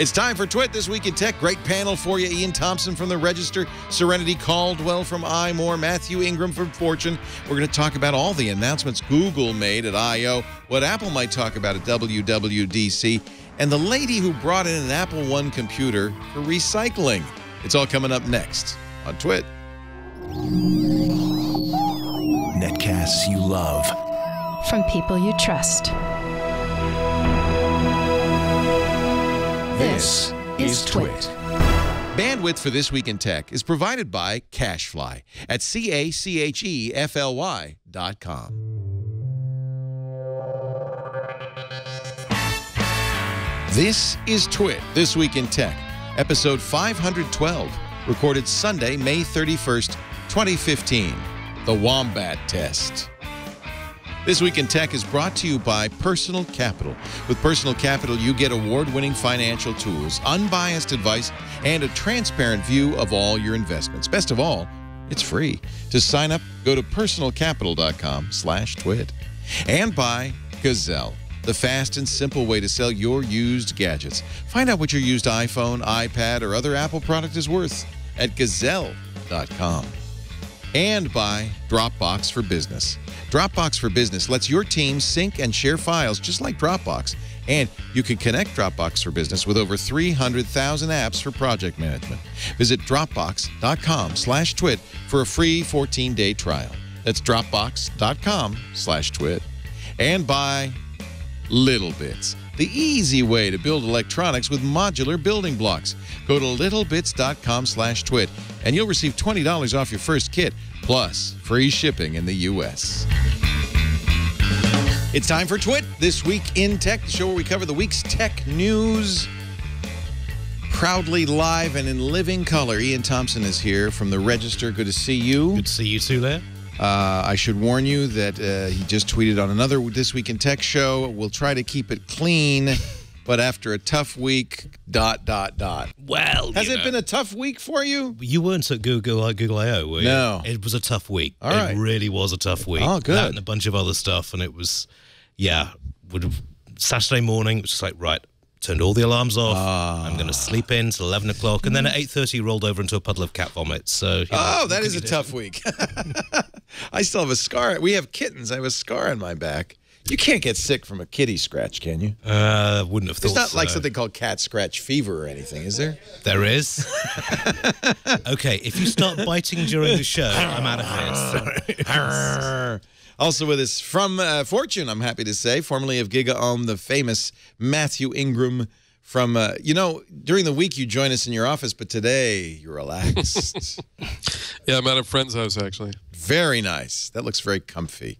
It's time for Twit This Week in Tech. Great panel for you. Iain Thomson from The Register, Serenity Caldwell from iMore, Mathew Ingram from Fortune. We're going to talk about all the announcements Google made at I.O., what Apple might talk about at WWDC, and the lady who brought in an Apple One computer for recycling. It's all coming up next on Twit. Netcasts you love. From people you trust. This is Twit. Bandwidth for This Week in Tech is provided by Cachefly at C-A-C-H-E-F-L-Y dot com. This is Twit, This Week in Tech, episode 512, recorded Sunday, May 31st, 2015, the Wombat Test. This Week in Tech is brought to you by Personal Capital. With Personal Capital, you get award-winning financial tools, unbiased advice, and a transparent view of all your investments. Best of all, it's free. To sign up, go to personalcapital.com slash twit. And by Gazelle, the fast and simple way to sell your used gadgets. Find out what your used iPhone, iPad, or other Apple product is worth at gazelle.com. And by Dropbox for Business. Dropbox for Business lets your team sync and share files just like Dropbox. And you can connect Dropbox for Business with over 300,000 apps for project management. Visit Dropbox.com slash twit for a free 14-day trial. That's Dropbox.com slash twit. And by Little Bits, the easy way to build electronics with modular building blocks. Go to littlebits.com slash twit, and you'll receive $20 off your first kit, plus free shipping in the U.S. It's time for Twit, This Week in Tech, the show where we cover the week's tech news. Proudly live and in living color, Iain Thomson is here from The Register. Good to see you. Good to see you too there. Uh, I should warn you that uh, he just tweeted on another This Week in Tech show. We'll try to keep it clean, but after a tough week, dot, dot, dot. Well, Has it know, been a tough week for you? You weren't at Google uh, Google I/O, were you? No. It was a tough week. All right. It really was a tough week. Oh, good. That and a bunch of other stuff, and it was, yeah. Would have, Saturday morning, it was just like right. Turned all the alarms off. Ah. I'm going to sleep in till 11 o'clock, and then at 8:30 rolled over into a puddle of cat vomit. So. you know, Oh, that is a do? tough week. I still have a scar. We have kittens. I have a scar on my back. You can't get sick from a kitty scratch, can you? Uh, wouldn't have There's thought. not like something called cat scratch fever or anything, is there? There is. okay, if you start biting during the show, I'm out of here. Sorry. also with us from uh, Fortune, I'm happy to say, formerly of GigaOM, the famous Mathew Ingram from, uh, you know, during the week you join us in your office, but today you're relaxed. Yeah, I'm at a friend's house actually. very nice. That looks very comfy.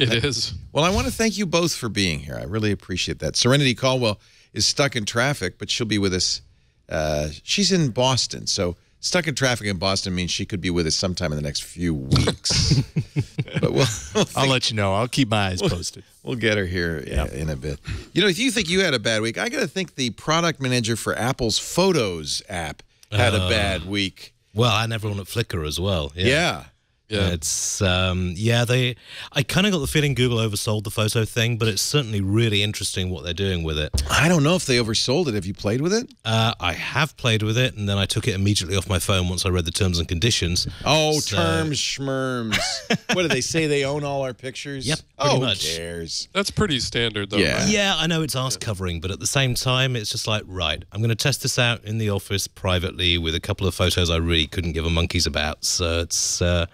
It is. Well, I want to thank you both for being here. I really appreciate that. Serenity Caldwell is stuck in traffic, but she'll be with us. Uh, she's in Boston, so stuck in traffic in Boston means she could be with us sometime in the next few weeks. but we'll, we'll, I'll let you know. I'll keep my eyes posted. we'll get her here uh, in a bit. You know, if you think you had a bad week, I got to think the product manager for Apple's Photos app had a bad week. Well, and everyone at Flickr as well. Yeah. Yeah. It's um, yeah, they. I kind of got the feeling Google oversold the photo thing, but it's certainly really interesting what they're doing with it. I don't know if they oversold it. Have you played with it? Uh, I have played with it, and then I took it immediately off my phone once I read the terms and conditions. Oh, So- terms, schmerms. what do they say? They own all our pictures? Yep, oh, much. who cares? That's pretty standard though. Yeah. right? Yeah, I know it's ass covering, but at the same time, it's just like right. I'm going to test this out in the office privately with a couple of photos I really couldn't give a monkeys about. So it's, uh,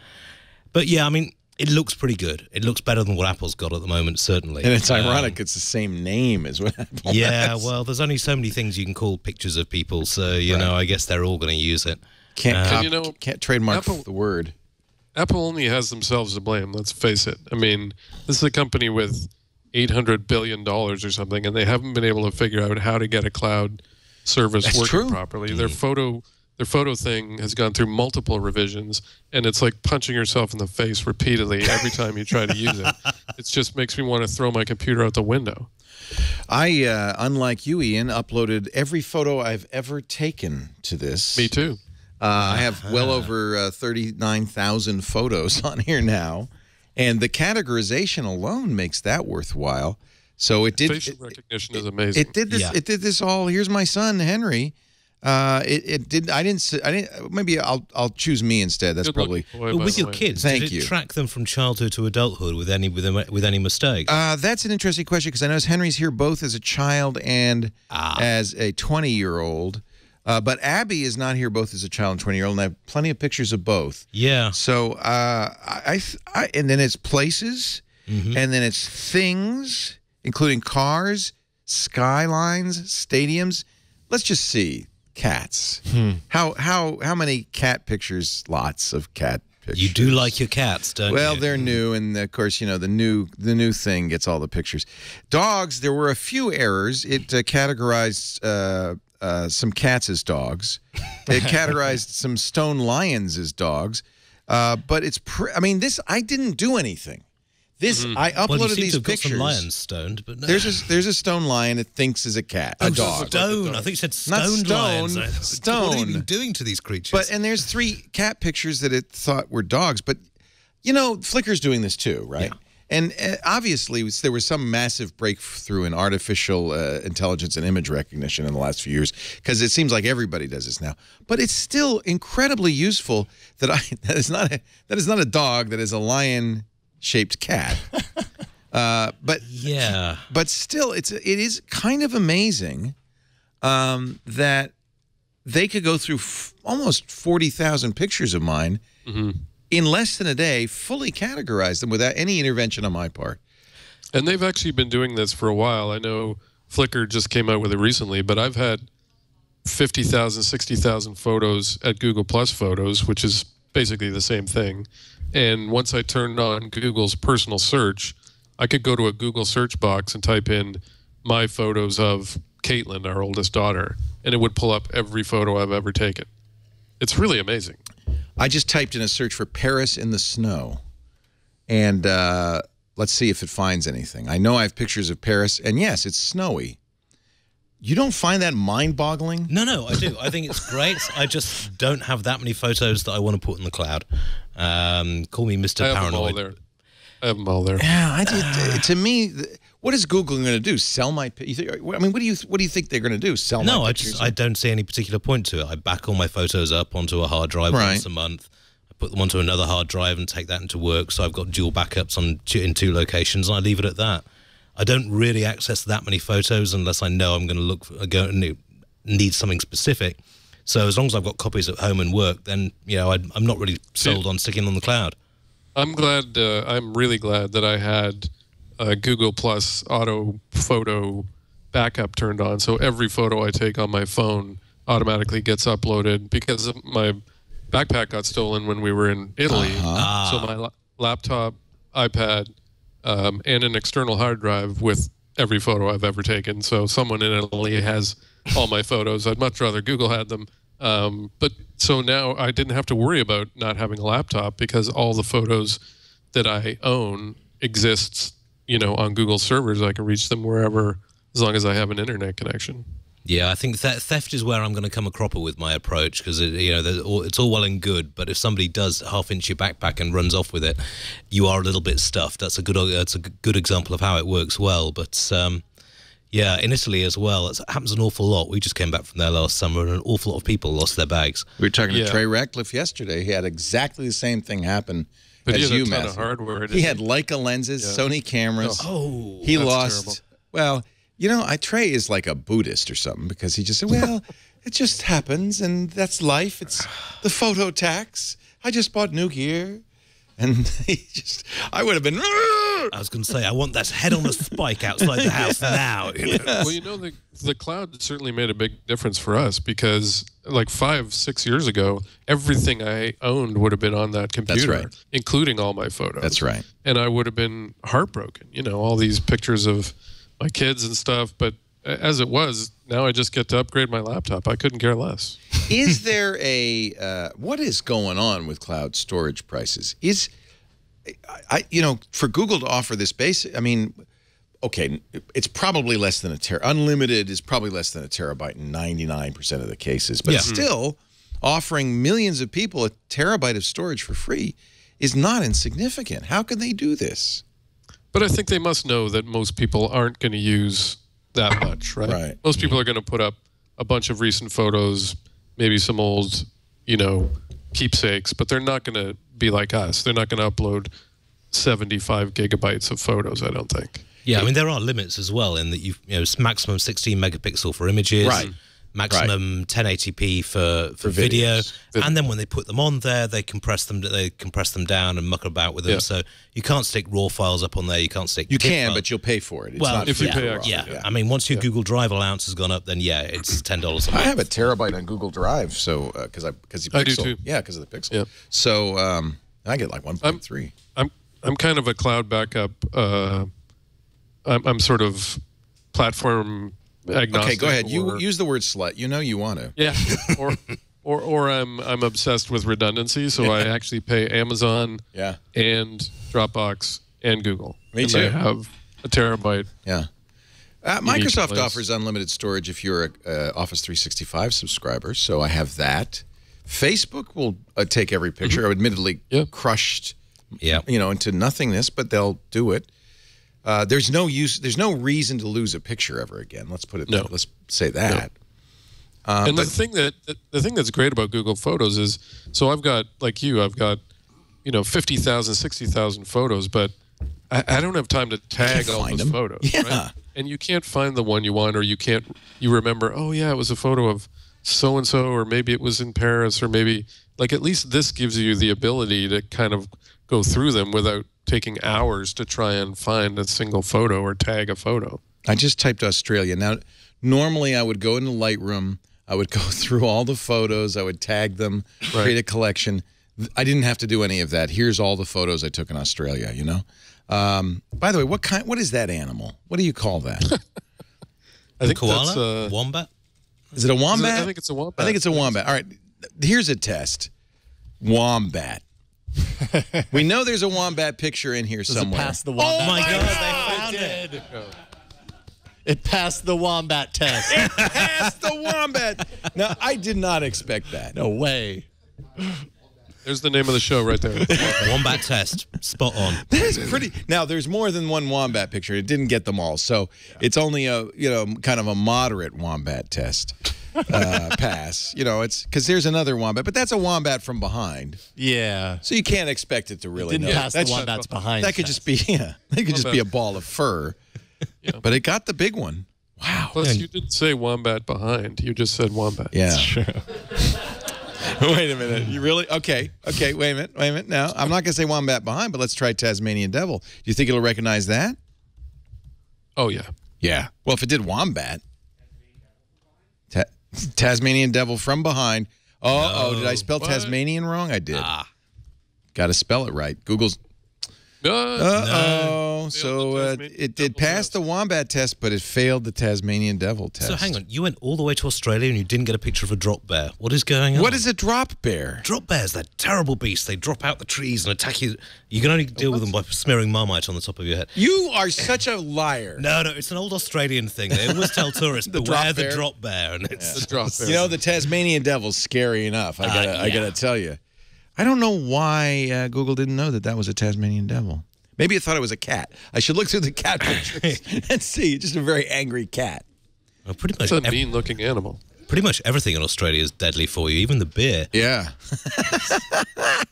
but yeah, I mean, it looks pretty good. It looks better than what Apple's got at the moment, certainly. And it's Um, ironic. it's the same name as what Apple Yeah, has. well, there's only so many things you can call pictures of people, so you know, I guess they're all going to use it. can't uh, cop- you know, can't trademark Apple- the word. Apple only has themselves to blame. Let's face it. I mean, this is a company with 800 billion dollars or something, and they haven't been able to figure out how to get a cloud service That's working true. properly. Their photo. Their photo thing has gone through multiple revisions, and it's like punching yourself in the face repeatedly every time you try to use it. It just makes me want to throw my computer out the window. I, uh, unlike you, Iain, uploaded every photo I've ever taken to this. Me too. Uh, I have well over uh, 39,000 photos on here now. And the categorization alone makes that worthwhile. So it did. Facial recognition is amazing. It did this. Yeah. It did this all. Here's my son Henry. Uh, it, it did. I didn't. s- I didn't. Maybe I'll I'll choose me instead. That's Good probably. boy, with your way. kids, Thank did it you. track them from childhood to adulthood with any with, any- with any mistakes? Uh, that's an interesting question because I notice Henry's here both as a child and Ah. as a 20 year old. Uh, but Abby is not here both as a child and 20 year old, and I have plenty of pictures of both. yeah. So uh, I, I, I, and then it's places, Mm-hmm. and then it's things, including cars, skylines, stadiums. Let's just see cats. Hmm. How how how many cat pictures? Lots of cat pictures. You do like your cats, don't Well, you? Well, they're new, and of course, you know the new the new thing gets all the pictures. Dogs, there were a few errors. It uh, categorized uh, uh, some cats as dogs. It categorized some stone lions as dogs. Uh, but it's, pr- I mean, this I didn't do anything. This I uploaded well, these to have got pictures. some stoned, but no. There's a there's a stone lion that thinks is a cat, a Oh, dog. Stone. I think you said Not stone, lions. Stone. What have you been doing to these creatures? But and there's three cat pictures that it thought were dogs, but you know Flickr's doing this too, right? And uh, obviously there was some massive breakthrough in artificial uh, intelligence and image recognition in the last few years because it seems like everybody does this now. But it's still incredibly useful that I that is not a, that is not a dog that is a lion shaped cat. uh, but yeah. but still, it's it is kind of amazing um, that they could go through f- almost forty thousand pictures of mine in less than a day, fully categorize them without any intervention on my part. And they've actually been doing this for a while. I know Flickr just came out with it recently, but I've had 50,000, 60,000 photos at Google Plus Photos, which is basically the same thing. And once I turned on Google's personal search, I could go to a Google search box and type in my photos of Caitlin, our oldest daughter, and it would pull up every photo I've ever taken. It's really amazing. I just typed in a search for Paris in the snow, and uh, let's see if it finds anything. I know I have pictures of Paris, and yes, it's snowy. You don't find that mind-boggling? No, no, I do. I think it's great. I just don't have that many photos that I want to put in the cloud. Um, call me Mr. I have them all Paranoid. there. I have them all there. Yeah, I did. to me, what is Google going to do? Sell my? You think, I mean, what do you what do you think they're going to do? Sell No, my I just I don't see any particular point to it. I back all my photos up onto a hard drive Right. once a month. I put them onto another hard drive and take that into work. So I've got dual backups on two, in two locations, and I leave it at that. I don't really access that many photos unless I know I'm going to look for, go need, need something specific. So as long as I've got copies at home and work, then you know I, I'm not really sold on sticking on the cloud. I'm glad. Uh, I'm really glad that I had uh, Google Plus auto photo backup turned on, so every photo I take on my phone automatically gets uploaded because my backpack got stolen when we were in Italy. So my la- laptop, iPad, um, and an external hard drive with every photo I've ever taken. So someone in Italy has all my photos. I'd much rather Google had them. Um, but so now I didn't have to worry about not having a laptop because all the photos that I own exists, you know, on Google servers. I can reach them wherever as long as I have an internet connection. Yeah, I think that theft is where I'm going to come a cropper with my approach because it, you know it's all well and good, but if somebody does half inch your backpack and runs off with it, you are a little bit stuffed. That's a good that's a g- good example of how it works well. But um, yeah, in Italy as well, it happens an awful lot. We just came back from there last summer, and an awful lot of people lost their bags. We were talking Yeah. to Trey Ratcliff yesterday. He had exactly the same thing happen But he as had a you, ton of hardware, He didn't had Leica lenses, Sony cameras. Oh, he that's lost. terrible. Well, you know, I Trey is like a Buddhist or something because he just said, "Well, it just happens, and that's life. It's the photo tax. I just bought new gear." And he just, I would have been, I was going to say I want that head on a spike outside the house now. you know? well, you know, the the cloud certainly made a big difference for us because, like five, six years ago, everything I owned would have been on that computer, right. including all my photos. That's right. And I would have been heartbroken. You know, all these pictures of my kids and stuff. But as it was, now I just get to upgrade my laptop. I couldn't care less. is there a uh, what is going on with cloud storage prices? Is I you know for Google to offer this base? I mean, okay, it's probably less than a ter. Unlimited is probably less than a terabyte in ninety nine percent of the cases, but Yeah. still offering millions of people a terabyte of storage for free is not insignificant. How can they do this? But I think they must know that most people aren't going to use that much, right? Right. Most people are going to put up a bunch of recent photos, maybe some old, you know, keepsakes, but they're not going to be like us. They're not going to upload 75 gigabytes of photos, I don't think. Yeah, I mean there are limits as well in that you you know it's maximum 16 megapixel for images, Right. Maximum 1080p for for, For video, videos. and then when they put them on there, they compress them they compress them down and muck about with them. Yeah. So you can't stick raw files up on there. You can't stick. You can, files. but you'll pay for it. It's well, not if you pay raw. extra, yeah. I mean once your Google Drive allowance has gone up, then yeah, it's ten dollars a I month. I have a terabyte on Google Drive, so because I because I do too. Yeah, because of the Pixel. Yeah. So um, I get like 1.3. I'm I'm kind of a cloud backup. Uh, I'm, I'm sort of platform agnostic. Okay, go ahead. You use the word slut. You know you want to. yeah, or or or I'm I'm obsessed with redundancy, so I actually pay Amazon Yeah. and Dropbox and Google. Me and too. I have a terabyte. Yeah. Uh, Microsoft offers unlimited storage if you're a uh, Office 365 subscriber, so I have that. Facebook will uh, take every picture, admittedly Yeah. crushed, Yeah. you know, into nothingness, but they'll do it. Uh, there's no use. There's no reason to lose a picture ever again. Let's put it. No. Let's say that. Uh, and the thing that the thing that's great about Google Photos is, so I've got like you, I've got you know 50,000, 60,000 photos, but I, I don't have time to tag all those them. photos. Yeah. right? And you can't find the one you want, or you can't. You remember, oh yeah, it was a photo of so and so, or maybe it was in Paris, or maybe like at least this gives you the ability to kind of go through them without taking hours to try and find a single photo or tag a photo. I just typed Australia. Now, normally I would go into Lightroom, I would go through all the photos, I would tag them, create a collection. I didn't have to do any of that. Here's all the photos I took in Australia, you know? Um, by the way, what kind what is that animal? What do you call that? I think Koala, that's. Uh, wombat. Is it a wombat? I think it's a wombat. I think it's a wombat. All right. Here's a test. Wombat. we know there's a wombat picture in here Does it somewhere. the wombat? Oh my God, they found it. It passed the wombat test. Pass the wombat. Now, I did not expect that. no way. There's the name of the show right there. Wombat test, spot on. That is pretty. Now, there's more than one wombat picture. It didn't get them all, so it's only a you know kind of a moderate wombat test uh, pass. You know, it's because there's another wombat, but that's a wombat from behind, Yeah. so you can't expect it to really Didn't know. pass the That's- wombats behind. That could just be yeah. That could just be a ball of fur. Yeah. But it got the big one. Wow. Plus, you didn't say wombat behind. You just said wombat. Yeah. wait a minute. You really? Okay. Okay. Wait a minute. Wait a minute. Now, I'm not going to say wombat behind, but let's try Tasmanian devil. Do you think it'll recognize that? Oh yeah. Yeah. Well, if it did wombat, Ta- Tasmanian devil from behind. Oh, oh, did I spell What? Tasmanian wrong? I did. Ah. Got to spell it right. Google's. Uh, Uh oh. So uh, Tasmanian it did pass the wombat test, but it failed the Tasmanian devil test. So hang on, you went all the way to Australia and you didn't get a picture of a drop bear. What is going on? What is a drop bear? Drop bears, they're terrible beasts. They drop out the trees and attack you. You can only deal with them by smearing marmite on the top of your head. You are such a liar. No, no, it's an old Australian thing. They always tell tourists, The beware drop the bear? drop bear. And it's the drop bear. You know the Tasmanian devil's scary enough. I Uh, gotta, I yeah. gotta tell you. I don't know why uh, Google didn't know that that was a Tasmanian devil. Maybe it thought it was a cat. I should look through the cat pictures and see. Just a very angry cat. well, pretty much, it's a mean-looking animal. pretty much everything in Australia is deadly for you, even the beer. Yeah.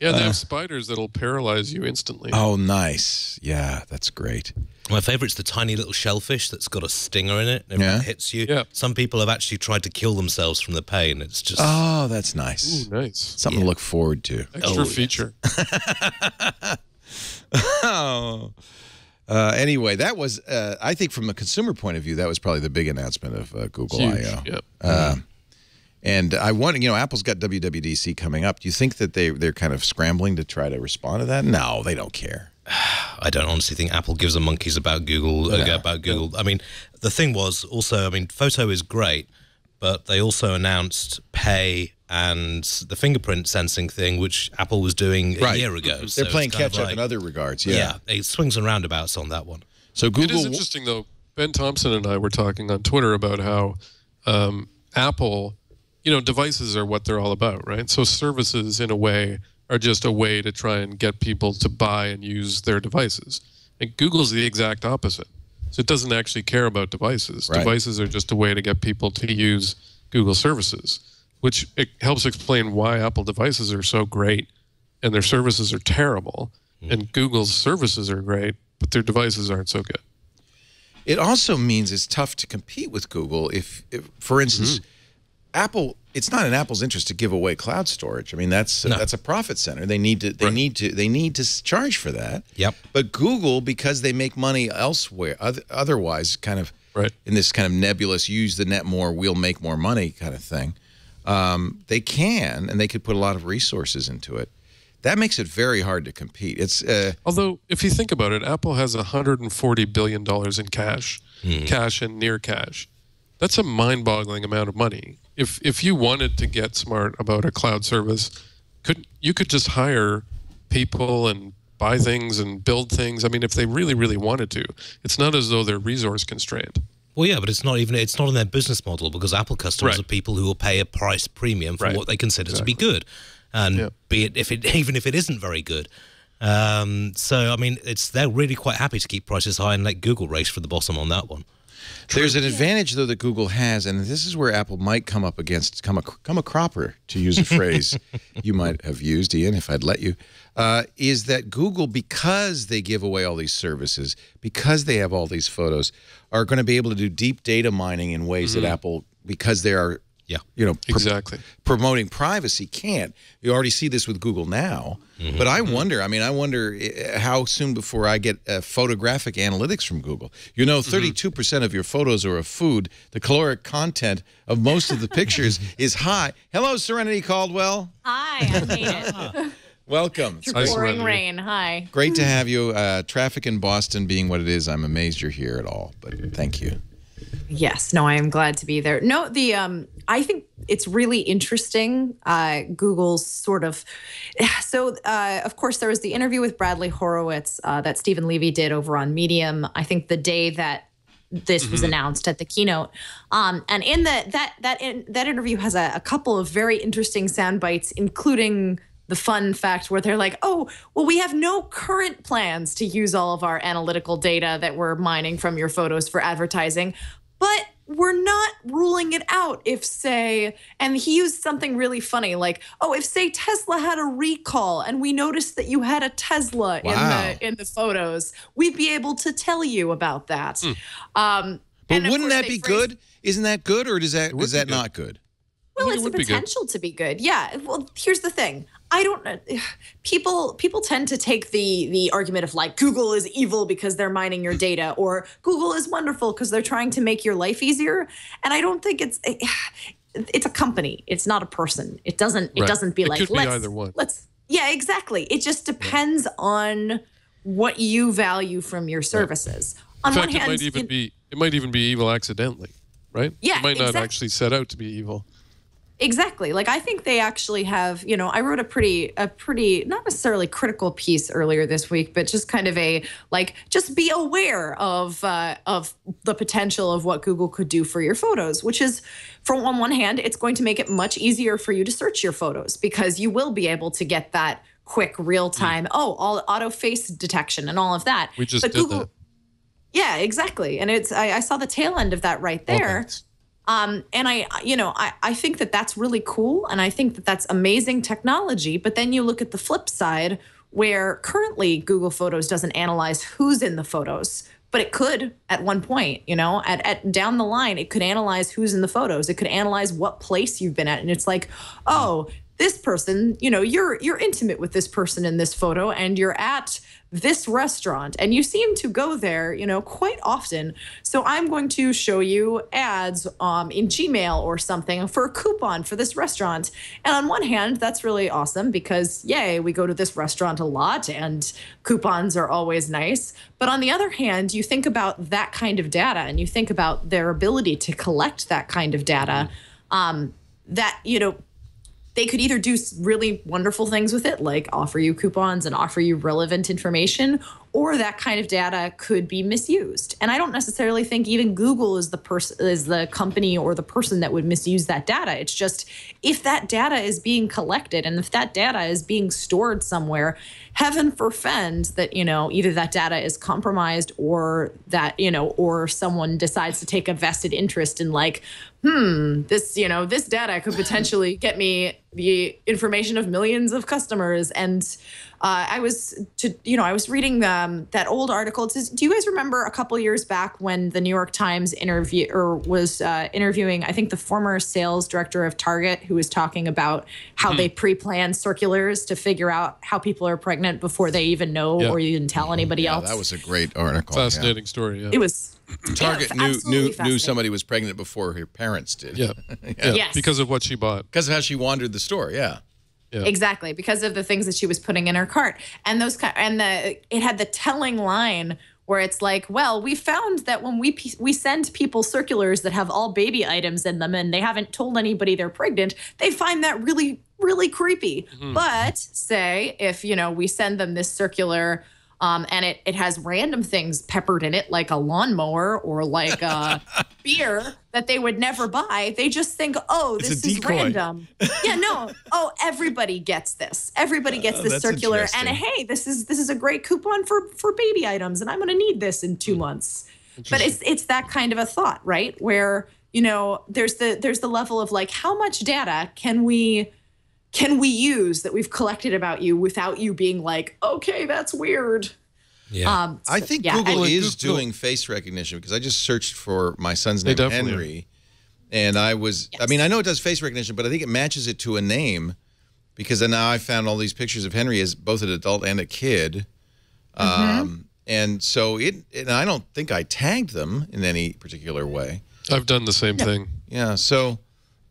Yeah, they have spiders that'll paralyze you instantly. Oh, nice. Yeah, that's great. My favourite's the tiny little shellfish that's got a stinger in it. And if Yeah. it hits you, Yeah. some people have actually tried to kill themselves from the pain. It's just Oh, that's nice. Ooh, nice. Something to look forward to. Extra Oh, feature. Oh. Uh, anyway, that was, uh, I think, from a consumer point of view, that was probably the big announcement of uh, Google Huge. I/O. Yep. Uh, and I want, you know, Apple's got WWDC coming up. Do you think that they they're kind of scrambling to try to respond to that? No, they don't care. I don't honestly think Apple gives a monkeys about Google. uh, about Google. I mean, the thing was also, I mean, photo is great, but they also announced Pay and the fingerprint sensing thing, which Apple was doing a Right. year ago. They're So playing catch up like- in other regards. Yeah. Yeah. it swings and roundabouts on that one. So It Google. is interesting though. Ben Thompson and I were talking on Twitter about how um, Apple, you know, devices are what they're all about, right? So services, in a way, are just a way to try and get people to buy and use their devices. And Google's the exact opposite. So it doesn't actually care about devices. Right. Devices are just a way to get people to use Google services, which it helps explain why Apple devices are so great and their services are terrible, hmm. and Google's services are great, but their devices aren't so good. It also means it's tough to compete with Google if, if for instance, hmm. Apple. It's not in Apple's interest to give away cloud storage. I mean, that's that's a profit center. They need to they need to they need to charge for that. Yep. But Google, because they make money elsewhere, oth- otherwise, kind of Right. in this kind of nebulous "use the net more, we'll make more money" kind of thing, um, they can and they could put a lot of resources into it. That makes it very hard to compete. It's uh, Although, if you think about it, Apple has 140 billion dollars in cash, cash and near cash. That's a mind-boggling amount of money. If if you wanted to get smart about a cloud service, could you could just hire people and buy things and build things. I mean, if they really, really wanted to, it's not as though they're resource constrained. Well, yeah, but it's not even it's not in their business model because Apple customers Right. are people who will pay a price premium for Right. what they consider to be good, and Yeah. be it if it even if it isn't very good. Um, so I mean, it's they're really quite happy to keep prices high and let Google race for the bottom on that one. There's an advantage though that Google has, and this is where Apple might come up against come a come a cropper to use a phrase you might have used, Iain, if I'd let you. Uh, is that Google because they give away all these services, because they have all these photos, are going to be able to do deep data mining in ways that Apple, because they are, Yeah. you know, pro- Exactly. promoting privacy can't. You already see this with Google now. But I wonder, I mean, I wonder eh, how soon before I get uh, photographic analytics from Google. You know, 32% of your photos are of food. The caloric content of most of the pictures is high. Hello, Serenity Caldwell. Hi, I made it. Welcome. It's Pouring Serenity. rain. Hi. Great to have you. Uh, traffic in Boston being what it is, I'm amazed you're here at all. But thank you. Yes, no, I am glad to be there. No, the um I think it's really interesting uh Google's sort of so uh of course there was the interview with Bradley Horowitz uh, that Steven Levy did over on Medium. I think the day that this was announced at the keynote. Um, and in the that that in, that interview has a, a couple of very interesting sound bites, including the fun fact where they're like, "Oh, well, we have no current plans to use all of our analytical data that we're mining from your photos for advertising, but." We're not ruling it out if, say, and he used something really funny, like, oh, if say Tesla had a recall and we noticed that you had a Tesla Wow. in the in the photos, we'd be able to tell you about that. Um, But wouldn't that be phrase- good? Isn't that good, or does that would that good. not good? Well, think it it's the would be good. potential to be good. Yeah. Well, here's the thing. I don't know. People people tend to take the the argument of like Google is evil because they're mining your data, or Google is wonderful because they're trying to make your life easier. And I don't think it's eh, it's a company. It's not a person. It doesn't it Right. doesn't be It like be let's either one. let's yeah exactly. It just depends on what you value from your services. On In fact, one it might even you- be it might even be evil accidentally, right? Yeah, it might not exact- actually set out to be evil. Exactly. Like I think they actually have, you know, I wrote a pretty a pretty not necessarily critical piece earlier this week, but just kind of a like just be aware of uh, of the potential of what Google could do for your photos, which is from on one hand, it's going to make it much easier for you to search your photos because you will be able to get that quick real time, oh, all auto face detection and all of that. We just But did that. Yeah, exactly. And it's I, I saw the tail end of that right there. thanks. Um, and I, you know, I, I think that that's really cool. And I think that that's amazing technology. But then you look at the flip side where currently Google Photos doesn't analyze who's in the photos, but it could at one point, you know, at, at down the line, it could analyze who's in the photos. It could analyze what place you've been at. And it's like, oh, this person, you know, you're you're intimate with this person in this photo and you're at this restaurant and you seem to go there, you know, quite often. So I'm going to show you ads um, in Gmail or something for a coupon for this restaurant. And on one hand, that's really awesome because yay, we go to this restaurant a lot and coupons are always nice. But on the other hand, you think about that kind of data and you think about their ability to collect that kind of data. Um, that you know they could either do really wonderful things with it, like offer you coupons and offer you relevant information, or that kind of data could be misused. And I don't necessarily think even Google is the person is the company or the person that would misuse that data. It's just if that data is being collected and if that data is being stored somewhere, heaven forfend that you know either that data is compromised or that you know or someone decides to take a vested interest in like hmm this you know this data could potentially get me the information of millions of customers and uh, I was to you know I was reading um, that old article. Does, do you guys remember a couple years back when the New York Times interview or was uh, interviewing I think the former sales director of Target who was talking about how they pre-plan circulars to figure out how people are pregnant before they even know Yeah. or even tell anybody Yeah, else. that was a great article. yeah. Fascinating story. Yeah. it was Target yeah, knew knew knew somebody was pregnant before her parents did. yeah. yeah. Yes. Because of what she bought. because of how she wandered the store. Yeah. Yeah. Exactly, because of the things that she was putting in her cart, and those and the it had the telling line where it's like, well, we found that when we we send people circulars that have all baby items in them, and they haven't told anybody they're pregnant, they find that really really creepy. Mm-hmm. But say if you know we send them this circular. Um, and it, it has random things peppered in it, like a lawnmower or like a beer that they would never buy. They just think, oh, this is random. Yeah, no. Oh, everybody gets this. Everybody gets this that's circular. And interesting. hey, this is this is a great coupon for for baby items, and I'm going to need this in two months. But it's it's that kind of a thought, right? Where you know there's the there's the level of like how much data can we can we use that we've collected about you without you being like, okay, that's weird. Yeah. Um, I think yeah, Google and- is Google- doing face recognition because I just searched for my son's name, definitely Henry, and I was. I mean, I know it does face recognition, but I think it matches it to a name because then now I found all these pictures of Henry as both an adult and a kid. Mm-hmm. Um, and so it, and I don't think I tagged them in any particular way. I've done the same thing. Yeah, so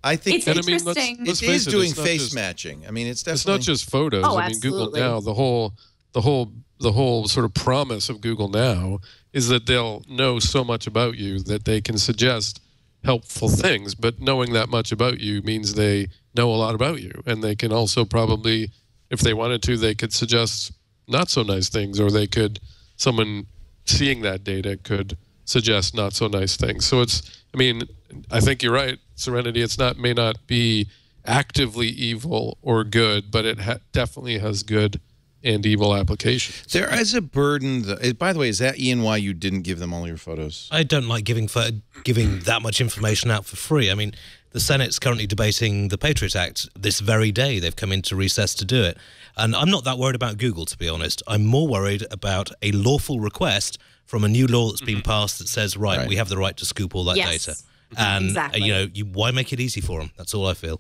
I think It's And I mean, let's- interesting. let's it face is it, doing face just- matching. I mean, it's definitely It's not just photos. Oh, I mean, Google now, the whole, the whole, the whole sort of promise of Google now is that they'll know so much about you that they can suggest helpful things. But knowing that much about you means they know a lot about you, and they can also probably, if they wanted to, they could suggest not so nice things, or they could, someone seeing that data could suggest not so nice things. So it's, I mean, I think you're right, Serenity. It's not may not be actively evil or good, but it ha- definitely has good and evil applications. there is a burden. That, eh, by the way, is that Iain why you didn't give them all your photos? I don't like giving for, giving that much information out for free. I mean, the Senate's currently debating the Patriot Act this very day. They've come into recess to do it. And I'm not that worried about Google, to be honest. I'm more worried about a lawful request from a new law that's been mm-hmm. passed that says, right, Right. we have the right to scoop all that Yes. data. Mm-hmm. And, uh, Exactly. you know, you, why make it easy for them? That's all I feel.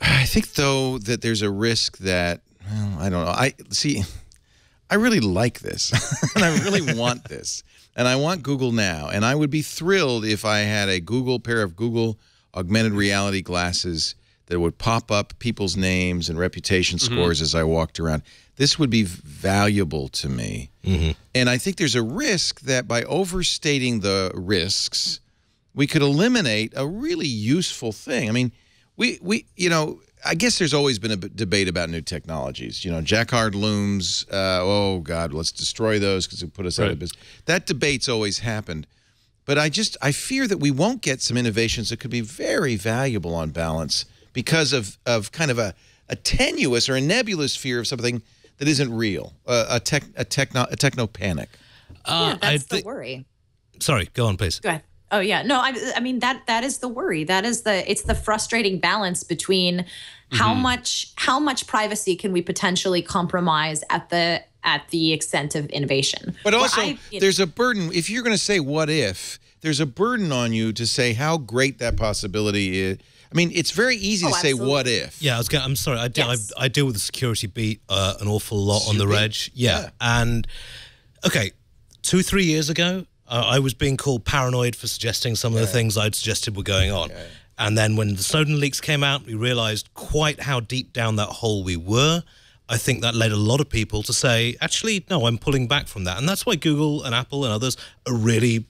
I think though that there's a risk that well, I don't know. I see. I really like this, and I really want this, and I want Google now, and I would be thrilled if I had a Google pair of Google augmented reality glasses that would pop up people's names and reputation mm-hmm. scores as I walked around. This would be valuable to me, mm-hmm. and I think there's a risk that by overstating the risks, we could eliminate a really useful thing. I mean, we we you know, I guess there's always been a b- debate about new technologies. You know, jacquard looms. Uh, oh God, let's destroy those because it put us out of business. That debate's always happened. But I just I fear that we won't get some innovations that could be very valuable on balance because of of kind of a, a tenuous or a nebulous fear of something that isn't real, uh, a tech a techno a techno panic. Uh, yeah, I that's the worry. Sorry, go on, please. Go ahead. Oh yeah, no, I, I mean that that is the worry. That is the it's the frustrating balance between how Mm-hmm. much how much privacy can we potentially compromise at the at the extent of innovation. But also, I- you know, there's a burden. If you're going to say "what if," there's a burden on you to say how great that possibility is. I mean, it's very easy Oh, to say "what if." Yeah, I was going. To, I'm sorry. I, deal Yes. I, I deal with the security beat uh, an awful lot on the Security reg. Yeah. Yeah. and okay, two three years ago, uh, I was being called paranoid for suggesting some of the things I'd suggested were going on. And then when the Snowden leaks came out, we realized quite how deep down that hole we were. I think that led a lot of people to say, actually, no, I'm pulling back from that. And that's why Google and Apple and others are really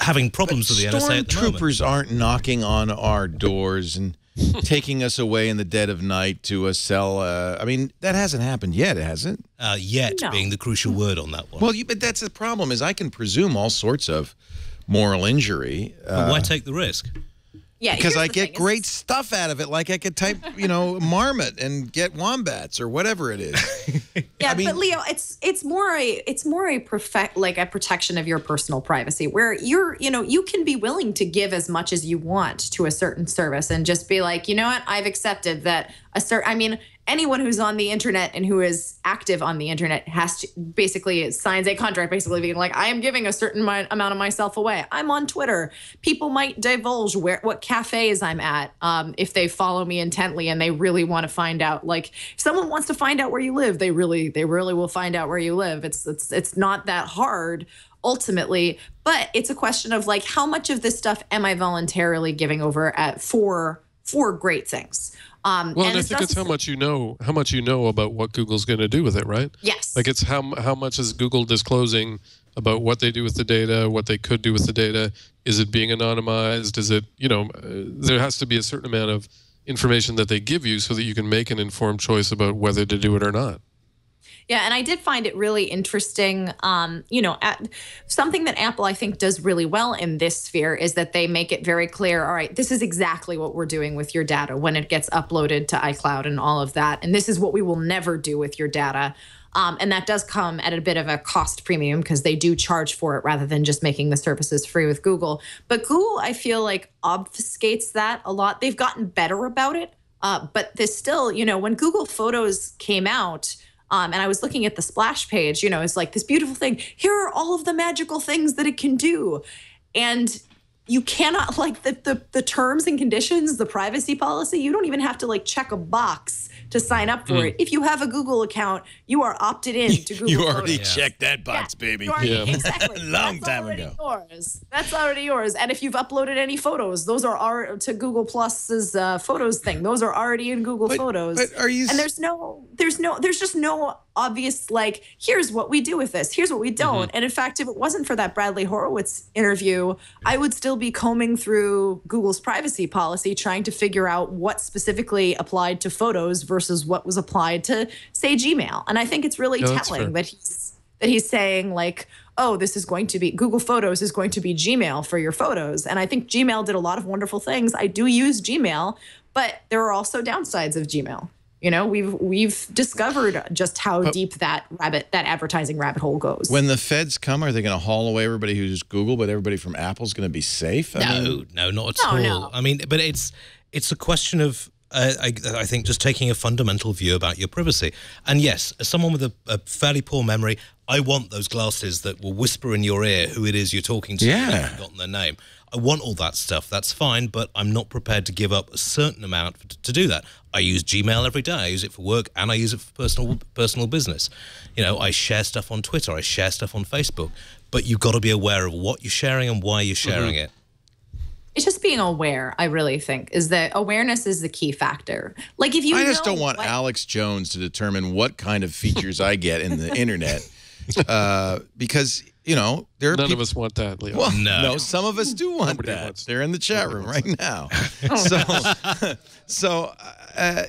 having problems with the NSA at the moment. Stormtroopers aren't knocking on our doors and taking us away in the dead of night to uh, sell. Uh, I mean, that hasn't happened yet, has it? Uh, yet No. being the crucial word on that one. Well, you, but that's the problem. Is I can presume all sorts of moral injury. Uh, why take the risk? Yeah, because I get thing, great stuff out of it. Like I could type, you know, marmot and get wombats or whatever it is. Yeah, I mean- but Leo, it's it's more a it's more a perfect like a protection of your personal privacy where you're you know you can be willing to give as much as you want to a certain service and just be like you know what I've accepted that a certain I mean anyone who's on the internet and who is active on the internet has to basically signs a contract basically being like I am giving a certain amount of myself away. I'm on Twitter. People might divulge where what cafes I'm at um, if they follow me intently and they really want to find out. Like if someone wants to find out where you live, they really they really will find out where you live. It's it's it's not that hard ultimately, but it's a question of like how much of this stuff am I voluntarily giving over at for for great things. Um, Well, and, I think it's how much you know, how much you know about what Google's going to do with it, right? Yes. Like it's how how much is Google disclosing about what they do with the data, what they could do with the data? Is it being anonymized? Is it you know uh, there has to be a certain amount of information that they give you so that you can make an informed choice about whether to do it or not. Yeah, and I did find it really interesting. Um, you know, at, something that Apple I think does really well in this sphere is that they make it very clear. All right, this is exactly what we're doing with your data when it gets uploaded to iCloud and all of that, and this is what we will never do with your data. Um, and that does come at a bit of a cost premium because they do charge for it rather than just making the services free with Google. But Google, I feel like, obfuscates that a lot. They've gotten better about it. Uh, but there's still, you know, when Google Photos came out, um, and I was looking at the splash page, you know, it's like this beautiful thing. Here are all of the magical things that it can do. And you cannot like the, the the terms and conditions, the privacy policy, you don't even have to like check a box to sign up for it. If you have a Google account, you are opted in to Google. you already Photos. checked that box, baby. You already- Yeah. Exactly. Long That's time already ago. Yours. That's already yours. And if you've uploaded any photos, those are our, to Google Plus's uh, photos thing. Those are already in Google But- Photos. but are you And there's no, there's no, there's just no obvious like, here's what we do with this. Here's what we mm-hmm. don't. And in fact, if it wasn't for that Bradley Horowitz interview, I would still be combing through Google's privacy policy, trying to figure out what specifically applied to photos versus what was applied to, say, Gmail. And I think it's really that's telling that he's that he's saying like oh this is going to be google photos is going to be gmail for your photos and i think gmail did a lot of wonderful things i do use gmail but there are also downsides of gmail you know we've we've discovered just how deep that rabbit that advertising rabbit hole goes When the feds come, are they going to haul away everybody who's Google, but everybody from Apple's going to be safe? I No, mean, no, not No, at all. no. I mean, but it's it's a question of uh, I, I think just taking a fundamental view about your privacy. And yes, as someone with a, a fairly poor memory, I want those glasses that will whisper in your ear who it is you're talking to. Yeah. You've forgotten their name. I want all that stuff. That's fine, but I'm not prepared to give up a certain amount f- to do that. I use Gmail every day. I use it for work and I use it for personal personal business. You know, I share stuff on Twitter. I share stuff on Facebook. But you've got to be aware of what you're sharing and why you're sharing it. it's just being aware i really think is that awareness is the key factor like if you I just know don't want what- Alex Jones to determine what kind of features I get in the internet, uh, because you know there are None people. of us want that, Leo. Well, No. no. some of us do want Nobody that. wants- They're in the chat room right now. so, so uh,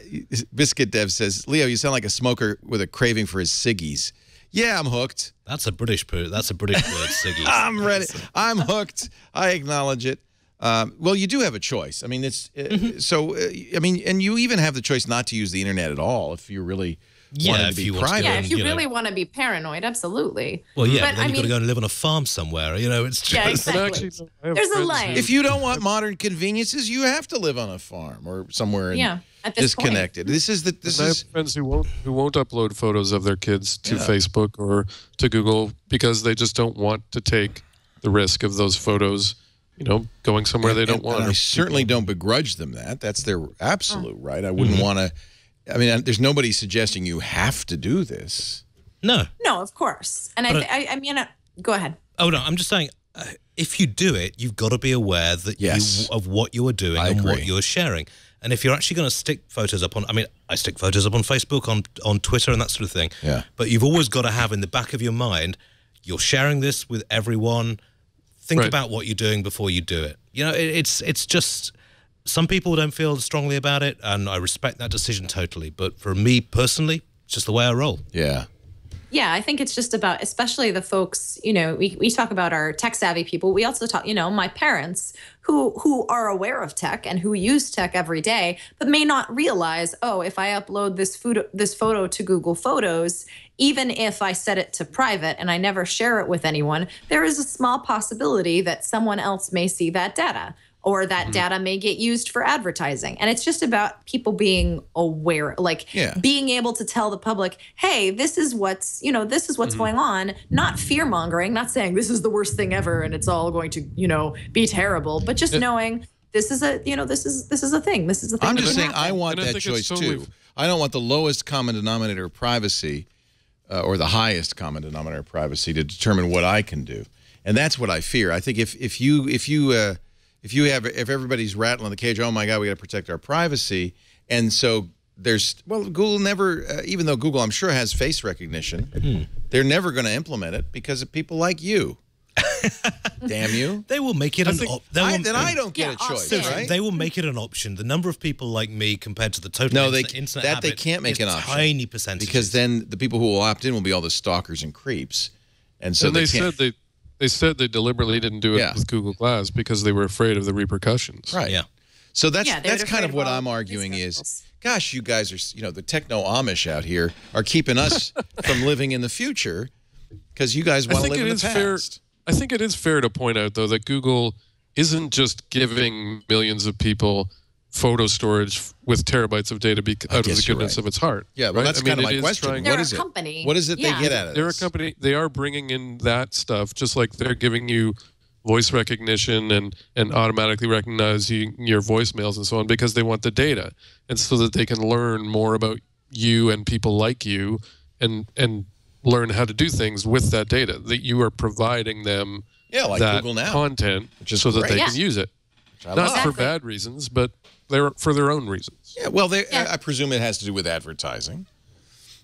Biscuit Dev says, Leo, you sound like a smoker with a craving for his ciggies. Yeah, I'm hooked. That's a British per- That's a British word, ciggies. I'm ready. I'm hooked. I acknowledge it. Um, well, you do have a choice. I mean, it's uh, Mm-hmm. so. Uh, I mean, and you even have the choice not to use the internet at all if you really Yeah, wanted to if be you private. yeah if you, you know- really want to be paranoid absolutely Well, yeah, But, but, then I you've got to go and live on a farm somewhere. You know, it's just. Yeah, exactly. actually, There's a friends line. If you don't want modern conveniences, you have to live on a farm or somewhere in- Yeah, at this point. disconnected. This is the this And I have is friends who won't who won't upload photos of their kids to Yeah. Facebook or to Google because they just don't want to take the risk of those photos, you know, going somewhere they don't and- want. and or I certainly don't begrudge them that. That's their absolute right. I wouldn't Mm-hmm. want to. I mean, there's nobody suggesting you have to do this. No. No, of course. And I, I, I mean, uh, go ahead. Oh, no. I'm just saying, uh, if you do it, you've got to be aware that Yes. you, of what you are doing I and what you're sharing. And if you're actually going to stick photos up on, I mean, I stick photos up on Facebook, on on Twitter, and that sort of thing. Yeah. But you've always got to have in the back of your mind, you're sharing this with everyone. Think Right. about what you're doing before you do it. You know, it, it's it's just some people don't feel strongly about it, and I respect that decision totally. But for me personally, it's just the way I roll. Yeah. Yeah, I think it's just about, especially the folks, you know, we, we talk about our tech savvy people. We also talk, you know, my parents who who are aware of tech and who use tech every day, but may not realize, oh, if I upload this photo this photo to Google Photos, even if I set it to private and I never share it with anyone, there is a small possibility that someone else may see that data or that data may get used for advertising. And it's just about people being aware, like Yeah. being able to tell the public, hey, this is what's, you know, this is what's going on, not fear mongering, not saying this is the worst thing ever and it's all going to, you know, be terrible, but just knowing this is a, you know, this is this is a thing. This is a thing. I'm just can saying I want I that choice totally- too. I don't want the lowest common denominator of privacy uh, or the highest common denominator of privacy to determine what I can do. And that's what I fear. I think if if you if you uh, if you have if everybody's rattling the cage, oh my god, we got to protect our privacy. And so there's well Google never uh, even though Google I'm sure has face recognition, they're never going to implement it because of people like you. Damn you. They will make it an think- op- they I, will- then I don't get Yeah, a choice, Austin. right? They will make it an option. The number of people like me compared to the total No, they- internet, internet that they can't make is an option. Tiny percentage. because then the people who will opt in will be all the stalkers and creeps, and so and they, they said they they said they deliberately didn't do it Yeah. with Google Glass because they were afraid of the repercussions. right. yeah. So that's Yeah, that's kind of of what I'm arguing is, gosh, you guys are you know the techno Amish out here are keeping us from living in the future because you guys want to live it in is the fair. past. I think it is fair to point out though that Google isn't just giving millions of people photo storage with terabytes of data bec out of the goodness right. of its heart. Yeah, well, right? that's I mean, kind of it my question. trying- They're a it? company. What is it Yeah. they get out of They're a company. They are bringing in that stuff, just like they're giving you voice recognition and and automatically recognizing your voicemails and so on because they want the data, and so that they can learn more about you and people like you, and and learn how to do things with that data that you are providing them. Yeah, like that Google now. content, is so that they great. can use it, not love. for bad reasons, but they're for their own reasons. Yeah, well, they, Yeah. I, I presume it has to do with advertising.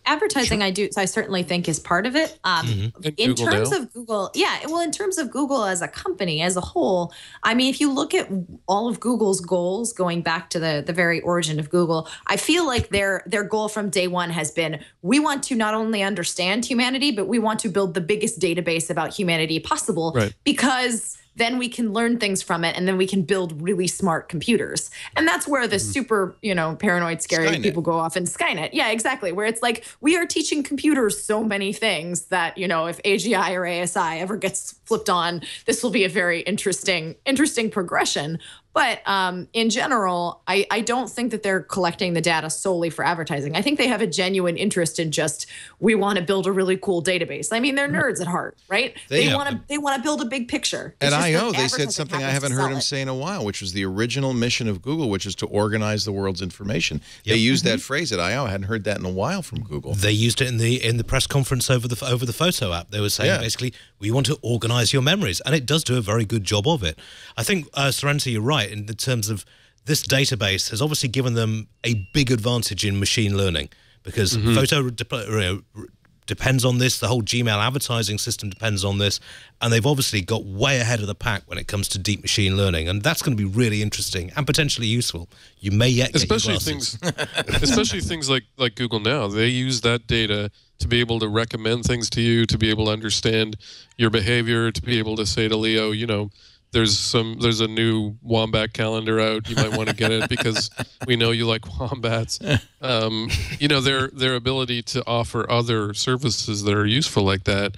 advertising i do i certainly think is part of it um, Mm-hmm. In Google terms now. of google yeah well in terms of google as a company as a whole i mean if you look at all of google's goals going back to the the very origin of google i feel like their their goal from day one has been we want to not only understand humanity but we want to build the biggest database about humanity possible Right. because then we can learn things from it and then we can build really smart computers. And that's where the mm-hmm. super you know paranoid scary Skynet. people go off in skynet. Yeah exactly where it's like we are teaching computers so many things that you know if agi or asi ever gets flipped on this will be a very interesting interesting progression but um, in general I, I don't think that they're collecting the data solely for advertising i think they have a genuine interest in just we want to build a really cool database i mean they're nerds at heart right They- they want to they want to build a big picture At It's just that I/O, they said something I haven't heard sell him say in a while, which was the original mission of Google, which is to organize the world's information. They used Mm-hmm. that phrase at I/O. I hadn't heard that in a while from Google. They used it in the in the press conference over the over the photo app. They were saying Yeah. basically we want to organize your memories, and it does do a very good job of it. I think uh, Serenity, you're right in the terms of this database has obviously given them a big advantage in machine learning because photo dep- you know, depends on this. The whole Gmail advertising system depends on this, and they've obviously got way ahead of the pack when it comes to deep machine learning, and that's going to be really interesting and potentially useful. You may yet get especially glasses. things especially things like like google now they use that data to be able to recommend things to you to be able to understand your behavior to be able to say to leo you know there's some there's a new wombat calendar out. You might want to get it because we know you like wombats. Um, you know their their ability to offer other services that are useful like that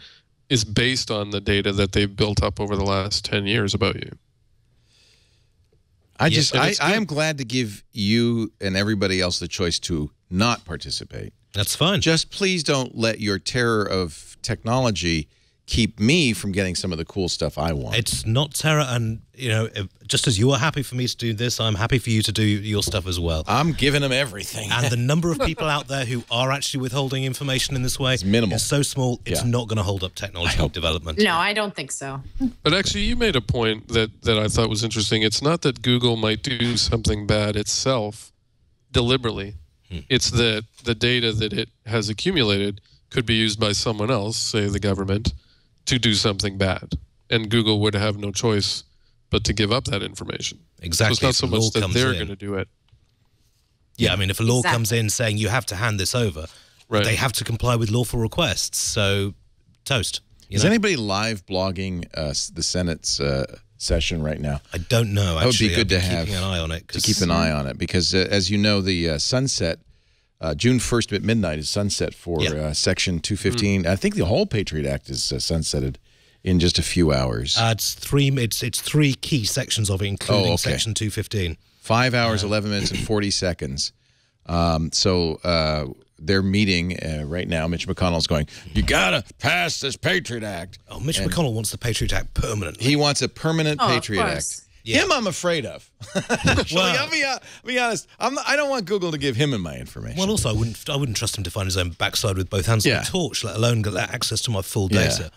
is based on the data that they've built up over the last 10 years about you. I just, and I, I, am glad to give you and everybody else the choice to not participate. That's fine. Just please don't let your terror of technology keep me from getting some of the cool stuff I want. It's not terror, and you know, if, just as you are happy for me to do this, I'm happy for you to do your stuff as well. I'm giving them everything. and the number of people out there who are actually withholding information in this way is minimal. It's so small, it's Yeah. not going to hold up technology development. no i don't think so But actually, you made a point that, that I thought was interesting. It's not that Google might do something bad itself deliberately. It's that the data that it has accumulated could be used by someone else, say the government, to do something bad. And Google would have no choice but to give up that information. Exactly. So it's not so much that they're going to do it. Yeah, I mean, if a law Exactly. comes in saying you have to hand this over, Right. they have to comply with lawful requests. So, toast. You Is know? anybody live blogging uh, the Senate's uh, session right now? I don't know. That would be good to have- keeping an eye on it. to keep an eye on it because, uh, as you know, the uh, sunset, uh, June 1st at midnight is sunset for Yeah. uh, Section 215. I think the whole Patriot Act is uh, sunsetted in just a few hours. Uh, it's three. It's it's three key sections of it, including Oh, okay. section two fifteen. Five hours, 11 minutes, and 40 seconds. Um, so they're meeting uh, right now. Mitch McConnell's going, You got to pass this Patriot Act. Oh, Mitch McConnell wants the Patriot Act permanently. He wants a permanent Oh, Patriot. Act. Yeah. Him, I'm afraid of. Actually, Well- I'll be, uh, be honest. I'm not, I don't want Google to give him my information. well, also, I wouldn't. I wouldn't trust him to find his own backside with both hands Yeah. on the torch, let alone get that access to my full Yeah. data.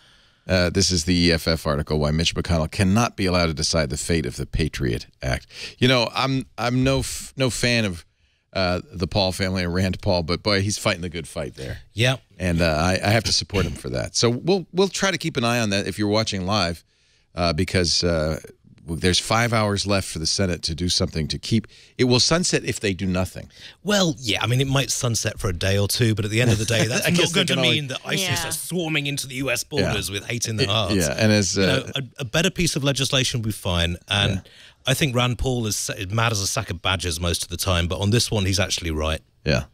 Uh, this is the EFF article why Mitch McConnell cannot be allowed to decide the fate of the Patriot Act. You know, I'm I'm no f- no fan of uh, the Paul family and Rand Paul, but boy, he's fighting the good fight there, Yeah. and uh, I, I have to support him for that. So we'll we'll try to keep an eye on that if you're watching live, uh, because uh, there's five hours left for the Senate to do something to keep. It will sunset if they do nothing. Well, yeah. I mean, it might sunset for a day or two, but at the end of the day, that's not they going to can always- mean that ISIS Yeah. are swarming into the U.S. borders with hate in their hearts. Yeah, and as uh, you know, a, a better piece of legislation would be fine. And I think Rand Paul is is mad as a sack of badgers most of the time, but on this one, he's actually right. Yeah.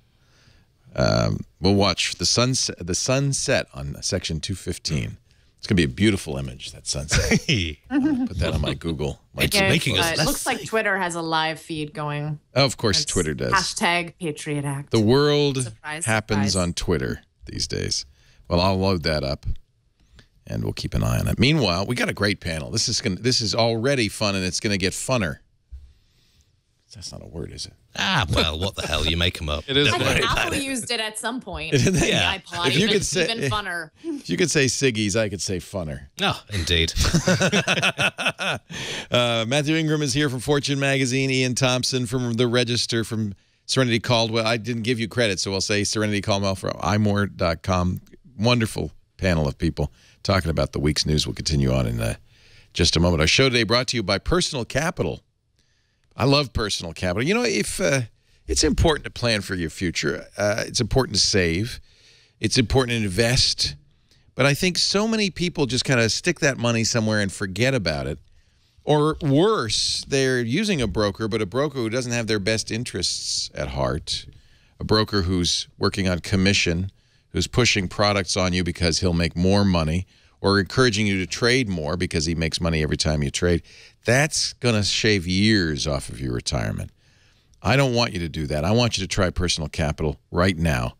Um, we'll watch the sunset. The sunset on section two fifteen. It's gonna be a beautiful image. That sunset. Put that on my Google. My It's making us Uh, it less looks like. Twitter has a live feed going. Oh, of course, It's Twitter does. Hashtag Patriot Act. The world Surprise, happens surprise. on Twitter these days. Well, I'll load that up, and we'll keep an eye on it. Meanwhile, we got a great panel. This is gonna. This is already fun, and it's gonna get funner. That's not a word, is it? Ah, well, what the hell? You make them up. It is Don't I worry think Apple it. used it at some point. Yeah. The iPod. If you could say- even funner. If you could say Siggy's, I could say funner. Oh, indeed. Uh, Mathew Ingram is here from Fortune Magazine. Iain Thomson from The Register from Serenity Caldwell. I didn't give you credit, so I'll say Serenity Caldwell from imore.com. Wonderful panel of people talking about the week's news. We'll continue on in uh, just a moment. Our show today brought to you by Personal Capital. I love Personal Capital. You know, if uh, it's important to plan for your future, uh, it's important to save, it's important to invest. But I think so many people just kind of stick that money somewhere and forget about it. Or worse, they're using a broker, but a broker who doesn't have their best interests at heart, a broker who's working on commission, who's pushing products on you because he'll make more money, or encouraging you to trade more because he makes money every time you trade. That's going to shave years off of your retirement. I don't want you to do that. I want you to try personal capital right now.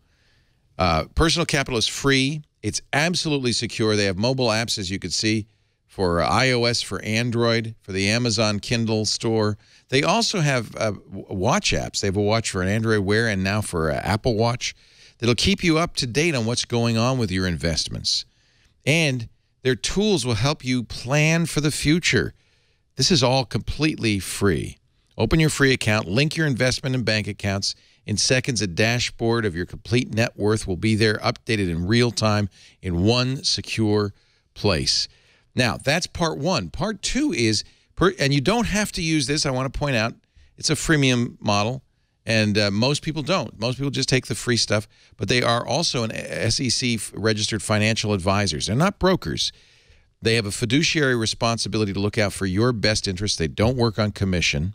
Uh, personal capital is free. It's absolutely secure. They have mobile apps, as you can see, for iOS, for Android, for the Amazon Kindle store. They also have uh, watch apps. They have a watch for an Android Wear and now for uh, Apple Watch that'll keep you up to date on what's going on with your investments. And their tools will help you plan for the future. This is all completely free. Open your free account, link your investment and bank accounts. In seconds, a dashboard of your complete net worth will be there, updated in real time in one secure place. Now, that's part one. Part two is, and you don't have to use this. I want to point out it's a freemium model, and uh, most people don't. Most people just take the free stuff, but they are also an SEC registered financial advisors. They're not brokers. They have a fiduciary responsibility to look out for your best interests. They don't work on commission,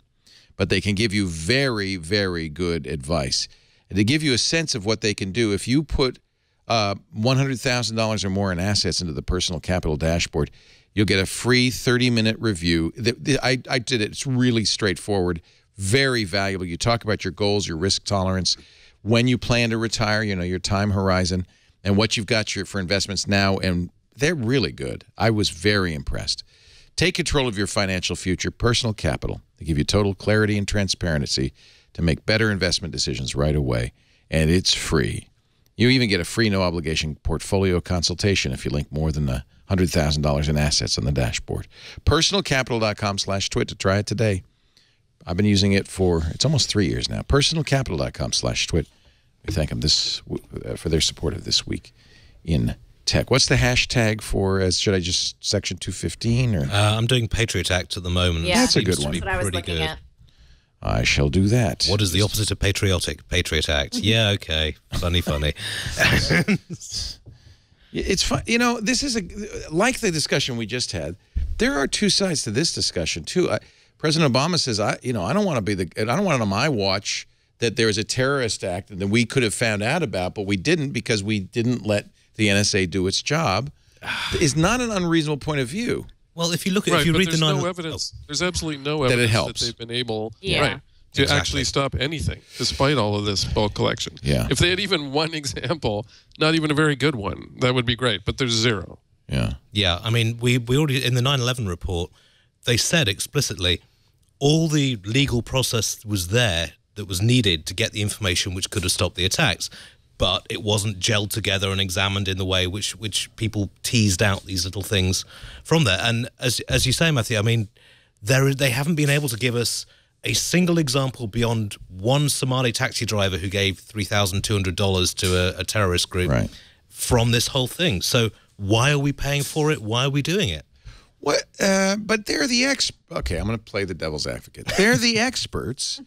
but they can give you very, very good advice. And to give you a sense of what they can do, if you put uh, $100,000 or more in assets into the personal capital dashboard, you'll get a free 30 minute review. The- the- I, I did it. It's really straightforward, very valuable. You talk about your goals, your risk tolerance, when you plan to retire, you know, your time horizon, and what you've got your, for investments now. And they're really good. I was very impressed. Take control of your financial future, personal capital. They give you total clarity and transparency to make better investment decisions right away. And it's free. You even get a free, no obligation portfolio consultation if you link more than a $100,000 in assets on the dashboard. Personalcapital.com slash twit to try it today. I've been using it for, it's almost three years now. Personalcapital.com slash twit. We thank them this, uh, for their support of this week in tech. What's the hashtag for? As should I just section two fifteen or? Uh, I'm doing Patriot Act at the moment. Yeah. That's a good one. That's what I was pretty looking good. at. I shall do that. What is the opposite of patriotic? Patriot Act. Yeah, okay. Funny, funny. It's fun. You know, this is a like the discussion we just had. There are two sides to this discussion too. I, President Obama says, "I, you know, I don't want to be the. I don't want it on my watch that there is a terrorist act that we could have found out about, but we didn't because we didn't let the NSA do its job." Is not an unreasonable point of view. Well, if you look at Right, if you read the there's nine, no evidence. There's absolutely no evidence That it evidence helps. they've been able Yeah. right, to Exactly. actually stop anything, despite all of this bulk collection. Yeah. If they had even one example, not even a very good one, that would be great. But there's zero. Yeah. Yeah, I mean, we, we already, in the 9 11 report, they said explicitly all the legal process was there that was needed to get the information which could have stopped the attacks, but it wasn't gelled together and examined in the way which, which people teased out these little things from there. And as, as you say, Mathew, I mean, there, they haven't been able to give us a single example beyond one Somali taxi driver who gave $3,200 to a, a terrorist group Right. from this whole thing. So why are we paying for it? Why are we doing it? What? Uh, but they're the ex. Okay, I'm going to play the devil's advocate. They're the experts.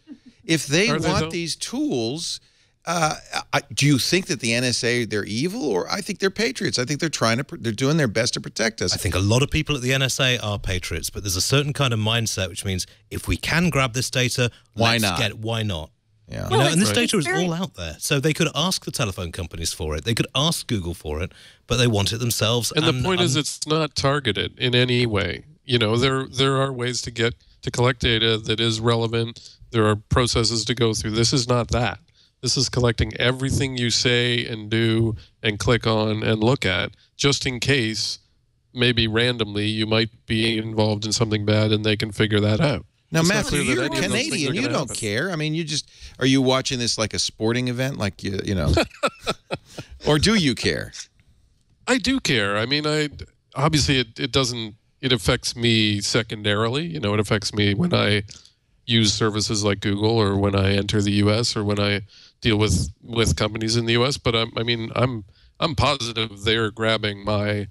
If they Are want though? these tools, uh, I, do you think that the NSA they're evil, or I think they're patriots? I think they're trying to. They're doing their best to protect us. I think a lot of people at the NSA are patriots, but there's a certain kind of mindset which means if we can grab this data, Why let's not? Get, why not? Yeah. You know, Well, and this it's- data is very- all out there. So they could ask the telephone companies for it. They could ask Google for it, but they want it themselves. And the point is, it's not targeted in any way. You know, there there are ways to get to collect data that is relevant. There are processes to go through. This is not that. This is collecting everything you say and do and click on and look at, just in case, maybe randomly, you might be involved in something bad and they can figure that out. Now, Mathew, you're any of those things are Canadian. You don't happen. care. I mean, you just are you watching this like a sporting event, like you, you know, or do you care? I do care. I mean, I obviously it, it doesn't. It affects me secondarily. You know, it affects me when I use services like Google or when I enter the U.S. or when I deal with with companies in the U.S. But I'm, I mean, I'm I'm positive they're grabbing my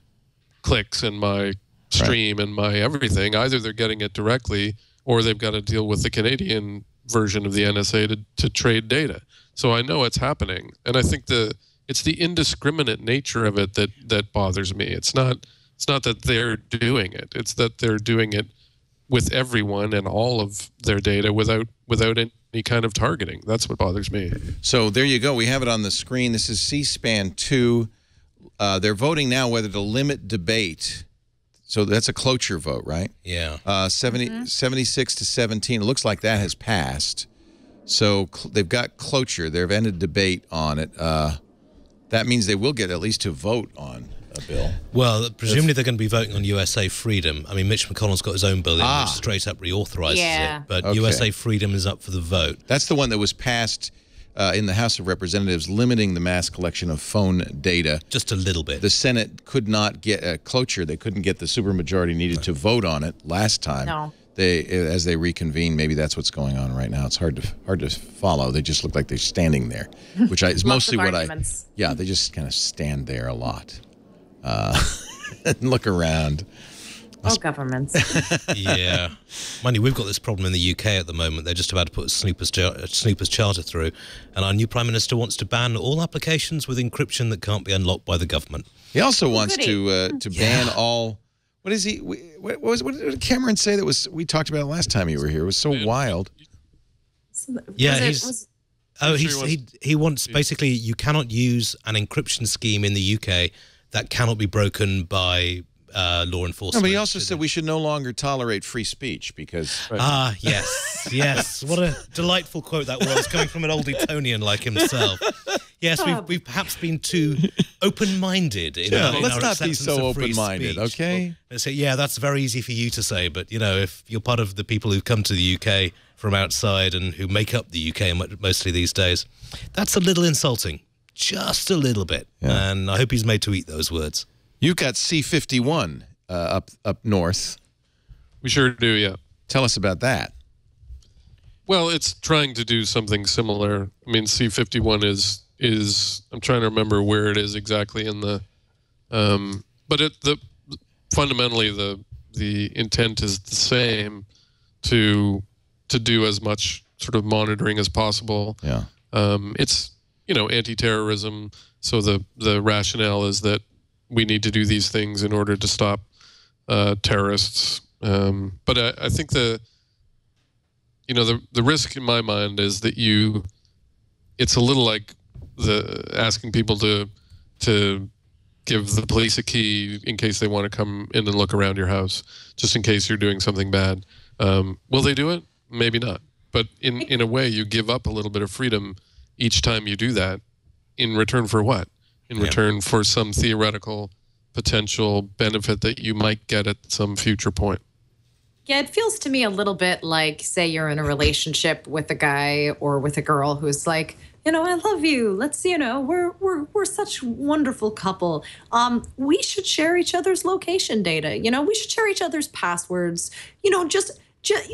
clicks and my stream and my everything. Either they're getting it directly or they've got to deal with the Canadian version of the NSA to, to trade data. So I know it's happening, and I think the it's the indiscriminate nature of it that that bothers me. It's not it's not that they're doing it; it's that they're doing it with everyone and all of their data without without any kind of targeting. That's what bothers me. So there you go. We have it on the screen. This is C-SPAN two. Uh, they're voting now whether to limit debate. So that's a cloture vote, right? Yeah. Uh, 70, 76 to 17. It looks like that has passed. So cl- they've got cloture. They've ended debate on it. Uh, that means they will get at least to vote on a bill. Well, presumably they're going to be voting on USA Freedom. I mean, Mitch McConnell's got his own bill in Ah. which straight up reauthorizes Yeah. it, but Okay. USA Freedom is up for the vote. That's the one that was passed uh, in the House of Representatives, limiting the mass collection of phone data. Just a little bit. The Senate could not get uh, cloture. They couldn't get the supermajority needed to vote on it last time. No. They, as they reconvene, maybe that's what's going on right now. It's hard to hard to follow. They just look like they're standing there, which I, is mostly what arguments. I. Yeah, they just kind of stand there a lot, uh, and look around. Oh, governments. yeah. Mind you, we've got this problem in the UK at the moment. They're just about to put a Snoopers, char- a Snoopers charter through, and our new Prime Minister wants to ban all applications with encryption that can't be unlocked by the government. He also wants goody. to uh, to ban all. What is he? What, what was what did Cameron say that was? We talked about it last time you were here. It was so wild. Yeah, Was it- he's- was- Oh, sure he wants- he he wants basically you cannot use an encryption scheme in the UK that cannot be broken by uh, law No, enforcement. but he also said we should no longer tolerate free speech because Ah, yes, yes. What a delightful quote that was, coming from an old Etonian like himself. Yes, we've, we've perhaps been too open-minded in, Yeah, in let's our not be so open-minded, okay? Let's say, yeah, that's very easy for you to say, but you know, if you're part of the people who come to the UK from outside and who make up the UK mostly these days, that's a little insulting, just a little bit. Yeah. And I hope he's made to eat those words. You've got C fifty one uh, up up north. We sure do, yeah. Tell us about that. Well, it's trying to do something similar. I mean, C51 is is I'm trying to remember where it is exactly in the Um, but it, the fundamentally the the intent is the same to to do as much sort of monitoring as possible. Yeah. Um, it's you know anti-terrorism, so the the rationale is that we need to do these things in order to stop uh, terrorists. Um, but I, I think the you know the the risk in my mind is that you it's a little like the asking people to to give the police a key in case they want to come in and look around your house, just in case you're doing something bad. Um, will they do it? Maybe not. But in in a way, you give up a little bit of freedom each time you do that. In return for what? In Yeah. return for some theoretical potential benefit that you might get at some future point. Yeah, it feels to me a little bit like, say, you're in a relationship with a guy or with a girl who's like, you know, I love you. Let's, you know, we're we're we're such wonderful couple. Um, we should share each other's location data. You know, we should share each other's passwords. You know, just just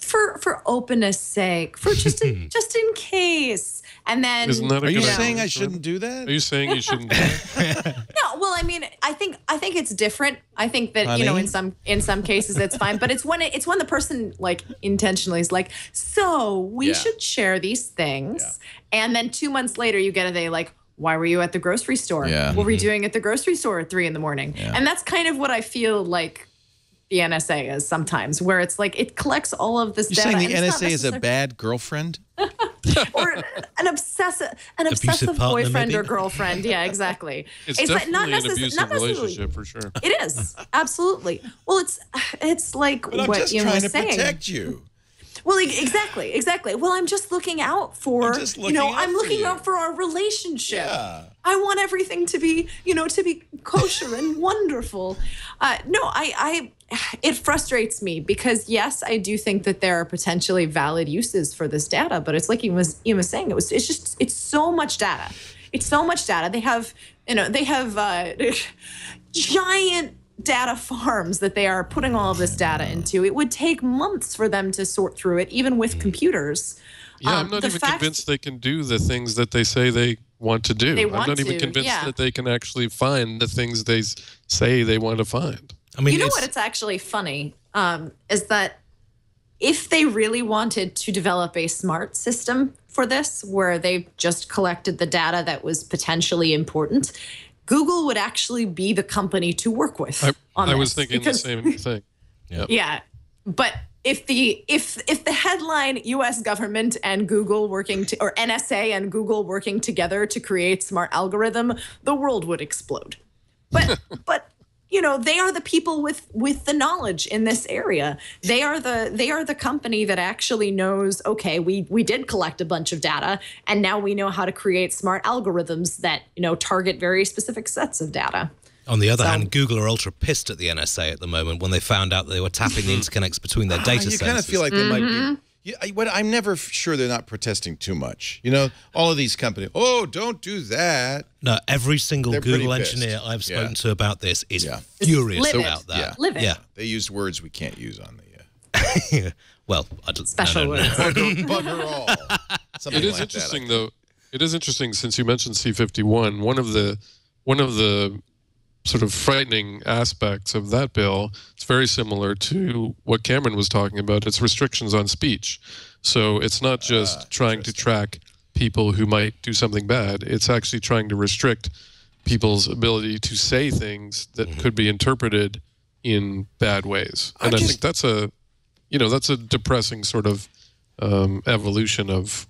for for openness sake, for just in, just in case. And then Isn't that a Are you good saying idea? I shouldn't do that? Are you saying you shouldn't? do that? No, well, I mean, I think I think it's different. I think that you know, in some in some cases, it's fine. But it's when it, it's when the person like intentionally is like, so we Yeah. should share these things, and then two months later, you get a day like. Why were you at the grocery store? Yeah. What were you mm-hmm. doing at the grocery store at three in the morning? And that's kind of what I feel like the NSA is sometimes, where it's like it collects all of this You're data. saying the and it's NSA is a bad girlfriend? or an obsessive, an Abusive obsessive partner, boyfriend maybe? or girlfriend. Yeah, exactly. It's, like definitely an necess- abusive not necessarily- relationship for sure. It is absolutely. Well, it's it's like But I'm what just you trying were to saying. protect you. Well, exactly, exactly. Well, I'm just looking out for just you know, I'm looking you. out for our relationship. Yeah. I want everything to be, you know, to be kosher and wonderful. Uh, no, I, I, it frustrates me because yes, I do think that there are potentially valid uses for this data, but it's like Iain was, Iain was saying, it was, it's just, it's so much data. It's so much data. They have, you know, they have uh, giant data farms that they are putting all of this data into. It would take months for them to sort through it, even with computers. Yeah, Um, I'm not even convinced they can do the things that they say they want to do. They I'm want not even convinced yeah. that they can actually find the things they say they want to find. I mean, you know it's, what? It's actually funny um, is that if they really wanted to develop a smart system for this, where they just collected the data that was potentially important, Google would actually be the company to work with. I, on I was thinking because- the same thing. Yeah, but if the if if the headline U.S. government and Google working to or NSA and Google working together to create smart algorithm, the world would explode. But but you know they are the people with with the knowledge in this area. They are the they are the company that actually knows. Okay, we we did collect a bunch of data, and now we know how to create smart algorithms that you know target very specific sets of data. on the other so- hand, Google are ultra pissed at the NSA at the moment when they found out that they were tapping the interconnects between their data Ah, you centers. kind of feel like they might Mm-hmm. be. You, I, what, I'm never sure they're not protesting too much. You know, all of these companies. Oh, don't do that. no, every single They're Google engineer I've Yeah. spoken to about this is Yeah. furious Livid. about that. Yeah. Livid. Yeah. They use words we can't use on the uh, Well, I don't, Special no, no, no. words. bugger, bugger all. Something It is like interesting that, though. It is interesting since you mentioned C51. One of the one of the sort of frightening aspects of that bill. It's very similar to what Cameron was talking about. It's restrictions on speech. So it's not just trying to track people who might do something bad. It's actually trying to restrict people's ability to say things that could be interpreted in bad ways. And I, just- think that's a, you know, that's a depressing sort of um, evolution of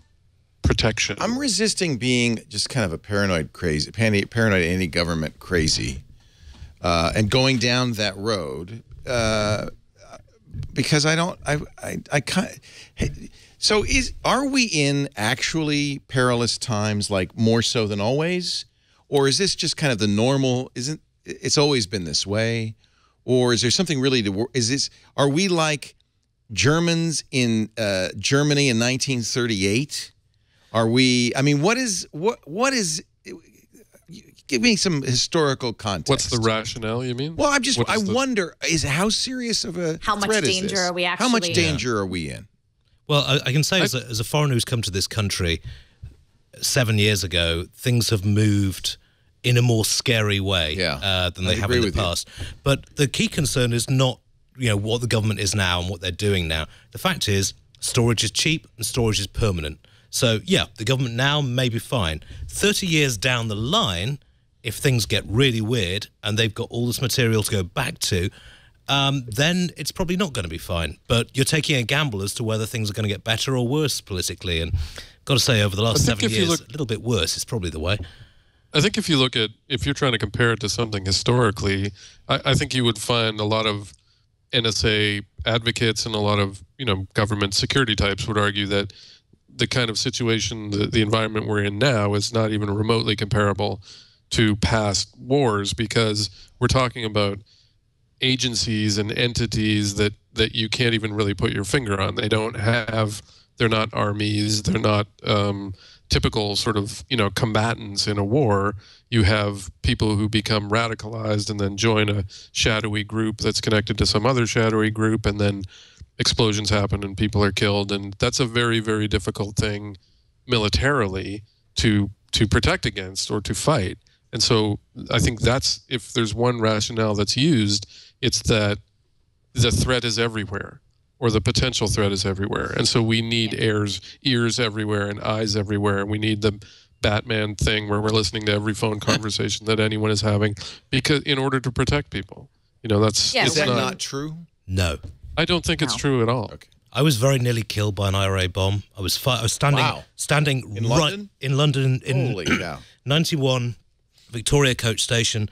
protection. I'm resisting being just kind of a paranoid crazy, paranoid anti-government crazy, uh, and going down that road uh, because I don't. I I, I kind. So is are we in actually perilous times, like more so than always, or is this just kind of the normal? Isn't it's always been this way, or is there something really to? Is this? Are we like? Germans in uh, Germany in 1938? Are we? I mean, what is what? What is? Give me some historical context. What's the rationale? You mean? Well, I'm just. I the- wonder. Is how serious of a How much threat is danger this? are we actually? How much actually- danger are we in? Well, I, I can say as a, as a foreigner who's come to this country seven years ago, things have moved in a more scary way Yeah, uh, than I they have in the with you. past. But the key concern is not you know what the government is now and what they're doing now. The fact is storage is cheap and storage is permanent. So yeah, the government now may be fine. Thirty years down the line, if things get really weird and they've got all this material to go back to, um, then it's probably not going to be fine. But you're taking a gamble as to whether things are going to get better or worse politically. And got to say, over the last seven years, look- a little bit worse is probably the way. I think if you look at if you're trying to compare it to something historically, I, I think you would find a lot of NSA advocates and a lot of you know government security types would argue that the kind of situation, the, the environment we're in now, is not even remotely comparable to past wars because we're talking about agencies and entities that that you can't even really put your finger on. They don't have. They're not armies. They're not um, typical sort of you know combatants in a war. You have people who become radicalized and then join a shadowy group that's connected to some other shadowy group, and then explosions happen and people are killed. And that's a very very difficult thing militarily to to protect against or to fight. And so I think that's if there's one rationale that's used, it's that the threat is everywhere or the potential threat is everywhere. And so we need ears ears everywhere and eyes everywhere. And we need the Batman thing where we're listening to every phone conversation that anyone is having because in order to protect people. You know, that's Yeah, Is that when- not true? No. I don't think it's true at all. Okay. I was very nearly killed by an IRA bomb. I was fi- I was standing Wow. standing In right London? in London in Holy 91 Victoria Coach Station.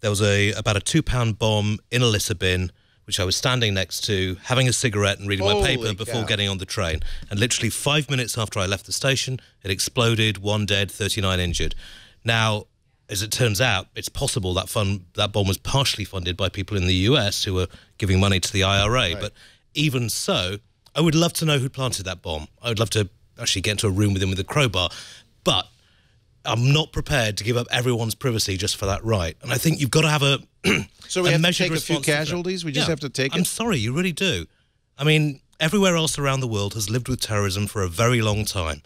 There was a about a two pound bomb in a litter bin, which I was standing next to, having a cigarette and reading my paper before cow. getting on the train. And literally five minutes after I left the station, it exploded. One dead, 39 injured. Now. As it turns out, it's possible that fund that bomb was partially funded by people in the US who were giving money to the IRA. But even so, I would love to know who planted that bomb. I would love to actually get into a room with him with a crowbar. But I'm not prepared to give up everyone's privacy just for that right. And I think you've got to have a So we a have to take a few response to that. casualties? We just Yeah. have to take I'm sorry, you really do. I mean, everywhere else around the world has lived with terrorism for a very long time.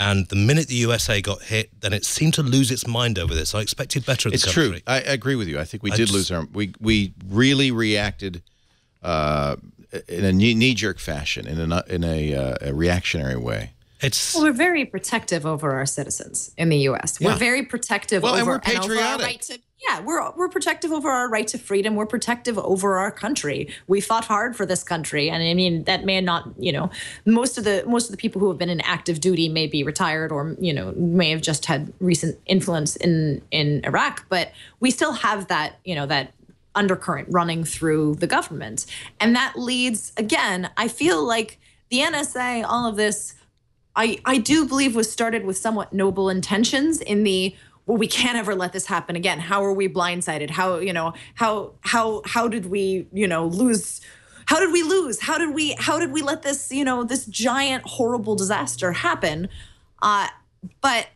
And the minute the USA got hit, then it seemed to lose its mind over this. I expected better of the It's country. true. I, I agree with you. I think we I did just- lose our. We we really reacted uh, in a knee jerk fashion, in a in a, uh, a reactionary way. It's Well, we're very protective over our citizens in the U.S. Yeah. We're very protective Well, over, and we're over our patriotic. right to. Yeah, we're we're protective over our right to freedom. We're protective over our country. We fought hard for this country, and I mean that may not, you know, most of the most of the people who have been in active duty may be retired or you know may have just had recent influence in in Iraq, but we still have that, you know, that undercurrent running through the government, and that leads again. I feel like the NSA, all of this I, I do believe was started with somewhat noble intentions in the well we can't ever let this happen again. How are we blindsided? How you know how how how did we you know lose how did we lose? How did we how did we let this you know this giant horrible disaster happen? Uh but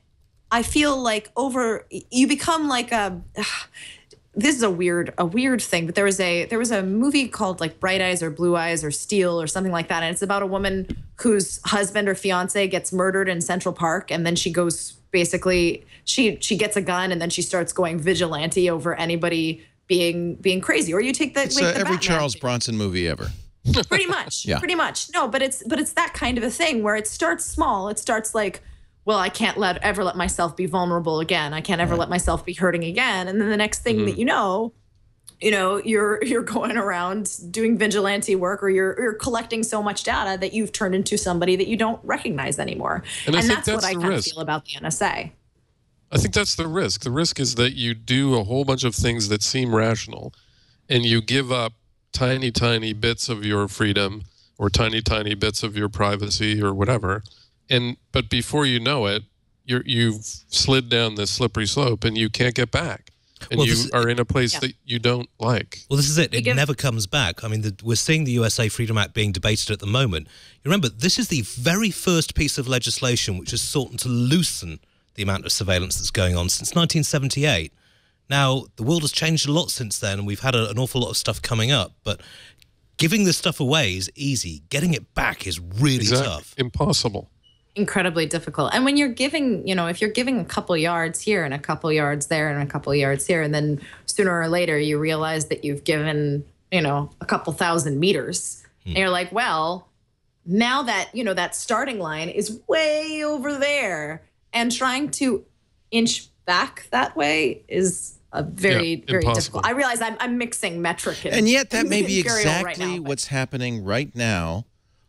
i feel like over you become like a this is a weird a weird thing but there was a there was a movie called like bright eyes or blue eyes or steel or something like that and it's about a woman whose husband or fiance gets murdered in central park and then she goes basically she she gets a gun and then she starts going vigilante over anybody being being crazy or you take the like the every Batman Charles thing Bronson movie ever. pretty much Yeah. pretty much no but it's but it's that kind of a thing where it starts small it starts like well i can't let ever let myself be vulnerable again i can't ever let myself be hurting again and then the next thing Mm-hmm. that you know you know you're you're going around doing vigilante work or you're you're collecting so much data that you've turned into somebody that you don't recognize anymore And and, that's, that's what i kind of risk. feel about the nsa I think that's the risk. The risk is that you do a whole bunch of things that seem rational and you give up tiny, tiny bits of your freedom or tiny, tiny bits of your privacy or whatever. And but before you know it, you're you've slid down this slippery slope and you can't get back. And Well, you this- are in a place Yeah. that you don't like. Well, this is it. It never comes back. I mean, the, we're seeing the USA Freedom Act being debated at the moment. You remember, this is the very first piece of legislation which has sought to loosen the amount of surveillance that's going on since 1978. Now, the world has changed a lot since then, and we've had a, an awful lot of stuff coming up. But giving this stuff away is easy. Getting it back is really Exactly. tough. Impossible. Incredibly difficult. And when you're giving, you know, if you're giving a couple yards here and a couple yards there and a couple yards here, and then sooner or later you realize that you've given, you know, a couple thousand meters, and you're like, well, now that, you know, that starting line is way over there, and trying to inch back that way is a very, Yeah, very impossible. difficult. I realize I'm, I'm mixing metric and, And yet, that may be imperial right exactly now, what's happening right now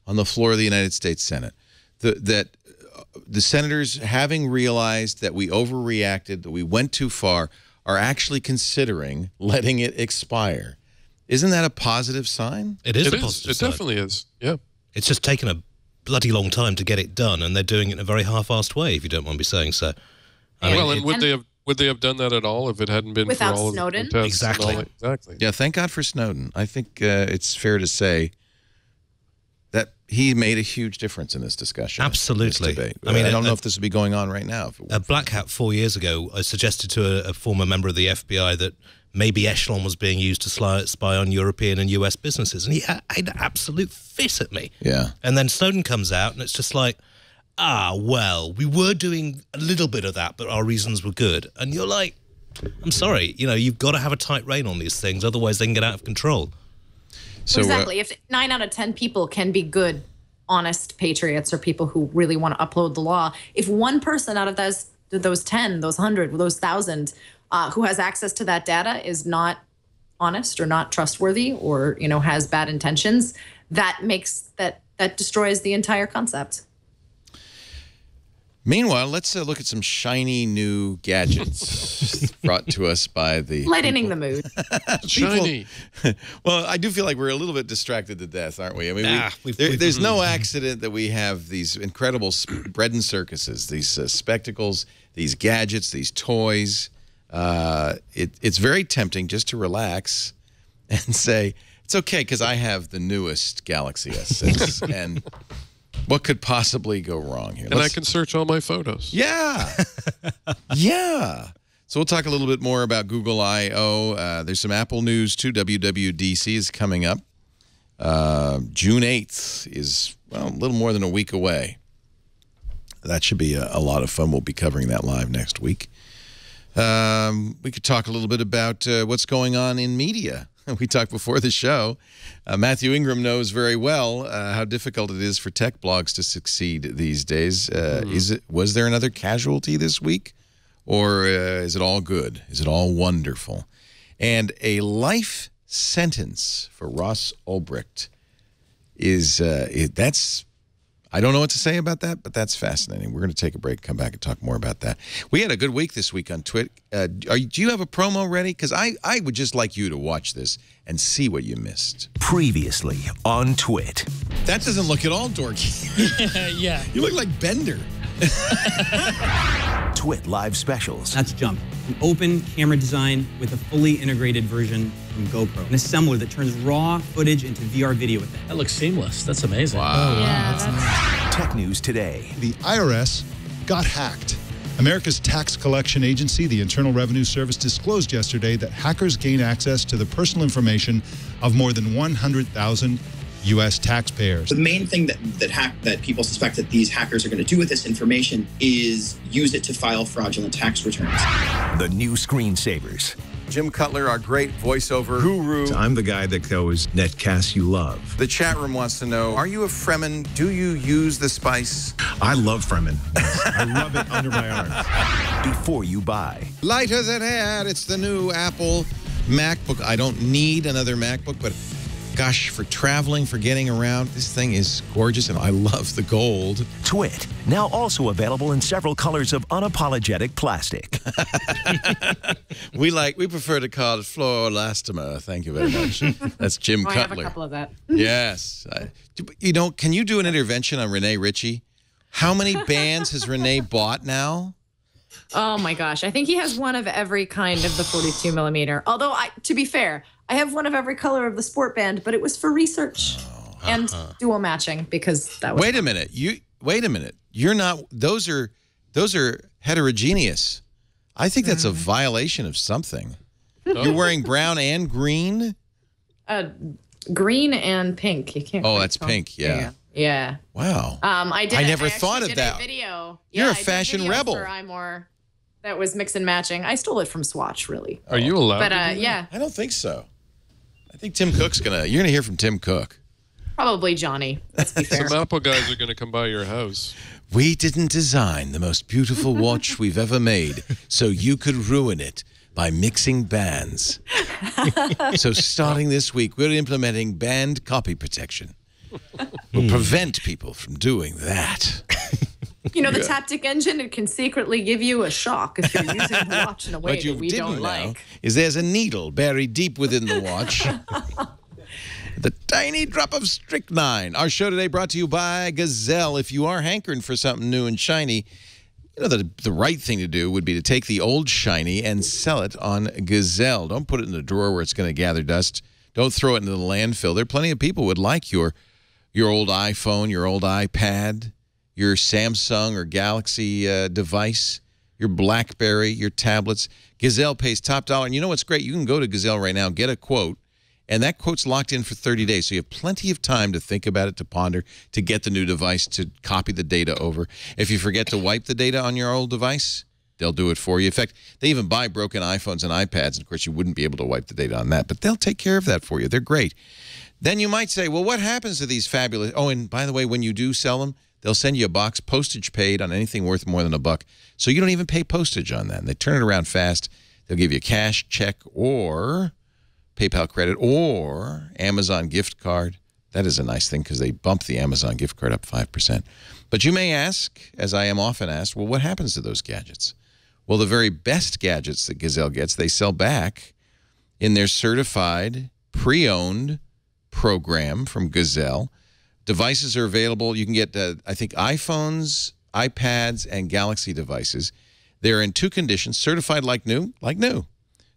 on the floor of the United States Senate. The, that uh, the senators, having realized that we overreacted, that we went too far, are actually considering letting it expire. Isn't that a positive sign? It is It a is. positive It sign. definitely is. Yeah. It's just taken a bloody long time to get it done, and they're doing it in a very half-assed way, if you don't mind me saying so. I mean, well, and it- would they have would they have done that at all if it hadn't been Without for all Snowden? of the protests all Exactly. Exactly. Yeah, thank God for Snowden. I think uh, it's fair to say that he made a huge difference in this discussion. Absolutely. This. I mean, I don't uh, know if this would be going on right now. A black hat four years ago, I suggested to a, a former member of the FBI that maybe Echelon was being used to spy on European and US businesses, and he had an absolute fit at me. Yeah. And then Snowden comes out, and it's just like, ah, well, we were doing a little bit of that, but our reasons were good. And you're like, I'm sorry, you know, you've got to have a tight rein on these things, otherwise they can get out of control. So, uh, exactly. if nine out of 10 people can be good, honest patriots or people who really want to upload the law, if one person out of those, those 10, those 100, those 1,000 uh, who has access to that data is not honest or not trustworthy or, you know, has bad intentions, that makes that, that destroys the entire concept. Meanwhile, let's uh, look at some shiny new gadgets brought to us by the. Lightening the mood. Shiny. well, I do feel like we're a little bit distracted to death, aren't we? I mean, we- Ah, we've- there- we've- there's no accident that we have these incredible sp- bread and circuses, these uh, spectacles, these gadgets, these toys. Uh, it, it's very tempting just to relax and say it's okay because I have the newest Galaxy S6, and what could possibly go wrong here? And I Let's- can search all my photos. yeah. yeah. So we'll talk a little bit more about Google I/O. Uh, there's some Apple news too. WWDC is coming up. Uh, June 8th is well a little more than a week away. That should be a, a lot of fun. We'll be covering that live next week. Um, we could talk a little bit about uh, what's going on in media. We talked before the show. Uh, Mathew Ingram knows very well uh, how difficult it is for tech blogs to succeed these days. Uh, Is it was there another casualty this week, or uh, is it all good? Is it all wonderful? And a life sentence for Ross Ulbricht is uh, it, that's I don't know what to say about that, but that's fascinating. We're going to take a break, come back and talk more about that. We had a good week this week on Twit. Uh, you- do you have a promo ready? Because I, I would just like you to watch this and see what you missed. Previously on Twit. That doesn't look at all dorky. yeah. You look like Bender. Twit live specials. That's Jump, an open camera design with a fully integrated version from GoPro, an assembler that turns raw footage into VR video with it. That looks seamless. That's amazing. Oh, Tech news today. The IRS got hacked. America's tax collection agency, the Internal Revenue Service, disclosed yesterday that hackers gained access to the personal information of more than 100,000 U.S. taxpayers. The main thing that that hack that people suspect that these hackers are going to do with this information is use it to file fraudulent tax returns. The new screensavers. Jim Cutler, our great voiceover guru. I'm the guy that goes, netcast you love. The chat room wants to know Are you a Fremen? Do you use the spice? I love Fremen. I love it under my arm. Before you buy. Lighter than air. It's the new Apple MacBook. I don't need another MacBook, but gosh, for traveling, for getting around, this thing is gorgeous, and I love the gold. Twit. Now also available in several colors of unapologetic plastic. We like we prefer to call it fluoroelastomer. Thank you very much. That's Jim Oh, I have a Cutler. couple of that. Yes. I- you know, can you do an intervention on Rene Ritchie? How many bands has Rene bought now? Oh my gosh. I think he has one of every kind of the 42 millimeter. Although, I, to be fair, I have one of every color of the sport band, but it was for research and dual matching because that was. Wait a minute. You wait a minute. You're not those are those are heterogeneous. I think that's a Mm-hmm. violation of something. You're wearing brown and green? Uh, green and pink. You can't. Oh, that's tell. pink. Yeah. Yeah. Wow. Um, I did. I a- never actually thought of did that. A video. You're Yeah, a I did fashion video rebel. For iMore. That was mix and matching. I stole it from Swatch, really. Are you allowed? But to uh, that? yeah, I don't think so. I think Tim Cook's gonna. You're gonna hear from Tim Cook. probably Jony. Let's be fair. Some Apple guys are going to come by your house. We didn't design the most beautiful watch we've ever made, so you could ruin it by mixing bands. so starting this week, we're implementing band copy protection. We'll prevent people from doing that. You know, the Taptic engine, it can secretly give you a shock if you're using the watch in a way that we didn't don't like. is there's a needle buried deep within the watch. the tiny drop of strychnine. Our show today brought to you by Gazelle. If you are hankering for something new and shiny, you know the the right thing to do would be to take the old shiny and sell it on Gazelle. Don't put it in a drawer where it's going to gather dust. Don't throw it into the landfill. There are plenty of people who would like your your old iPhone, your old iPad, your Samsung or Galaxy uh, device, your BlackBerry, your tablets. Gazelle pays top dollar. And you know what's great? You can go to Gazelle right now, get a quote, and that quote's locked in for 30 days. So you have plenty of time to think about it, to ponder, to get the new device, to copy the data over. If you forget to wipe the data on your old device, they'll do it for you. In fact, they even buy broken iPhones and iPads. And of course, you wouldn't be able to wipe the data on that, but they'll take care of that for you. They're great. Then you might say, well, what happens to these fabulous? Oh, and by the way, when you do sell them, they'll send you a box, postage paid on anything worth more than a buck. So you don't even pay postage on that. And they turn it around fast. They'll give you a cash, check, or PayPal credit, or Amazon gift card. That is a nice thing because they bump the Amazon gift card up 5%. But you may ask, as I am often asked, well, what happens to those gadgets? Well, the very best gadgets that Gazelle gets, they sell back in their certified, pre owned program from Gazelle. Devices are available. You can get, uh, I think, iPhones, iPads, and Galaxy devices. They're in two conditions certified like new, like new.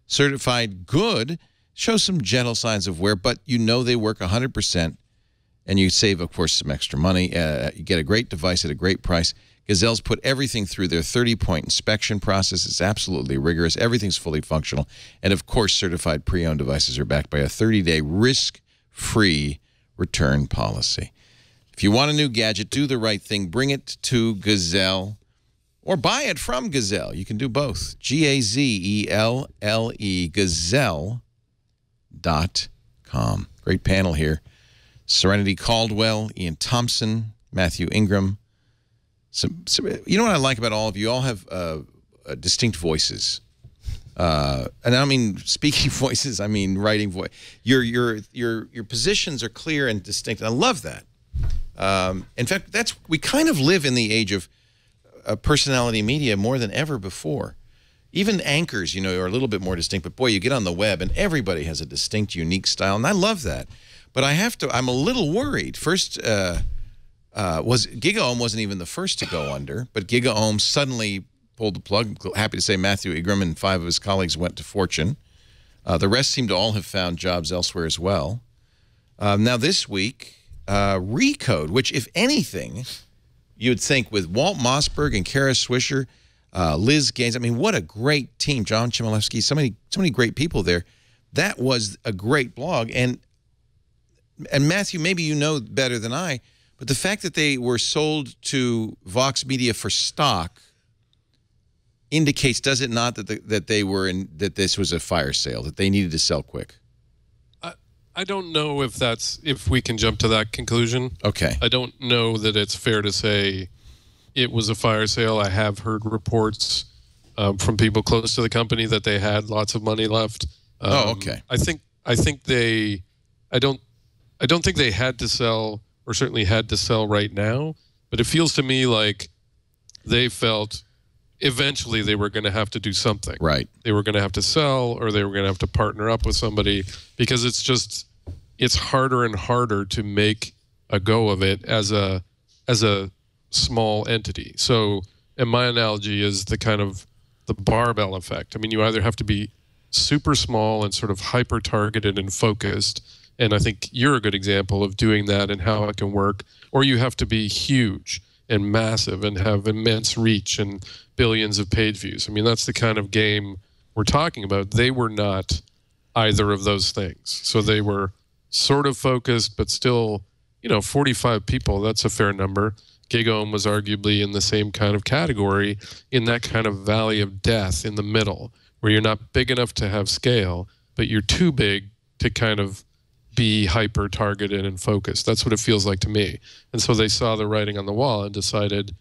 Certified good, shows some gentle signs of wear, but you know they work 100%, and you save, of course, some extra money. Uh, you get a great device at a great price. Gazelle's put everything through their 30 point inspection process. It's absolutely rigorous. Everything's fully functional. And of course, certified pre owned devices are backed by a 30 day risk free return policy. If you want a new gadget, do the right thing. Bring it to Gazelle or buy it from Gazelle. You can do both. G A Z E L L E, gazelle.com. Great panel here. Serenity Caldwell, Iain Thomson, Mathew Ingram. Some, some, you know what I like about all of you? You all have uh, uh, distinct voices. Uh, and I don't mean speaking voices. I mean writing voice. Your your your your positions are clear and distinct. And I love that. Um, in fact, that's we kind of live in the age of uh, personality media more than ever before. Even anchors, you know, are a little bit more distinct. But boy, you get on the web and everybody has a distinct, unique style, and I love that. But I have to. I'm a little worried. First. Uh, uh, was GigaOM wasn't even the first to go under, but GigaOM suddenly pulled the plug. Happy to say Mathew Ingram and five of his colleagues went to Fortune. Uh, the rest seem to all have found jobs elsewhere as well. Um, now this week, uh, Recode, which if anything, you would think with Walt Mossberg and Kara Swisher, uh, Liz Gannes. I mean, what a great team! Dawn Chmielewski, so many, so many great people there. That was a great blog, and and Mathew, maybe you know better than I. But the fact that they were sold to Vox Media for stock indicates, does it not, that the, that they were in that this was a fire sale that they needed to sell quick? I, don't know if that's if we can jump to that conclusion. Okay. I don't know that it's fair to say it was a fire sale. I have heard reports um, from people close to the company that they had lots of money left. Um, Oh, okay. I think I think they, I don't, I don't think they had to sell or certainly had to sell right now. But it feels to me like they felt eventually they were going to have to do something. Right. They were going to have to sell or they were going to have to partner up with somebody because it's just it's harder and harder to make a go of it as a as a small entity. So, and my analogy is the kind of the barbell effect. I mean, you either have to be super small and sort of hyper targeted and focused and I think you're a good example of doing that and how it can work. Or you have to be huge and massive and have immense reach and billions of page views. I mean, that's the kind of game we're talking about. They were not either of those things. So they were sort of focused, but still, you know, 45 people, that's a fair number. GigaOM was arguably in the same kind of category, in that kind of valley of death in the middle, where you're not big enough to have scale, but you're too big to kind of be hyper targeted and focused. That's what it feels like to me. And so they saw the writing on the wall and decided,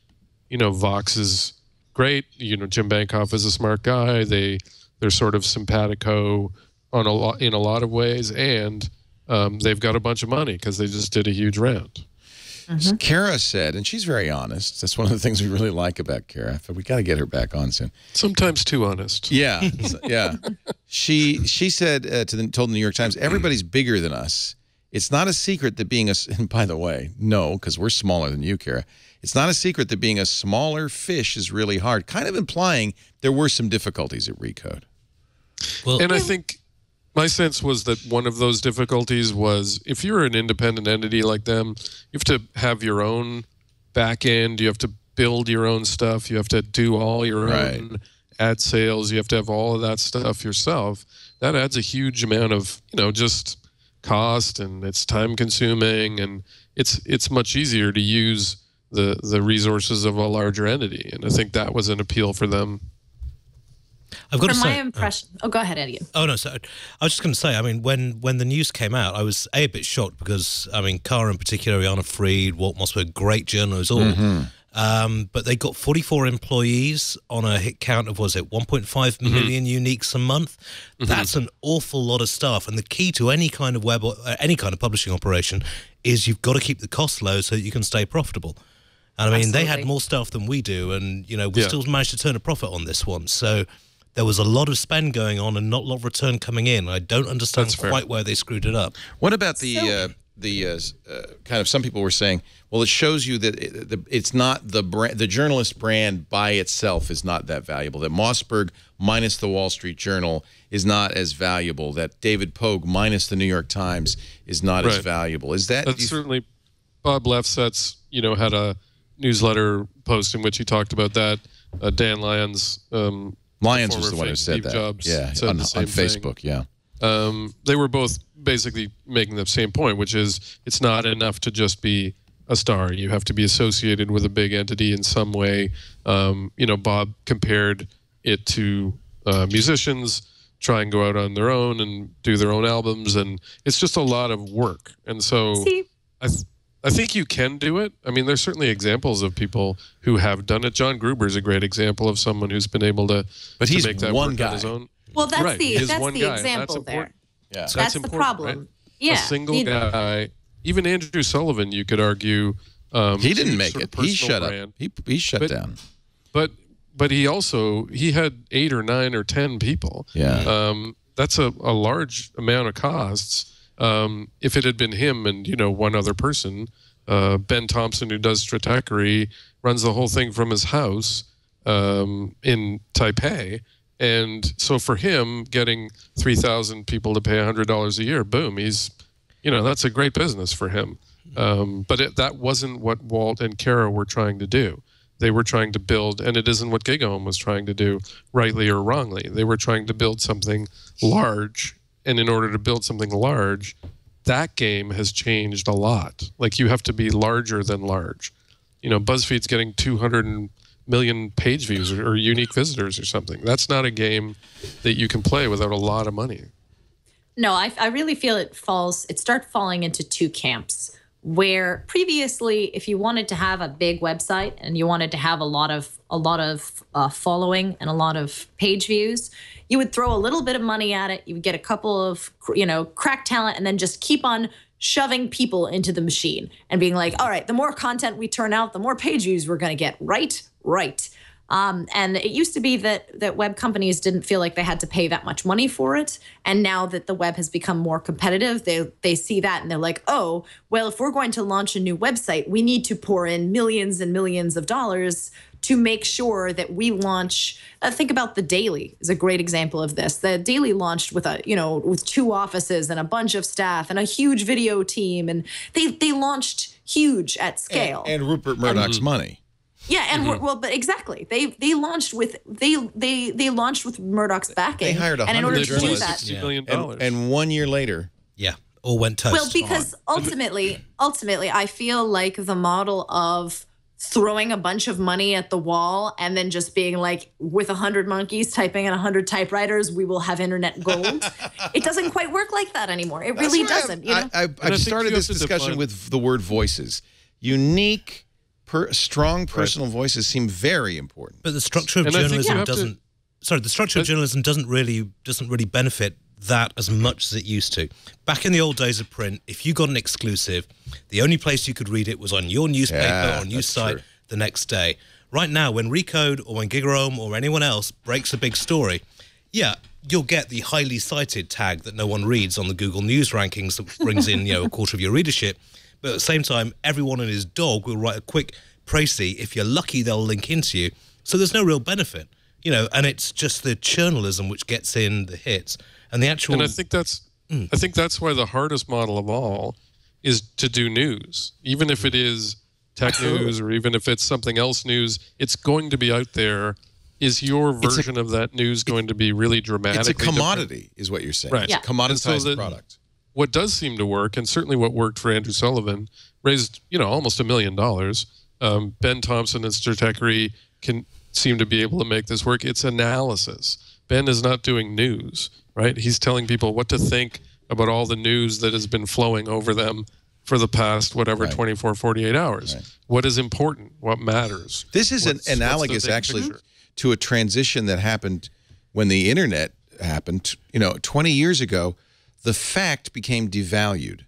you know, Vox is great. You know, Jim Bankoff is a smart guy. They they're sort of simpatico on a lot in a lot of ways, and um, they've got a bunch of money because they just did a huge round. Mm-hmm. Kara said, and she's very honest. That's one of the things we really like about Kara. But we got to get her back on soon. Sometimes too honest. Yeah, yeah. She she said uh, to the told the New York Times, everybody's bigger than us. It's not a secret that being a. And by the way, no, because we're smaller than you, Kara. It's not a secret that being a smaller fish is really hard. Kind of implying there were some difficulties at Recode. Well, and I think my sense was that one of those difficulties was if you're an independent entity like them, you have to have your own back end, you have to build your own stuff, you have to do all your right. own ad sales, you have to have all of that stuff yourself. That adds a huge amount of, you know, just cost and it's time consuming and it's it's much easier to use the the resources of a larger entity. And I think that was an appeal for them I've got From to say, my impression. Oh. oh, go ahead, Eddie. Oh no, so I was just going to say. I mean, when when the news came out, I was a, a bit shocked because I mean, Kara in particular, Ina Fried, Walt Mossberg, great journalists all. Mm-hmm. Um, but they got 44 employees on a hit count of was it 1.5 Mm-hmm. million uniques a month. That's an awful lot of stuff. And the key to any kind of web, or, uh, any kind of publishing operation, is you've got to keep the costs low so that you can stay profitable. And I mean, they had more staff than we do, and you know, we Yeah. still managed to turn a profit on this one. So there was a lot of spend going on and not a lot of return coming in. I don't understand That's fair. quite where they screwed it up. What about the So- uh, the uh, uh, kind of some people were saying, well, it shows you that it, the, it's not the brand, the journalist brand by itself is not that valuable. That Mossberg minus the Wall Street Journal is not as valuable. That David Pogue minus the New York Times is not as valuable. Is that That's you- certainly Bob Lefsetz, you know, had a newsletter post in which he talked about that. Uh, Dan Lyons, um, Lyons was the one who said Steve that? Jobs yeah, said on, the on same thing. Facebook. Yeah. um, they were both basically making the same point, which is it's not enough to just be a star. You have to be associated with a big entity in some way. Um, you know, Bob compared it to uh, musicians try and go out on their own and do their own albums, and it's just a lot of work. And so, See, I, th- I think you can do it. I mean, there's certainly examples of people who have done it. John Gruber is a great example of someone who's been able to, But to he's make that one work guy. on his own. well, that's Right, the that's one the guy, and that's example there. important. Yeah. That's, That's the problem. right? Yeah, a single you- guy. Even Andrew Sullivan, you could argue, um, He didn't make it. He shut brand. up. He he shut But- down. But but he also he had eight or nine or ten people. Yeah. Um, that's a, a large amount of costs. Um, if it had been him and you know one other person, uh, Ben Thompson, who does Stratechery, runs the whole thing from his house um, in Taipei. And so for him, getting three thousand people to pay hundred dollars a year, boom, he's, you know, that's a great business for him. Um, but it, that wasn't what Walt and Kara were trying to do. They were trying to build, and it isn't what GigaOM was trying to do, rightly or wrongly. They were trying to build something large, and in order to build something large, that game has changed a lot. Like you have to be larger than large. You know, BuzzFeed's getting 200 million page views or, or unique visitors or something. That's not a game that you can play without a lot of money. No, I, I really feel it falls. It starts falling into two camps. Where previously, if you wanted to have a big website and you wanted to have a lot of a lot of uh, following and a lot of page views, you would throw a little bit of money at it. You would get a couple of you know crack talent, and then just keep on shoving people into the machine and being like, all right, the more content we turn out, the more page views we're going to get. Right, right. Um, and it used to be that that web companies didn't feel like they had to pay that much money for it. And now that the web has become more competitive, they they see that and they're like, oh, well, if we're going to launch a new website, we need to pour in millions and millions of dollars to make sure that we launch. Uh, think about the Daily is a great example of this. The Daily launched with a you know with two offices and a bunch of staff and a huge video team, and they they launched huge at scale. And, and Rupert Murdoch's money. Yeah, and we're, well, but exactly, they they launched with they they they launched with Murdoch's backing. They hired and in order 100 to do journalists. that, $60 Yeah. million And, and one year later, Yeah. All went toast. Well, because ultimately, ultimately, I feel like the model of throwing a bunch of money at the wall and then just being like, with a hundred monkeys typing in a hundred typewriters, we will have internet gold. it doesn't quite work like that anymore. It really That's why doesn't. You know? I, I, I've started this discussion with the word voices. Unique, per, strong personal voices seem very important. But the structure of And I think you journalism doesn't. Sorry, the structure of journalism doesn't really doesn't really benefit that as much as it used to. Back in the old days of print, if you got an exclusive, the only place you could read it was on your newspaper Yeah, or news site true. the next day. Right now, when Recode or when GigaOM or anyone else breaks a big story, yeah, you'll get the highly cited tag that no one reads on the Google News rankings that brings in, you know, a quarter of your readership. But at the same time, everyone and his dog will write a quick précis. If you're lucky, they'll link into you. So there's no real benefit, you know, and it's just the journalism which gets in the hits and the actual. And I think that's Mm. I think that's why the hardest model of all is to do news, even if it is tech news or even if it's something else news. It's going to be out there. Is your It's a- version of that news going to be really dramatic? It's a commodity, is what you're saying. Right. It's a commoditized And so that- product. What does seem to work, and certainly what worked for Andrew Sullivan, raised you know almost a million dollars. Um, ben Thompson and Stratechery can seem to be able to make this work. It's analysis. Ben is not doing news, right? He's telling people what to think about all the news that has been flowing over them for the past whatever 24 48 hours what is important what matters This is What's- the analogous, actually, picture? to a transition that happened when the internet happened. You know, 20 years ago, the fact became devalued.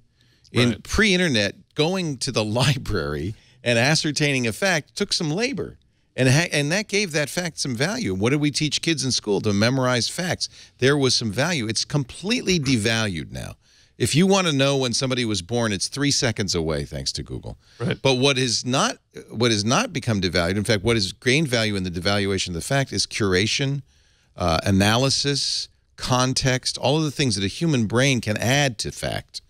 In pre-internet, going to the library and ascertaining a fact took some labor. And, ha- and that gave that fact some value. What did we teach kids in school? To memorize facts. There was some value. It's completely devalued now. If you want to know when somebody was born, it's three seconds away, thanks to Google. Right. But what is not what has not become devalued, in fact, what has gained value in the devaluation of the fact is curation, uh, analysis, context, all of the things that a human brain can add to fact.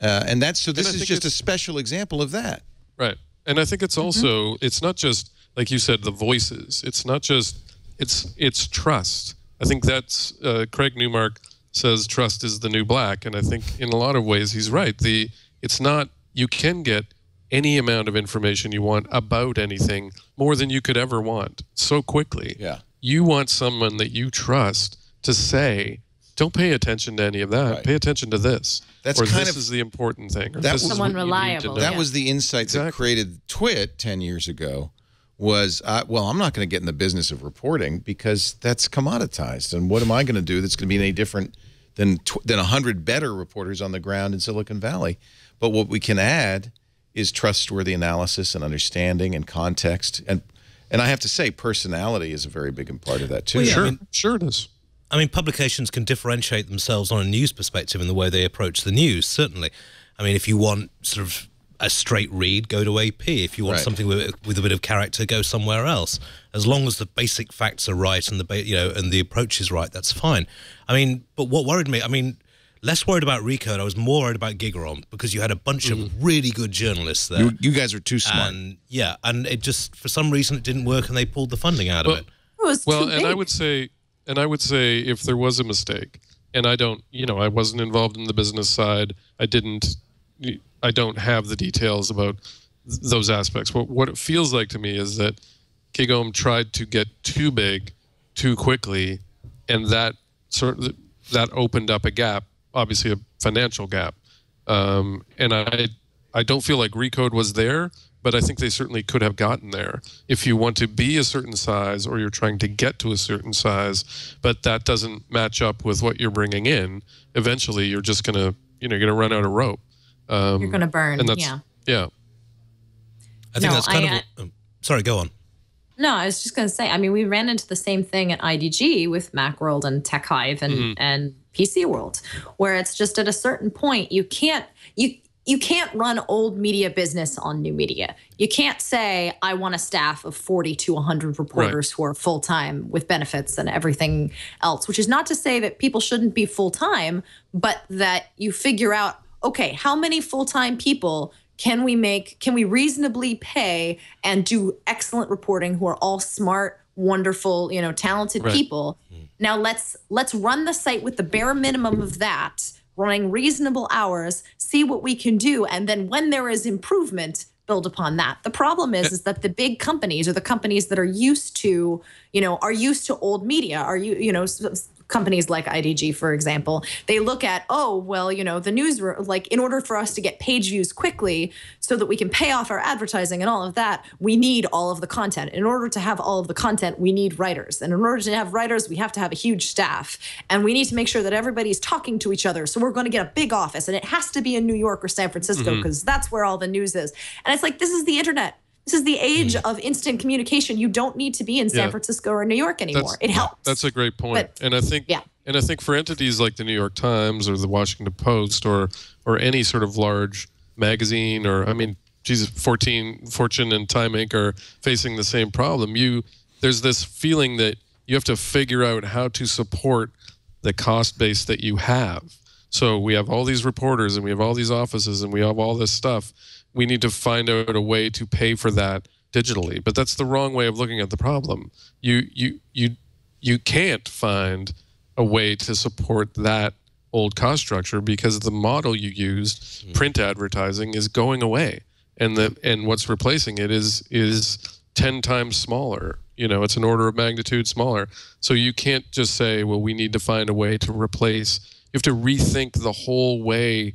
Uh, and that's so. This is just a special example of that. Right. And I think it's also it's not just like you said the voices. It's not just it's it's trust. I think that's uh, Craig Newmark says trust is the new black and I think in a lot of ways he's right. The it's not you can get any amount of information you want about anything more than you could ever want so quickly. Yeah. You want someone that you trust to say don't pay attention to any of that. Pay attention to this. That's or kind this of- is the important thing. Or That this was- is Someone what you need to reliable, know. That was the insight that created Twit 10 years ago was, uh, well, I'm not going to get in the business of reporting because that's commoditized. And what am I going to do that's going to be any different than tw- than 100 better reporters on the ground in Silicon Valley? But what we can add is trustworthy analysis and understanding and context. And and I have to say, personality is a very big part of that, too. Well, yeah, I Sure. mean- sure it is. I mean, publications can differentiate themselves on a news perspective in the way they approach the news, certainly. I mean, if you want sort of a straight read, go to AP. If you want Right. something with, with a bit of character, go somewhere else. As long as the basic facts are right and the ba- you know and the approach is right, that's fine. I mean, but what worried me, I mean, less worried about Recode. I was more worried about GigaOM because you had a bunch of mm-hmm. really good journalists there. You, you guys are too smart. And yeah, and it just for some reason it didn't work, and they pulled the funding out Well, of it. It was well too and i would say and i would say if there was a mistake and i don't you know i wasn't involved in the business side i didn't i don't have the details about th- those aspects but what it feels like to me is that GigaOM tried to get too big too quickly and that sort of that opened up a gap obviously a financial gap um, and i i don't feel like recode was there but I think they certainly could have gotten there. If you want to be a certain size or you're trying to get to a certain size, but that doesn't match up with what you're bringing in, eventually you're just gonna, you know, you're gonna run out of rope. Um, You're gonna burn, And that's, yeah. yeah. I think No, that's kind I- of. um, sorry, go on. No, I was just going to say. I mean, we ran into the same thing at IDG with MacWorld and TechHive and Mm-hmm. and PC World, where it's just at a certain point you can't you you can't run old media business on new media. You can't say I want a staff of 40 to 100 reporters who are full time with benefits and everything else, which is not to say that people shouldn't be full time, but that you figure out okay, how many full time people can we make, can we reasonably pay and do excellent reporting who are all smart, wonderful, you know, talented Right. people? Mm-hmm. Now let's let's run the site with the bare minimum of that running reasonable hours, see what we can do, and then when there is improvement, build upon that. The problem is is that the big companies or the companies that are used to, you know, are used to old media, are you, you know, companies like IDG for example, they look at, oh, well, you know, the news like in order for us to get page views quickly so that we can pay off our advertising and all of that, we need all of the content. In order to have all of the content, we need writers. And in order to have writers, we have to have a huge staff. And we need to make sure that everybody's talking to each other. So we're going to get a big office and it has to be in New York or San Francisco Mhm. because that's where all the news is. And it's like, this is the internet. This is the age of instant communication. You don't need to be in San Mm. Yeah. Francisco or New York anymore. it helps. That's a great point. But- and I think yeah. and I think for entities like the New York Times or the Washington Post or or any sort of large magazine or I mean Jesus 14 Fortune and Time Inc are facing the same problem. You there's this feeling that you have to figure out how to support the cost base that you have. So we have all these reporters and we have all these offices and we have all this stuff. We need to find out a way to pay for that digitally. But that's the wrong way of looking at the problem. You you you you can't find a way to support that old cost structure because the model you used, hmm. print advertising, is going away. And the and what's replacing it is is ten times smaller. You know, it's an order of magnitude smaller. So you can't just say, well, we need to find a way to replace you have to rethink the whole way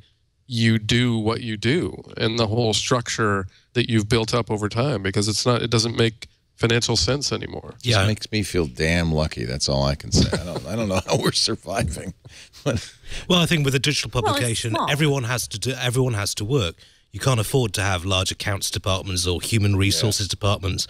you do what you do and the whole structure that you've built up over time because it's not it doesn't make financial sense anymore. Just makes me feel damn lucky. That's all I can say. I don't, I don't know how we're surviving. Well, I think with a digital publication, small. everyone has to do, everyone has to work. You can't afford to have large accounts departments or human resources departments.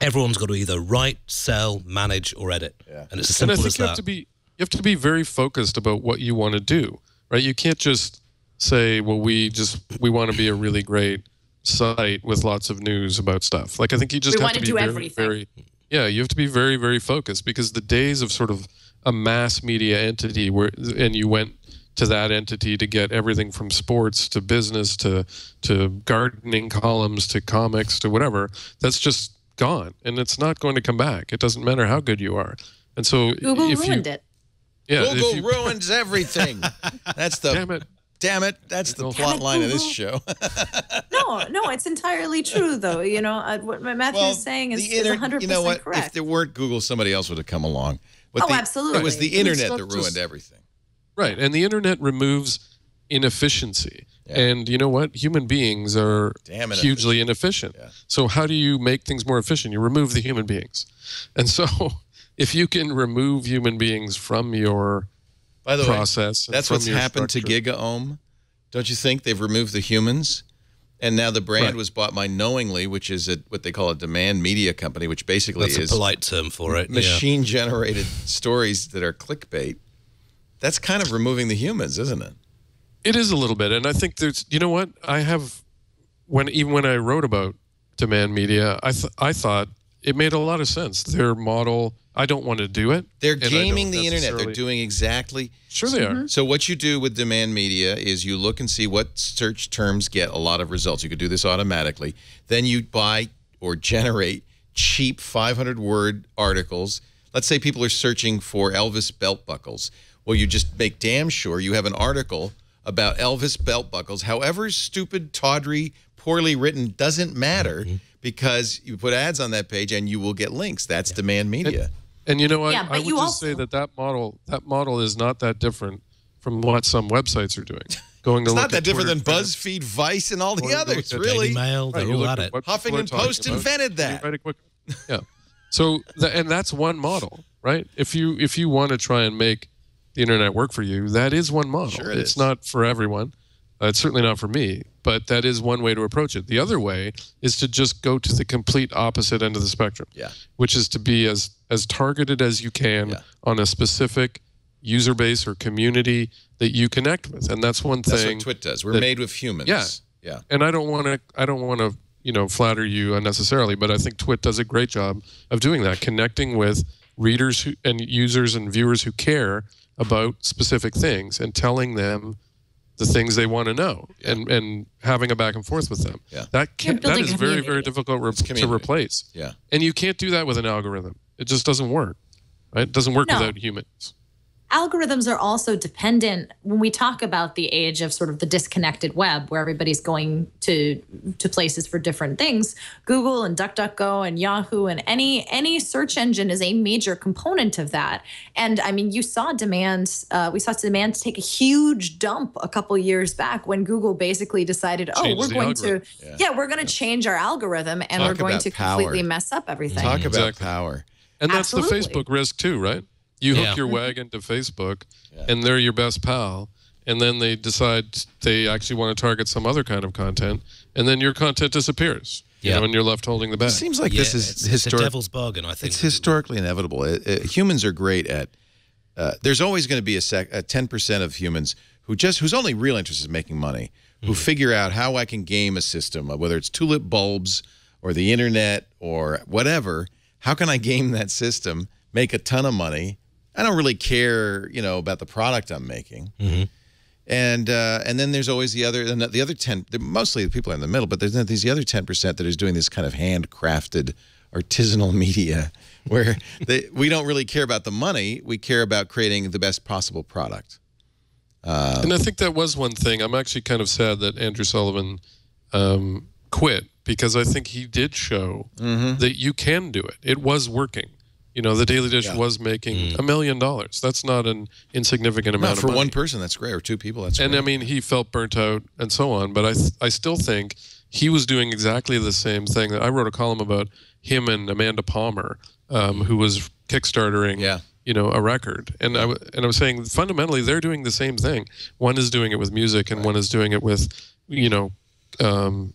Everyone's got to either write, sell, manage, or edit, Yeah. and it's as and I think as you that. have to be you have to be very focused about what you want to do, right? You can't just say, "Well, we just we want to be a really great site with lots of news about stuff." Like I think you just We have wanna to be do very, everything. very yeah, you have to be very very focused because the days of sort of a mass media entity where and you went to that entity to get everything from sports to business to to gardening columns to comics to whatever that's just gone and it's not going to come back it doesn't matter how good you are and so Google if ruined you, it. yeah Google you- ruins everything. That's the damn it. That's the plot line of this show. No, no, it's entirely true though. You know, uh, what Mathew is saying is, the is 100% you know what? correct. If there weren't Google, somebody else would have come along. But Oh, the, It was the internet that ruined just- everything. right and the internet removes inefficiency and you know what human beings are Damn hugely inefficient so how do you make things more efficient you remove the human beings and so if you can remove human beings from your By the process way, that's what's happened structure- to GigaOM. Don't you think they've removed the humans? And now the brand Right. was bought by Knowingly, which is a, what they call a demand media company, which basically That's a is polite term for it. yeah. machine generated stories that are clickbait. That's kind of removing the humans, isn't it? It is a little bit, and I think there's. You know what? I have when even when I wrote about demand media, I th- I thought it made a lot of sense. Their model. I don't want to do it. They're and I don't gaming the internet. They're doing exactly. Sure, they are. Mm-hmm. So what you do with demand media is you look and see what search terms get a lot of results. You could do this automatically. Then you buy or generate cheap 500 word articles. Let's say people are searching for Elvis belt buckles. Well, you just make damn sure you have an article about Elvis belt buckles. However stupid, tawdry, poorly written doesn't matter mm-hmm. because you put ads on that page and you will get links. That's demand media. And you know what? Yeah, I but would you just say that that model that model is not that different from what some websites are doing. Going to It's look not that at different than BuzzFeed, Vice, and all the others, at really. Daily Mail, Right, they're you all look at at it. what people are Huffington Post invented and that. quick- Yeah. So the, and that's one model, right? If you if you want to try and make the internet work for you, that is one model. Sure it it's is. not for everyone. Uh, it's certainly not for me, but that is one way to approach it. The other way is to just go to the complete opposite end of the spectrum. Yeah. Which is to be as as targeted as you can Yeah. on a specific user base or community that you connect with. And that's one That's thing That's what Twit does. We're that- made with humans. Yeah. Yeah. and I don't want to I don't want to you know flatter you unnecessarily, but I think Twit does a great job of doing that, connecting with readers who, and users and viewers who care about specific things and telling them the things they want to know and and having a back and forth with them. Yeah. That can, that building is a very very difficult re- to replace. Yeah. And you can't do that with an algorithm. It just doesn't work. Right? It doesn't work No. without humans. Algorithms are also dependent when we talk about the age of sort of the disconnected web where everybody's going to to places for different things google and duckduckgo and yahoo and any any search engine is a major component of that and i mean you saw demand uh, we saw demand take a huge dump a couple years back when google basically decided oh Change we're going algorithm. to yeah, we're going to change our algorithm and Talk we're going to power. completely mess up everything Talk about Exactly. power. And that's the Facebook risk too, right? You hook Yeah. your wagon to Facebook, and they're your best pal, and then they decide they actually want to target some other kind of content, and then your content disappears. You Yeah. know, and you're left holding the bag. It seems like Yeah, this is it's, it's a historic. devil's bargain, I think. It's historically inevitable. Uh, uh, humans are great at. Uh, there's always going to be a sec, a 10% of humans who just whose only real interest is making money, who figure out how I can game a system, uh, whether it's tulip bulbs or the internet or whatever. How can I game that system, make a ton of money? I don't really care, you know, about the product I'm making. And uh, and then there's always the other and the other ten. Mostly the people are in the middle, but there's these the other ten percent that is doing this kind of handcrafted, artisanal media, where they, we don't really care about the money. We care about creating the best possible product. and I think that was one thing. I'm actually kind of sad that Andrew Sullivan um, quit because I think he did show Mm-hmm. that you can do it. It was working. You know, the Daily Dish was making a million dollars. That's not an insignificant amount Not for of money. one person, that's great, or two people, that's and great. I mean, he felt burnt out and so on. But I, th- I still think he was doing exactly the same thing. I wrote a column about him and Amanda Palmer, um, who was kickstartering, Yeah. you know, a record. And I w- and I was saying fundamentally they're doing the same thing. One is doing it with music, and one is doing it with, you know. Um,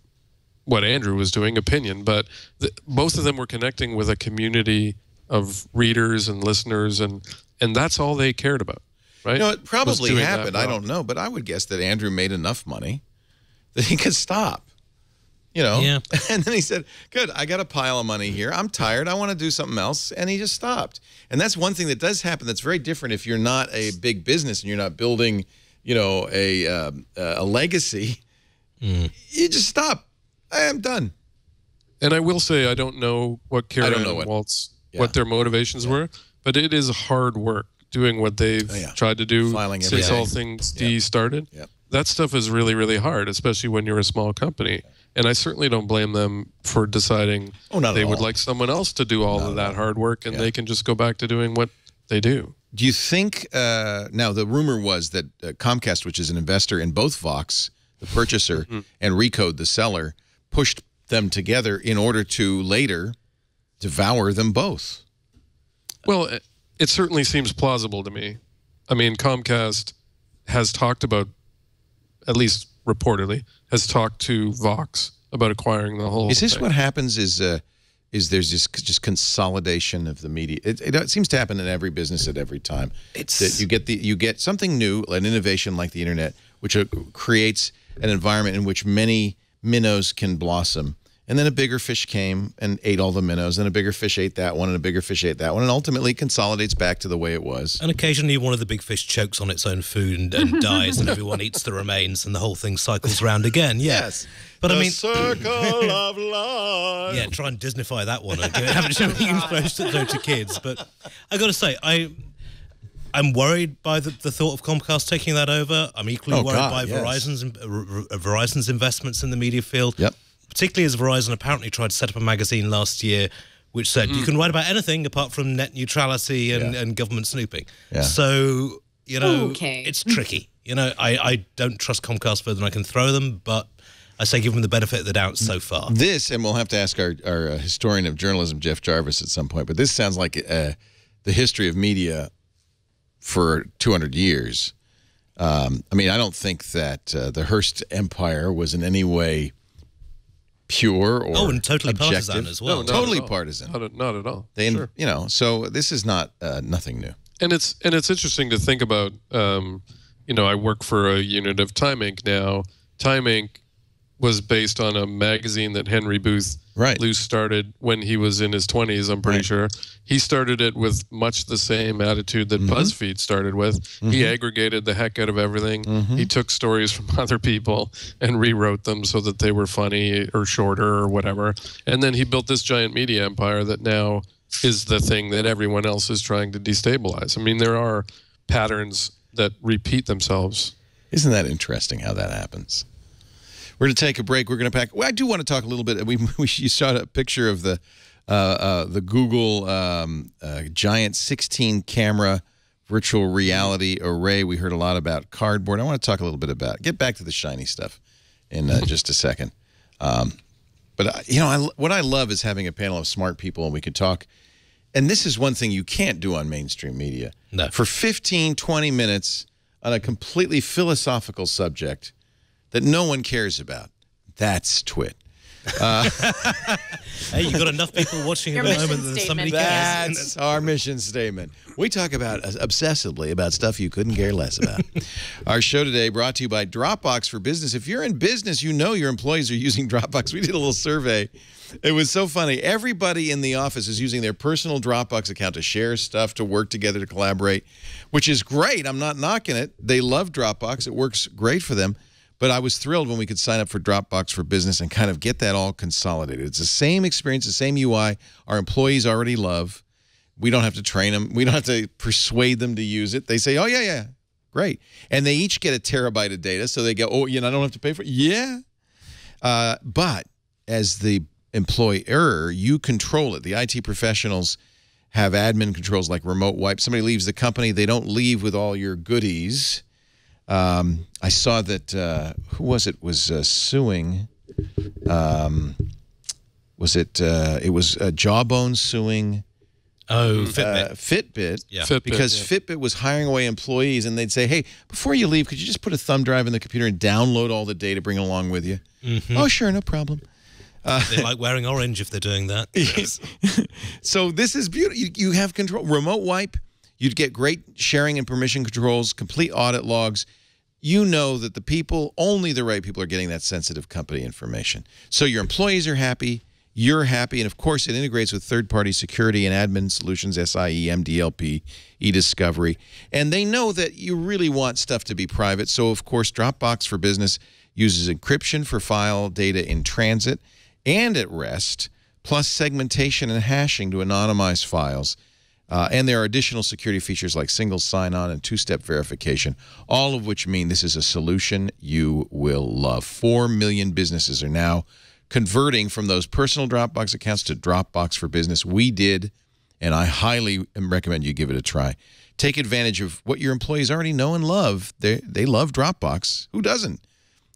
what Andrew was doing, opinion, but the, both of them were connecting with a community of readers and listeners, and and that's all they cared about, right? You know, it probably happened. I don't know, but I would guess that Andrew made enough money that he could stop. You know, Yeah. And then he said, "Good, I got a pile of money here. I'm tired. I want to do something else," and he just stopped. And that's one thing that does happen. That's very different if you're not a big business and you're not building, you know, a um, a legacy. Mm. You just stop. I am done. And I will say, I don't know what Karen don't know what- Waltz, Yeah. what their motivations were, but it is hard work doing what they've Oh, yeah. tried to do Filing since day. all things D started. Yep. That stuff is really, really hard, especially when you're a small company. And I certainly don't blame them for deciding Oh, not they would all. like someone else to do all of that hard work, and Yeah. they can just go back to doing what they do. Do you think uh, now the rumor was that uh, Comcast, which is an investor in both Vox, the purchaser, Mm-hmm. and Recode, the seller, pushed them together in order to later devour them both? Well, it, it certainly seems plausible to me. I mean, Comcast has talked about, at least reportedly, has talked to Vox about acquiring the whole. Is this thing. what happens? Is uh, is there's just just consolidation of the media? It, it, it seems to happen in every business at every time. It's- that you get the you get something new, an innovation like the internet, which uh, creates an environment in which many minnows can blossom. And then a bigger fish came and ate all the minnows, and a bigger fish ate that one, and a bigger fish ate that one, and ultimately consolidates back to the way it was. And occasionally, one of the big fish chokes on its own food and, and dies, and everyone eats the remains, and the whole thing cycles round again. Yeah. Yes. But I mean, circle of life. yeah, try and Disneyfy that one. Okay? Haven't shown you it though to kids, but I got to say, I. I'm worried by the, the thought of Comcast taking that over. I'm equally Oh, worried God, by yes. Verizon's uh, Verizon's investments in the media field. Yep. Particularly as Verizon apparently tried to set up a magazine last year which said you can write about anything apart from net neutrality and, Yeah. and government snooping. Yeah. So, you know, Okay. it's tricky. You know, I, I don't trust Comcast further than I can throw them, but I say give them the benefit of the doubt so far. This, and we'll have to ask our, our uh, historian of journalism, Jeff Jarvis, at some point, but this sounds like uh, the history of media for 200 years. Um, I mean, I don't think that uh, the Hearst Empire was in any way pure or Oh, and totally objective. partisan as well. No, totally at partisan. Not at, not at all. They, Sure. you know, so this is not uh, nothing new. and it's and it's interesting to think about. Um, you know, I work for a unit of Time Inc. now. Time Inc. was based on a magazine that Henry Booth Right. Luce started when he was in his twenties. I'm pretty Right. sure he started it with much the same attitude that Mm-hmm. BuzzFeed started with. He aggregated the heck out of everything. Mm-hmm. He took stories from other people and rewrote them so that they were funny or shorter or whatever. And then he built this giant media empire that now is the thing that everyone else is trying to destabilize. I mean, there are patterns that repeat themselves. Isn't that interesting how that happens? We're going to take a break. We're going to pack. Well, I do want to talk a little bit. We, we you saw a picture of the uh, uh, the Google um, uh, giant 16 camera virtual reality array. We heard a lot about cardboard. I want to talk a little bit about. Get back to the shiny stuff in uh, just a second. Um, but uh, you know, I, what I love is having a panel of smart people, and we could talk. And this is one thing you can't do on mainstream media. No. For 15, 20 minutes on a completely philosophical subject that no one cares about. That's twit. Uh, Hey, you got enough people watching at the moment that somebody statement. cares. That's our mission statement. We talk about uh, obsessively about stuff you couldn't care less about. our show today brought to you by Dropbox for Business. If you're in business, you know your employees are using Dropbox. We did a little survey. It was so funny. Everybody in the office is using their personal Dropbox account to share stuff, to work together, to collaborate, which is great. I'm not knocking it. They love Dropbox. It works great for them. But I was thrilled when we could sign up for Dropbox for Business and kind of get that all consolidated. It's the same experience, the same UI our employees already love. We don't have to train them. We don't have to persuade them to use it. They say, oh, yeah, yeah, great. And they each get a terabyte of data. So they go, oh, you know, I don't have to pay for it. Yeah. Uh, but as the employer, you control it. The IT professionals have admin controls like remote wipe. Somebody leaves the company, they don't leave with all your goodies. Um, I saw that uh, who was it was uh, suing. Um, was it? Uh, it was uh, Jawbone suing. Oh, Uh, Fitbit. Fitbit, Yeah. Fitbit, because yeah. Fitbit was hiring away employees, and they'd say, "Hey, before you leave, could you just put a thumb drive in the computer and download all the data, bring it along with you?" Oh, sure, no problem. they like wearing orange if they're doing that. So this is beautiful. You, you have control. Remote wipe, you'd get great sharing and permission controls, complete audit logs. You know that the people, only the right people are getting that sensitive company information. So your employees are happy, you're happy, and of course it integrates with third-party security and admin solutions, SIEM, DLP, eDiscovery. And they know that you really want stuff to be private. So of course Dropbox for Business uses encryption for file data in transit and at rest, plus segmentation and hashing to anonymize files. Uh, and there are additional security features like single sign-on and two-step verification, all of which mean this is a solution you will love. Four million businesses are now converting from those personal Dropbox accounts to Dropbox for Business. We did, and I highly recommend you give it a try. Take advantage of what your employees already know and love. They, they love Dropbox. Who doesn't?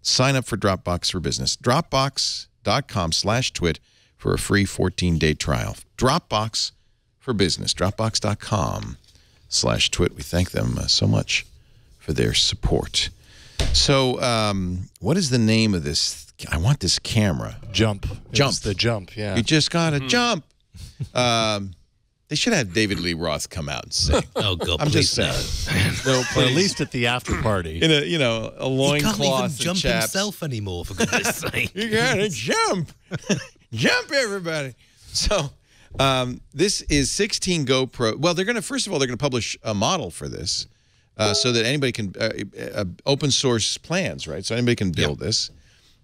Sign up for Dropbox for Business. Dropbox.com slash twit for a free 14-day trial. Dropbox for Business. Dropbox.com slash twit. We thank them uh, so much for their support. So um, what is the name of this? I want this camera. Jump. Jump. It's the jump, yeah. You just got to jump. Um, they should have David Lee Roth come out and sing. Oh go I'm just please saying. no. no, at least at the after party. In a, you know, a He can't even jump chaps. himself anymore, for goodness sake. You gotta jump. jump, everybody. So um, this is 16 GoPro. Well, they're going to, first of all, they're going to publish a model for this uh, so that anybody can, uh, uh, open source plans, right? So anybody can build this.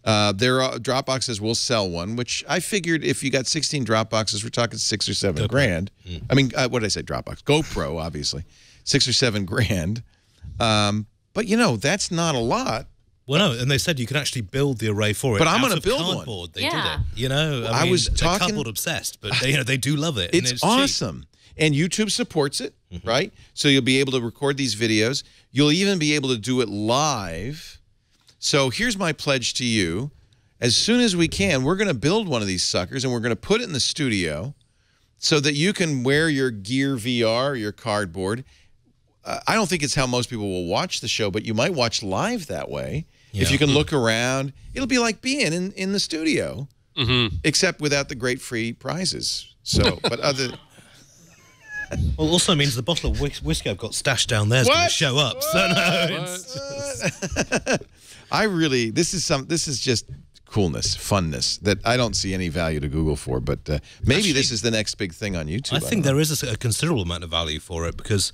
Uh, there are Dropboxes will sell one, which I figured if you got 16 Dropboxes, we're talking six or seven grand. I mean, uh, what did I say? Dropbox, GoPro, obviously, six or seven grand. Um, but you know, that's not a lot. Well, no, and they said you can actually build the array for it. But I'm gonna of build one. cardboard. They Yeah. did it. You know, I, I mean, was talking- cardboard obsessed, but they, you know they do love it. and It's, it's cheap. awesome. And YouTube supports it, Mm-hmm. right? So you'll be able to record these videos. You'll even be able to do it live. So here's my pledge to you. As soon as we can, we're going to build one of these suckers and we're going to put it in the studio so that you can wear your Gear VR, your cardboard. Uh, I don't think it's how most people will watch the show, but you might watch live that way. If you can look around, it'll be like being in, in the studio, except without the great free prizes. So, but other... Well, also means the bottle of whis- whiskey I've got stashed down there is going to show up. So no, it's, I really this is some this is just coolness, funness that I don't see any value to Google for, but uh, maybe this is the next big thing on YouTube. I think don't there is a, a considerable amount of value for it because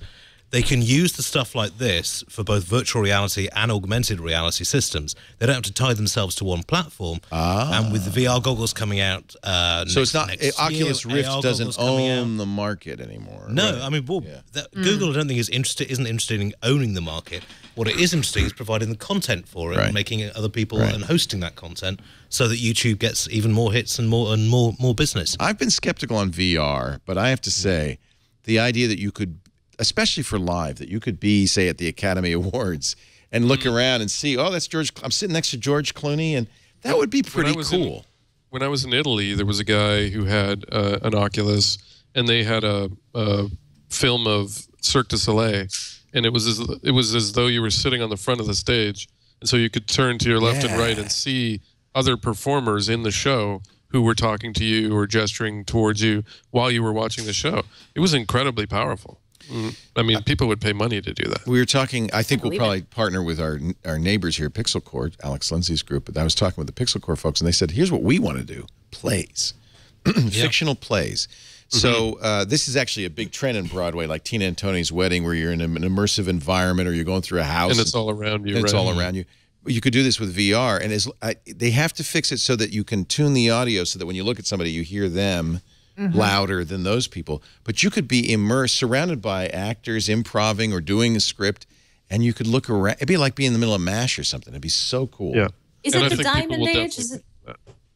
they can use the stuff like this for both virtual reality and augmented reality systems. They don't have to tie themselves to one platform. Ah. And with the VR goggles coming out, uh, So it's not next eh, Oculus year, Rift AR doesn't own the market anymore. No, right? I mean, well, that, Mm. Google, I don't think is interested. Isn't interested in owning the market. What it is interesting is providing the content for it, Right. and making it other people Right. and hosting that content, so that YouTube gets even more hits and more and more more business. I've been skeptical on VR, but I have to say, the idea that you could, especially for live, that you could be, say, at the Academy Awards and look Mm. around and see, oh, that's George. I'm sitting next to George Clooney, and that would be When pretty in- cool. when I was in Italy, there was a guy who had uh, an Oculus, and they had a, a film of Cirque du Soleil, and it was as, it was as though you were sitting on the front of the stage, and so you could turn to your left and right and see other performers in the show who were talking to you or gesturing towards you while you were watching the show. It was incredibly powerful. Mm, I mean, people would pay money to do that. We were talking. I think we'll believe probably partner with our our neighbors here, Pixel Corps, Alex Lindsay's group. But I was talking with the Pixel Corps folks, and they said, "Here's what we want to do: plays, fictional plays." So uh, this is actually a big trend in Broadway, like Tina and Tony's Wedding, where you're in an immersive environment, or you're going through a house, And it's all around you, and It's all around you. You could do this with VR, and as I, they have to fix it so that you can tune the audio so that when you look at somebody, you hear them Mhm. louder than those people. But you could be immersed, surrounded by actors improving or doing a script, and you could look around. It'd be like being in the middle of MASH or something. It'd be so cool. Yeah. Is And I it the Diamond Age? Is it?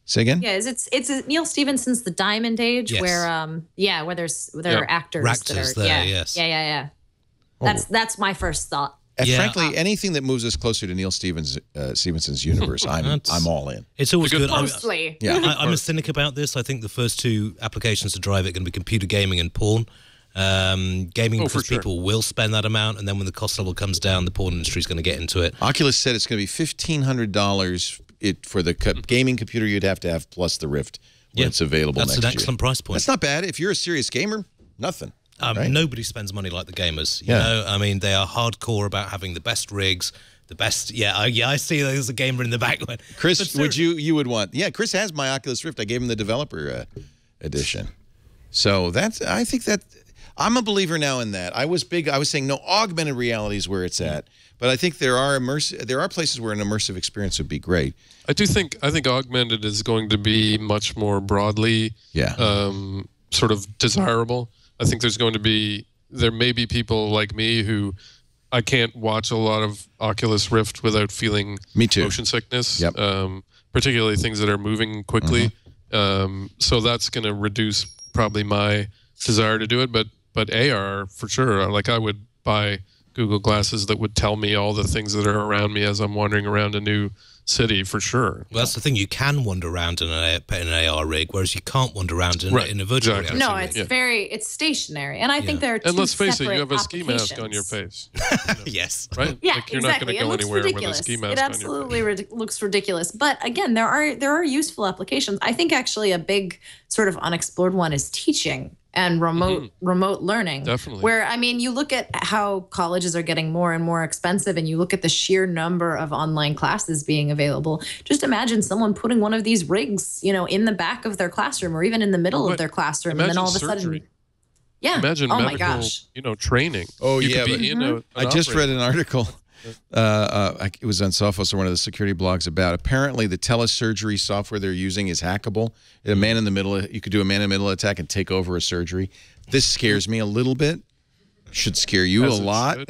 Say again. Yeah, is it's it's Neal Stephenson's The Diamond Age, Yes. where um yeah, where there's there Yeah. are actors that are there, yeah, yes. yeah, yeah, yeah. That's that's my first thought. And Yeah. frankly, anything that moves us closer to Neal Stevens, uh, Stephenson's universe, I'm I'm all in. It's always good. I- Mostly. Yeah. I, I'm a cynic about this. I think the first two applications to drive it are going to be computer gaming and porn. Um, gaming Oh, because sure. people will spend that amount, and then when the cost level comes down, the porn industry is going to get into it. Oculus said it's going to be fifteen hundred dollars it for the co- gaming computer you'd have to have plus the Rift when Yeah. it's available. That's next an year. excellent price point. That's not bad if you're a serious gamer. Nothing. Um, right? Nobody spends money like the gamers. You Yeah. know, I mean, they are hardcore about having the best rigs, the best. Yeah, I, yeah, I see there's a gamer in the back. Chris, but would you you would want? Yeah, Chris has my Oculus Rift. I gave him the developer uh, edition. So that's I think that I'm a believer now in that. I was big. I was saying no augmented reality is where it's at, but I think there are immersive. There are places where an immersive experience would be great. I do think I think augmented is going to be much more broadly Yeah. um, sort of desirable. I think there's going to be there may be people like me who I can't watch a lot of Oculus Rift without feeling Me too. motion sickness. Yep. Um, particularly things that are moving quickly. Mm-hmm. Um, so that's going to reduce probably my desire to do it. But but AR for sure. Like I would buy Google glasses that would tell me all the things that are around me as I'm wandering around a new city for sure. Well, that's the thing. You can wander around in an, in an AR rig, whereas you can't wander around in, Right, in a virtual exactly. reality No, rig. it's very it's stationary, and I think there are two And let's face it, you have a ski mask on your applications. face. yes. Right? Yeah, like you're exactly. not going to it go looks anywhere ridiculous. with a ski mask it on your absolutely ridic- looks ridiculous. But again, there are there are useful applications. I think actually a big sort of unexplored one is teaching and remote remote learning. Mm-hmm. Definitely. Where I mean, you look at how colleges are getting more and more expensive, and you look at the sheer number of online classes being available. Just imagine someone putting one of these rigs, you know, in the back of their classroom or even in the middle of their classroom, and then all of a surgery. sudden. Yeah. Imagine oh my medical, gosh. you know, training. Oh you yeah, could but be in a, an I just read an article. Uh, uh, it was on Sophos or one of the security blogs about apparently the telesurgery software they're using is hackable. A man in the middle, you could do a man in the middle attack and take over a surgery. This scares me a little bit. Should scare you a lot.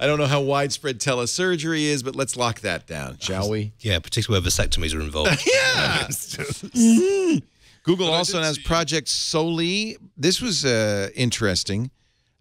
I don't know how widespread telesurgery is, but let's lock that down, shall we? Yeah, particularly where vasectomies are involved. yeah. Google also has Project Soli. This was uh, interesting.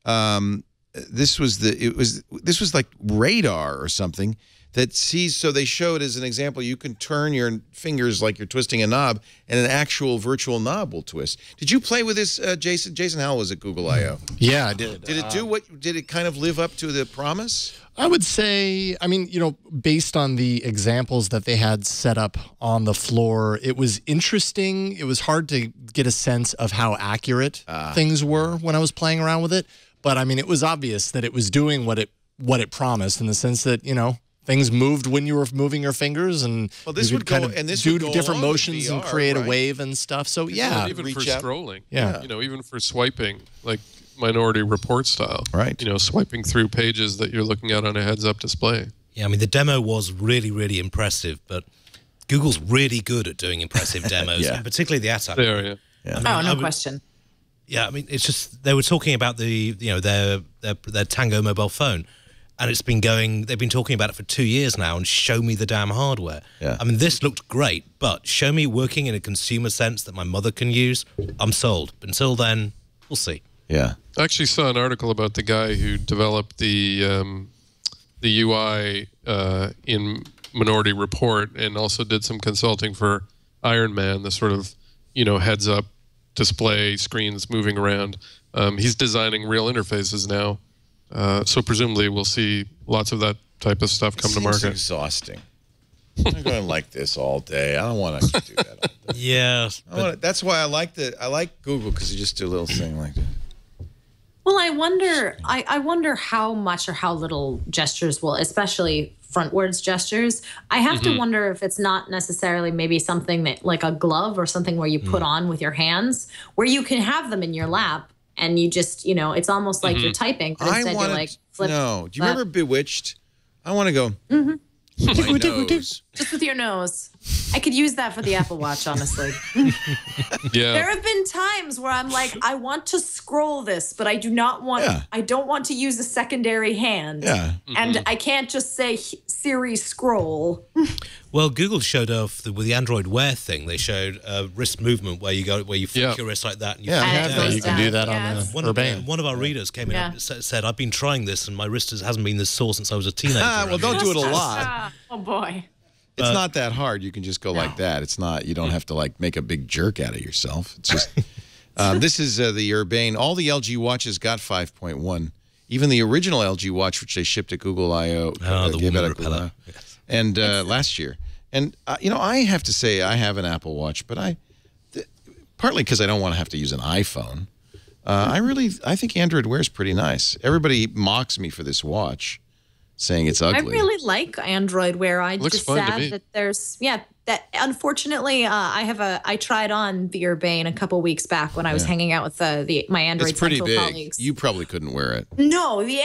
Um, this was the it was this was like radar or something that sees. So they showed as an example, you can turn your fingers like you're twisting a knob, and an actual virtual knob will twist. Did you play with this, uh, Jason? Jason Howell was at Google I/O. Yeah, I did. Did it do what? Did it kind of live up to the promise? I would say, I mean, you know, based on the examples that they had set up on the floor, it was interesting. It was hard to get a sense of how accurate things were when I was playing around with it. But I mean, it was obvious that it was doing what it what it promised in the sense that, you know, things moved when you were moving your fingers, and Well, this you would could kind go- of and this do would go different along with motions and create right? a wave and stuff. So Well, yeah, even for out. scrolling. Yeah. You know, even for swiping, like Minority Report style. Right. You know, swiping through pages that you're looking at on a heads-up display. Yeah, I mean the demo was really, really impressive, but Google's really good at doing impressive demos, Yeah. and particularly the app. They are, yeah. I mean, Oh, I no would- question. Yeah, I mean, it's just they were talking about the you know their their their Tango mobile phone, and it's been going. They've been talking about it for two years now, and show me the damn hardware. Yeah. I mean, this looked great, but show me working in a consumer sense that my mother can use. I'm sold. Until then, we'll see. Yeah. I actually saw an article about the guy who developed the um, the UI uh, in Minority Report, and also did some consulting for Iron Man, the sort of you know heads up display screens moving around. Um, he's designing real interfaces now, uh, so presumably we'll see lots of that type of stuff come to Seems market. exhausting. I'm going to like this all day. I don't want to do that. All day. Yeah, wanna, that's why I like the I like Google because you just do a little thing like that. Well, I wonder. I, I wonder how much or how little gestures will, especially frontwards gestures. I have to mm-hmm. wonder if it's not necessarily maybe something that like a glove or something where you put mm. on with your hands, where you can have them in your lap and you just you know it's almost like you're mm-hmm. typing, but I instead want you're like flip. no. Do you flap. remember Bewitched? I want to go. Mm-hmm. Oh, my nose. Just with your nose? I could use that for the Apple Watch, honestly. Yeah. There have been times where I'm like, I want to scroll this, but I do not want. Yeah. I don't want to use a secondary hand. Yeah. And I can't just say Siri scroll. Well, Google showed off the, with the Android Wear thing. They showed uh, wrist movement where you go where you flick Yeah. your wrist like that. And you Yeah, flick I have down. you can do that Yeah. on the One of, Urbane. one of our readers came in Yeah. and said, "I've been trying this, and my wrist has- hasn't been this sore since I was a teenager." Ah, well, don't do it a lot. Oh boy. It's not that hard. You can just go like that. It's not. You don't have to like make a big jerk out of yourself. It's just. um, this is uh, the Urbane. All the LG watches got 5.1. Even the original LG watch, which they shipped at Google I/O, Oh, the gave woman out Google. I/O, and uh, last year. And uh, you know, I have to say, I have an Apple Watch, but I, th- partly because I don't want to have to use an iPhone. Uh, I really, I think Android Wear is pretty nice. Everybody mocks me for this watch, saying it's ugly. I really like Android Wear. I Looks just fun sad that there's yeah that unfortunately uh, I have a I tried on the Urbane a couple weeks back when I was Yeah. hanging out with the, the my Android it's pretty Central big. colleagues. You probably couldn't wear it. No, the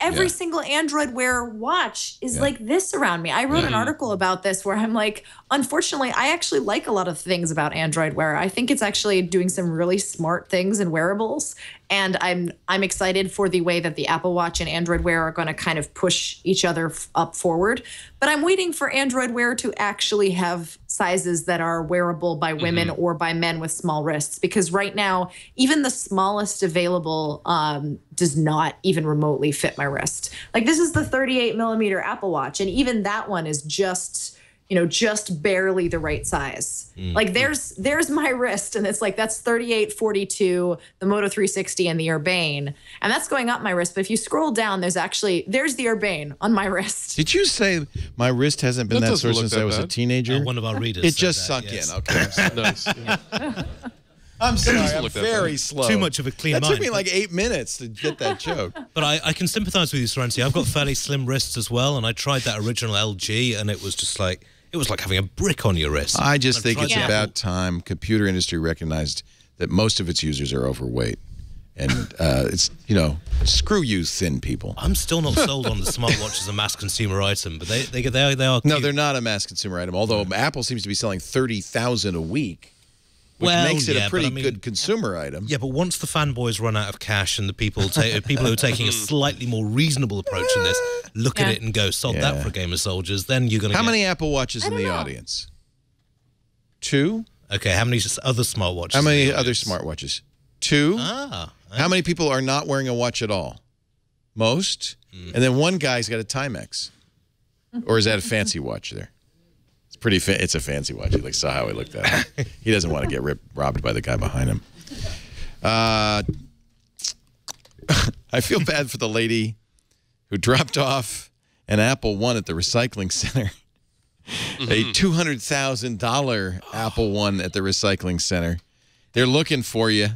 every Yeah. single Android Wear watch is Yeah. like this around me. I wrote an mm-hmm. article about this where I'm like, unfortunately, I actually like a lot of things about Android Wear. I think it's actually doing some really smart things in wearables, and I'm I'm excited for the way that the Apple Watch and Android Wear are going to kind of push each other f- up forward. But I'm waiting for Android Wear to actually have sizes that are wearable by women or by men with small wrists because right now even the smallest available um, does not even remotely fit my wrist. Like this is the 38 millimeter apple watch and even that one is just you know just barely the right size like there's there's my wrist and it's like that's 38 42 the moto 360 and the urbane and that's going up my wrist but if you scroll down there's actually there's the urbane on my wrist Did you say my wrist hasn't been That that, sore since that I was a teenager? Uh, one of our readers. it said just that, sunk yes. in. Okay. nice. Yeah. I'm sorry. doesn't I'm look that very slow. Too much of a clean That took me like eight minutes to get that joke. But I, I can sympathise with you, Serenity. I've got fairly slim wrists as well, and I tried that original LG, and it was just like it was like having a brick on your wrist. I just think it's the about time computer industry recognized that most of its users are overweight, and uh, it's you know screw you thin people. I'm still not sold on the smartwatch as a mass consumer item, but they they they are, they are No, they're not a mass consumer item. Although Apple seems to be selling thirty thousand a week, which Well, makes it yeah, a pretty I mean- good consumer item. Yeah, but once the fanboys run out of cash and the people ta- people who are taking a slightly more reasonable approach in this look at it and go, "Sold Yeah. that for a game of Soldiers," then you're going to How get, many Apple watches in the know. audience? Two. Okay, how many other smartwatches? How many other smartwatches? Two. Ah, How many people are not wearing a watch at all? Most. And then one guy's got a Timex. Or is that a fancy watch there? It's pretty. It's a fancy watch. He like saw how he looked at it. He doesn't want to get rip- robbed by the guy behind him. Uh, I feel bad for the lady who dropped off an Apple One at the recycling center. A two hundred thousand dollar Apple One at the recycling center. They're looking for you.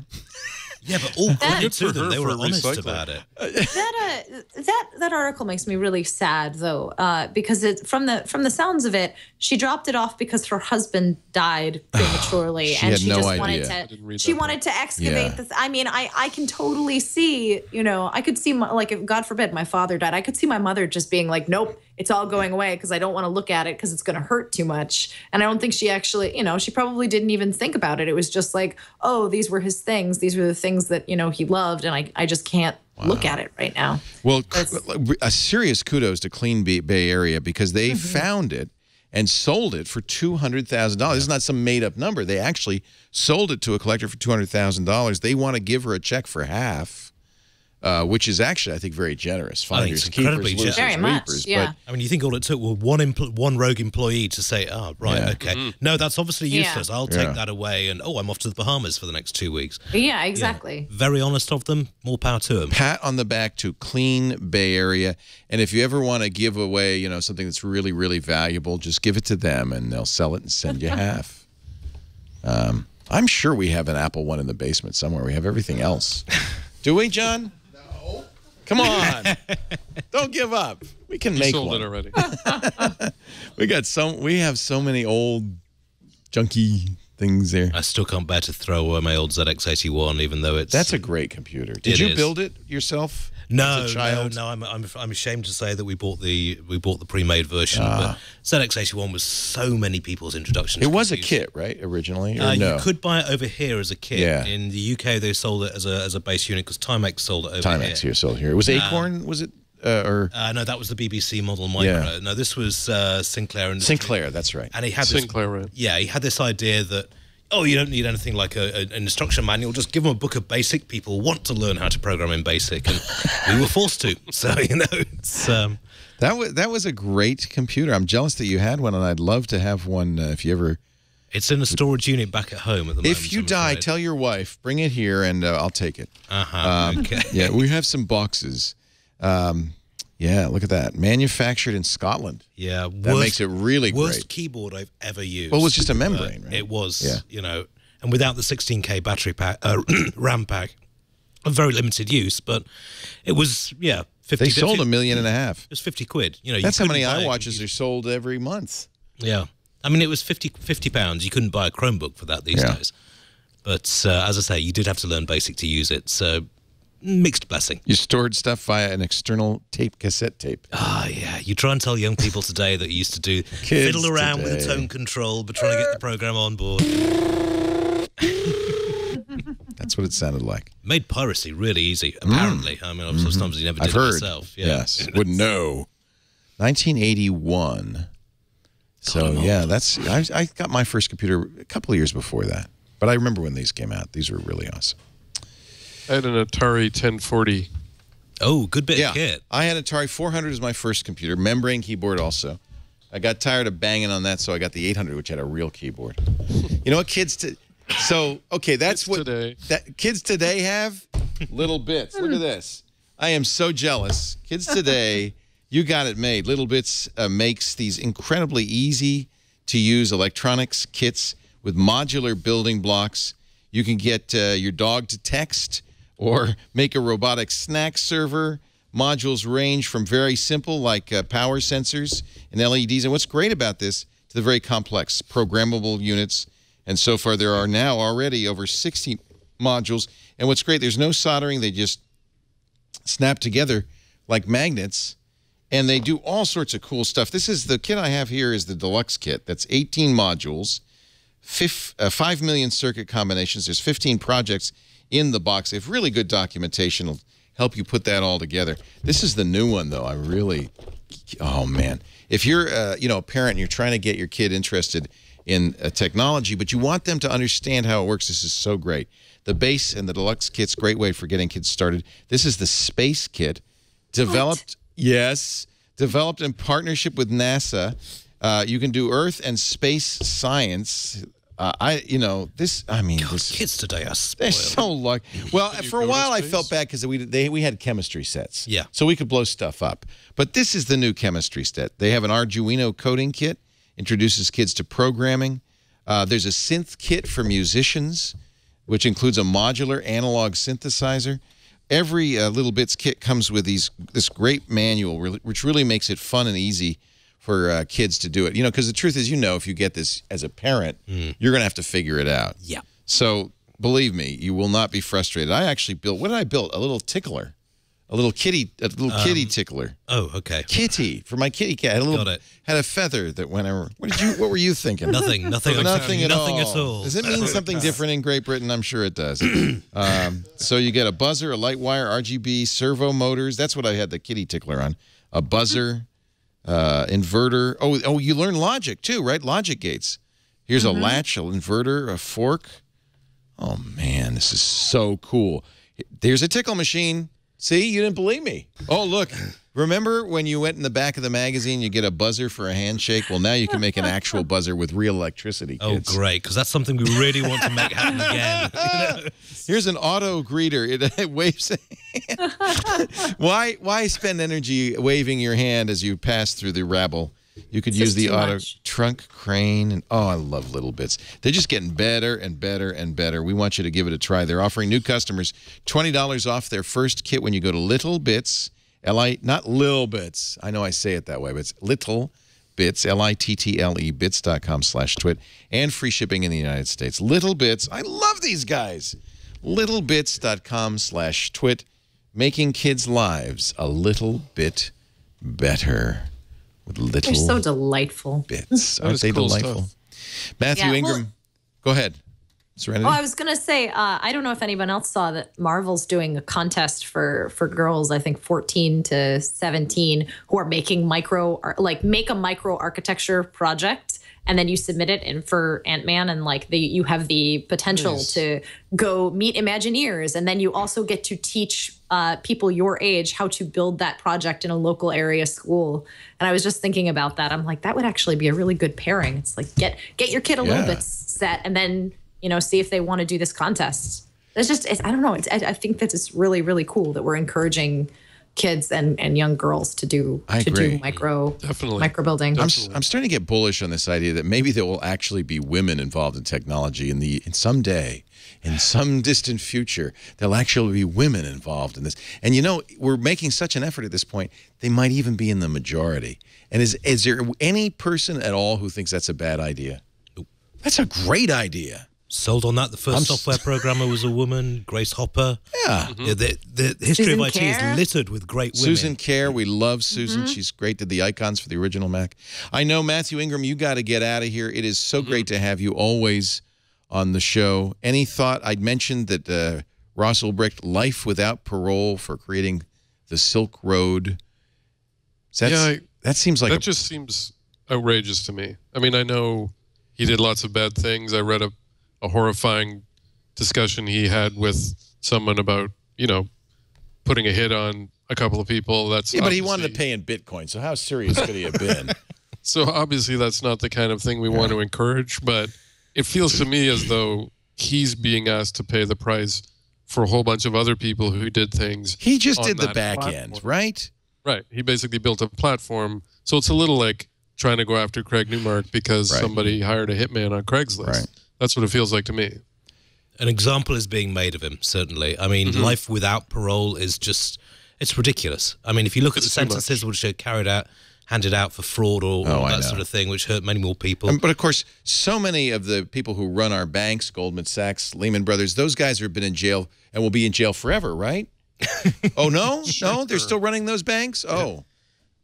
Yeah, but all That- credit Good to for them. her They were for honest recycling. about it. that uh, that that article makes me really sad though uh, because it from the from the sounds of it she dropped it off because her husband died prematurely She and had she no just idea. wanted to she that wanted to excavate Yeah. the th- I mean I I can totally see you know I could see my, like if God forbid my father died I could see my mother just being like nope it's all going away because I don't want to look at it because it's going to hurt too much and I don't think she actually you know she probably didn't even think about it it was just like oh these were his things these were the things that you know he loved and I I just can't look at it right now. Well, a serious kudos to Clean Bay Bay Area because they mm-hmm. found it and sold it for two hundred thousand dollars. It's not some made up number. They actually sold it to a collector for two hundred thousand dollars. They want to give her a check for half. Uh, which is actually, I think, very generous. I think Finders, it's keepers, incredibly losers, generous. Very much, reapers. yeah. I mean, you think all it took was one empl- one rogue employee to say, "Oh, right, Yeah. okay, no, that's obviously Yeah. useless. I'll Yeah. take that away." And oh, I'm off to the Bahamas for the next two weeks. Yeah, exactly. Very honest of them. More power to them. pat on the back to Clean Bay Area. And if you ever want to give away, you know, something that's really, really valuable, just give it to them and they'll sell it and send you half. Um, I'm sure we have an Apple One in the basement somewhere. We have everything else. Do we, John? No. Come on. Don't give up. We can You make sold one. it already. We got so we have so many old junky things there. I still can't bear to throw away my old ZX81, even though it's That's a great computer. Did It you is. build it yourself? No, as a child? no, no. I'm, I'm, I'm ashamed to say that we bought the we bought the pre-made version. Ah. But ZX81 was so many people's introduction. It to was a kit, right? Originally, or Uh, no? You could buy it over here as a kit. Yeah. In the UK, they sold it as a as a base unit because Timex sold it over Timex here. here, sold here. It Was Acorn? was it uh, or Uh, no, that was the BBC model micro. Yeah. No, this was uh, Sinclair. Industries. Sinclair? That's right. And he had this, Sinclair, right? Yeah, he had this idea that oh, you don't need anything like a, a- an instruction manual. Just give them a book of Basic. People want to learn how to program in Basic, and we were forced to. So you know, it's um, That was that was a great computer. I'm jealous that you had one, and I'd love to have one uh, if you ever. it's in a storage unit back at home at the moment. If you die, tell your wife, bring it here, and uh, I'll take it. Uh huh. okay. Yeah, we have some boxes. Um, yeah, look at that, manufactured in Scotland. Yeah, That makes it really worst great. keyboard I've ever used. Well, it was just a membrane, right? It was, Yeah. you know, and without the 16k battery pack, uh, RAM pack, a very limited use. But it was, yeah, 50. They sold a million and a half. It was 50 quid. You know, you That's how many iWatches are sold every month. Yeah. I mean, it was 50, 50 pounds. You couldn't buy a Chromebook for that these Yeah. days. But uh, as I say, you did have to learn BASIC to use it. So mixed blessing. You stored stuff via an external tape cassette tape. Ah, yeah. You try and tell young people today that you used to do Kids fiddle around with the today. tone control, but trying to get the program on board. That's what it sounded like. Made piracy really easy, apparently. I mean, sometimes you never did Mm. I've it heard. myself. Yeah. Yes, wouldn't know. 1981. So yeah, that's I, I got my first computer a couple of years before that, but I remember when these came out. These were really awesome. I had an Atari 1040. Oh, good bit yeah, of kit. I had Atari 400 as my first computer, membrane keyboard also. I got tired of banging on that, so I got the 800, which had a real keyboard. you know what kids? To, so okay, that's Kids what today. that kids today have. Little bits. Look at this. I am so jealous. Kids today, you got it made. Little Bits uh, makes these incredibly easy to use electronics kits with modular building blocks. You can get uh, your dog to text or make a robotic snack server. Modules range from very simple, like uh, power sensors and LEDs. And what's great about this, to the very complex programmable units. And so far, there are now already over 60 modules. And what's great, there's no soldering. They just snap together like magnets and they do all sorts of cool stuff. This is the kit I have here is the deluxe kit. That's 18 modules, fif, uh, 5 million circuit combinations. There's 15 projects in the box. They have really good documentation. It'll help you put that all together. This is the new one though. I really oh man. If you're uh, you know, a parent and you're trying to get your kid interested in uh, technology, but you want them to understand how it works, this is so great. The base and the deluxe kit's great way for getting kids started. This is the space kit developed yes developed in partnership with nasa uh, you can do earth and space science uh, i you know this i mean this, Kids today are they're so lucky. Well for a while i felt bad because we they, we had chemistry sets. Yeah. so we could blow stuff up. But this is the new chemistry set. They have an arduino coding kit introduces kids to programming. Uh, there's a synth kit for musicians which includes a modular analog synthesizer. Every uh, Little Bits kit comes with these this great manual, which really makes it fun and easy for uh, kids to do it. You know, because the truth is, you know, if you get this as a parent, you're going to have to figure it out. Yeah. So believe me, you will not be frustrated. I actually built. What did I build? A little tickler, a little kitty, a little kitty tickler. Oh, okay. Kitty for my kitty cat. Had a little. Had a feather that went over. What did you? What were you thinking? Nothing, nothing, nothing at nothing all. at all. Does it mean something different in Great Britain? I'm sure it does. um, so you get a buzzer, a light wire, RGB, servo motors. That's what I had the kitty tickler on. A buzzer, uh, inverter. Oh, oh, you learn logic too, right? Logic gates. Here's a latch, an inverter, a fork. Oh man, this is so cool. There's a tickle machine. See, you didn't believe me. Oh, look. Remember when you went in the back of the magazine, you get a buzzer for a handshake? Well, now you can make an actual buzzer with real electricity, Oh, great, because that's something we really want to make happen again. Here's an auto greeter. It, it waves. why why spend energy waving your hand as you pass through the rabble? You could It's use the auto much. trunk crane and oh, I love little bits. They're just getting better and better and better. We want you to give it a try. They're offering new customers twenty dollars off their first kit when you go to Little Bits, L I not Lil Bits. I know I say it that way, but it's Little Bits, L I T T L E bits.com slash twit, and free shipping in the United States. Little Bits. I love these guys. Littlebits.com slash twit, making kids' lives a little bit better with little They're so delightful. bits. That Aren't they cool delightful? stuff. Mathew Yeah, well- Ingram, go ahead. Serenity. Oh, I was gonna say, uh, I don't know if anyone else saw that Marvel's doing a contest for for girls, I think 14 to 17, who are making micro, like make a micro architecture project, and then you submit it in for Ant Man, and like the you have the potential to go meet Imagineers, and then you also get to teach uh, people your age how to build that project in a local area school. And I was just thinking about that. I'm like, that would actually be a really good pairing. It's like get get your kid a Yeah. little bit set, and then you know see if they want to do this contest. It's just it's, I don't know. It's, I, I think that it's really really cool that we're encouraging kids and and young girls to do I to agree. do micro Definitely. micro building. I'm, s- I'm starting to get bullish on this idea that maybe there will actually be women involved in technology in the in someday, in some distant future, there'll actually be women involved in this. And you know, we're making such an effort at this point; they might even be in the majority. And is is there any person at all who thinks that's a bad idea? That's a great idea. Sold on that. The 1st I'm s- software programmer was a woman, Grace Hopper. Yeah. Mm-hmm. Yeah, the, the history Susan of IT Kare? is littered with great women. Susan Kare, we love Susan. Mm-hmm. She's great. Did the icons for the original Mac. I know Mathew Ingram. You got to get out of here. It is so great mm-hmm. to have you always on the show. Any thought? I'd mentioned that uh, Ross Ulbricht, Life Without Parole, for creating the Silk Road. That's, Yeah, I- that seems like that a, just seems outrageous to me. I mean, I know he did lots of bad things. I read a, a horrifying discussion he had with someone about, you know, putting a hit on a couple of people. That's yeah, but he wanted to pay in Bitcoin. So how serious could he have been? So obviously that's not the kind of thing we want to encourage, but it feels to me as though he's being asked to pay the price for a whole bunch of other people who did things. He just did the back platform. end, right? Right. He basically built a platform. So it's a little like trying to go after Craig Newmark because Right. somebody hired a hitman on Craigslist. Right. That's what it feels like to me. An example is being made of him, certainly. I mean, Mm-hmm. life without parole is just, it's ridiculous. I mean, if you look at the It's much. sentences which are carried out, handed out for fraud or, Oh, that sort of thing, which hurt many more people. Um, but of course, so many of the people who run our banks, Goldman Sachs, Lehman Brothers, those guys have been in jail and will be in jail forever, right? oh no, no, they're still running those banks. Oh,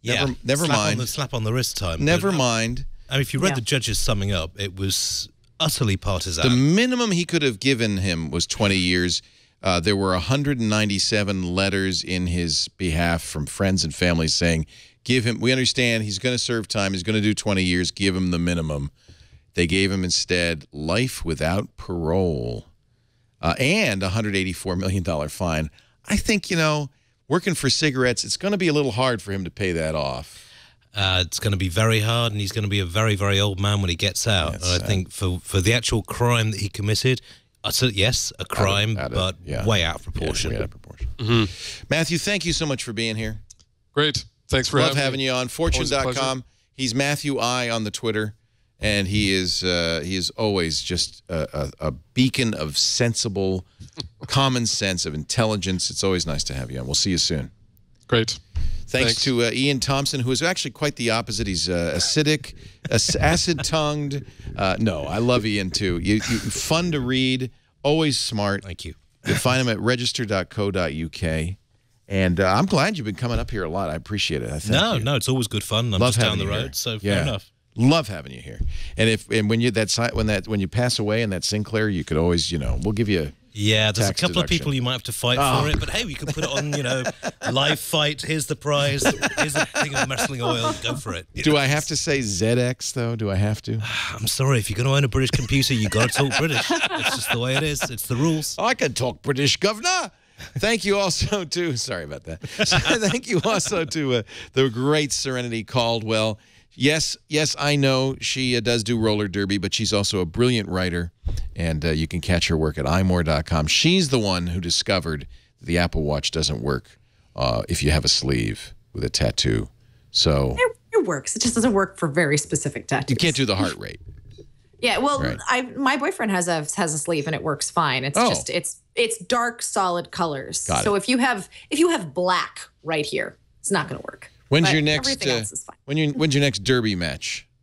yeah, never, never slap On mind. the, slap on the wrist time. never mind. I mean, if you read Yeah. the judge's summing up, it was utterly partisan. The minimum he could have given him was 20 years. Uh, there were 197 letters in his behalf from friends and family saying, "Give him. We understand he's going to serve time. He's going to do 20 years. Give him the minimum." They gave him instead life without parole uh, and a 184 million dollar fine. I think you know, working for cigarettes, it's going to be a little hard for him to pay that off. Uh, it's going to be very hard, and he's going to be a very, very old man when he gets out. That's and I sad. think for, for the actual crime that he committed, I said yes, a crime, out of- but yeah. way out of Yeah, proportion. way out of proportion. Mathew, thank you so much for being here. Great. Thanks for Love having, having me. you on Always fortune.com. He's Mathew I on the Twitter. and he is uh, he is always just a, a, a beacon of sensible, common sense of intelligence. It's always nice to have you on. We'll see you soon. Great. Thanks, Thanks. to uh, Iain Thomson, who is actually quite the opposite. He's uh, acidic, acid-tongued. Uh, no, I love Ian too. You, you fun to read, always smart. Thank you. You'll find him at register.co.uk. And uh, I'm glad you've been coming up here a lot. I appreciate it. I No, you. no, it's always good fun. I'm Love just down the road, here. so yeah. fair enough. Love having you here. And if and when you that when that when you pass away in that Sinclair, you could always you know we'll give you. Yeah, there's a couple of people you might have to fight Oh. for it, but hey, we can put it on, you know, live fight. Here's the prize. Here's a thing of wrestling oil. Go for it. You Do know, I have to say ZX though? Do I have to? I'm sorry. If you're going to own a British computer, you got to talk British. It's just the way it is. It's the rules. I can talk British, governor. Thank you also to sorry about that. Thank you also to uh, the great Serenity Caldwell. Yes, yes, I know she uh, does do roller derby, but she's also a brilliant writer, and uh, you can catch her work at imore.com. She's the one who discovered that the Apple Watch doesn't work uh, if you have a sleeve with a tattoo. So It, it works. It just doesn't work for very specific tattoos. you can't do the heart rate. Yeah, well, Right. I my boyfriend has a has a sleeve and it works fine. It's Oh. just it's it's dark solid colors. Got so it. if you have if you have black right here, it's not going to work. When's But your next? Uh, else is fine. when you when's your next derby match?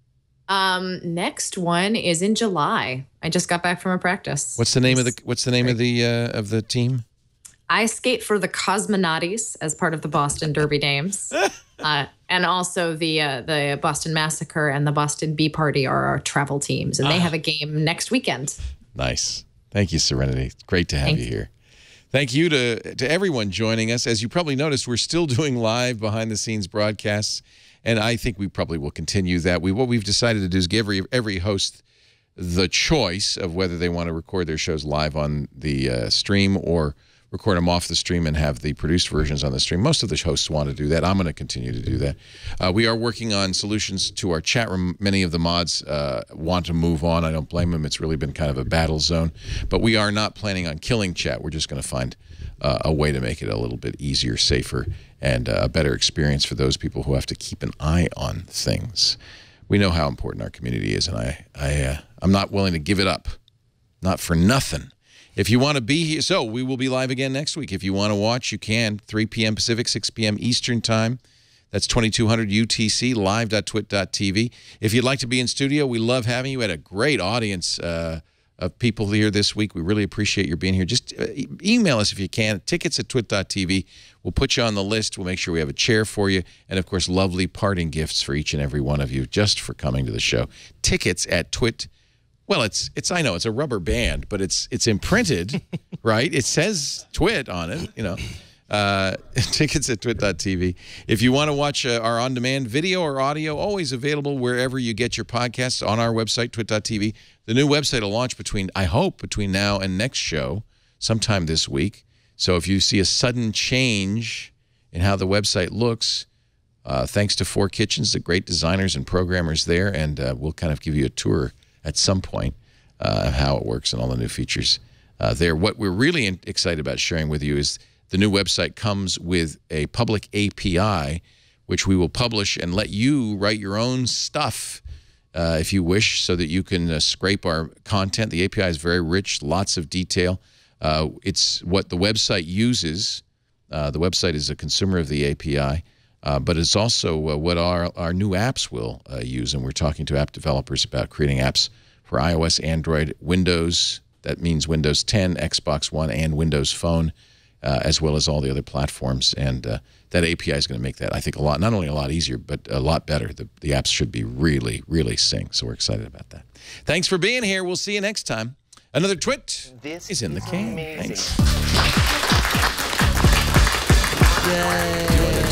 Um, next one is in July. I just got back from a practice. What's the name of the What's the name of the uh, of the team? I skate for the Cosmonauts as part of the Boston Derby Dames, uh, and also the uh, the Boston Massacre and the Boston Bee Party are our travel teams, and they have a game next weekend. Nice. Thank you, Serenity. It's great to have Thank you you. here. Thank you to to everyone joining us. As you probably noticed, we're still doing live behind the scenes broadcasts, and I think we probably will continue that. We what we've decided to do is give every every host the choice of whether they want to record their shows live on the uh, stream or record them off the stream and have the produced versions on the stream. Most of the hosts want to do that. I'm going to continue to do that. Uh, we are working on solutions to our chat room. Many of the mods uh, want to move on. I don't blame them. It's really been kind of a battle zone. But we are not planning on killing chat. We're just going to find uh, a way to make it a little bit easier, safer, and uh, a better experience for those people who have to keep an eye on things. We know how important our community is, and I, I, uh, I'm not willing to give it up not for nothing. If you want to be here, so we will be live again next week. If you want to watch, you can. 3 p.m. Pacific, 6 p.m. Eastern Time. That's 2200 UTC, live.twit.tv. If you'd like to be in studio, we love having you. We had a great audience uh, of people here this week. We really appreciate your being here. Just uh, email us if you can. Tickets at twit.tv. We'll put you on the list. We'll make sure we have a chair for you. And, of course, lovely parting gifts for each and every one of you just for coming to the show. Tickets at twit. Well, it's it's I know it's a rubber band, but it's it's imprinted, right? It says Twit on it, you know. Uh, tickets at twit.tv. If you want to watch uh, our on-demand video or audio, always available wherever you get your podcasts on our website, twit.tv. The new website will launch between, I hope, between now and next show, sometime this week. So if you see a sudden change in how the website looks, uh, thanks to Four Kitchens, the great designers and programmers there, and uh, we'll kind of give you a tour at some point uh, how it works and all the new features uh, there. What we're really excited about sharing with you is the new website comes with a public API, which we will publish and let you write your own stuff uh, if you wish, so that you can uh, scrape our content. The API is very rich, lots of detail. Uh, it's what the website uses. Uh, the website is a consumer of the API, uh, but it's also uh, what our, our new apps will uh, use. And we're talking to app developers about creating apps for iOS, Android, Windows. That means Windows 10, Xbox One, and Windows Phone, uh, as well as all the other platforms. And uh, that API is going to make that, I think, a lot, not only a lot easier, but a lot better. The, the apps should be really, really synced. So we're excited about that. Thanks for being here. We'll see you next time. Another twit is in the can. Thanks. Yay.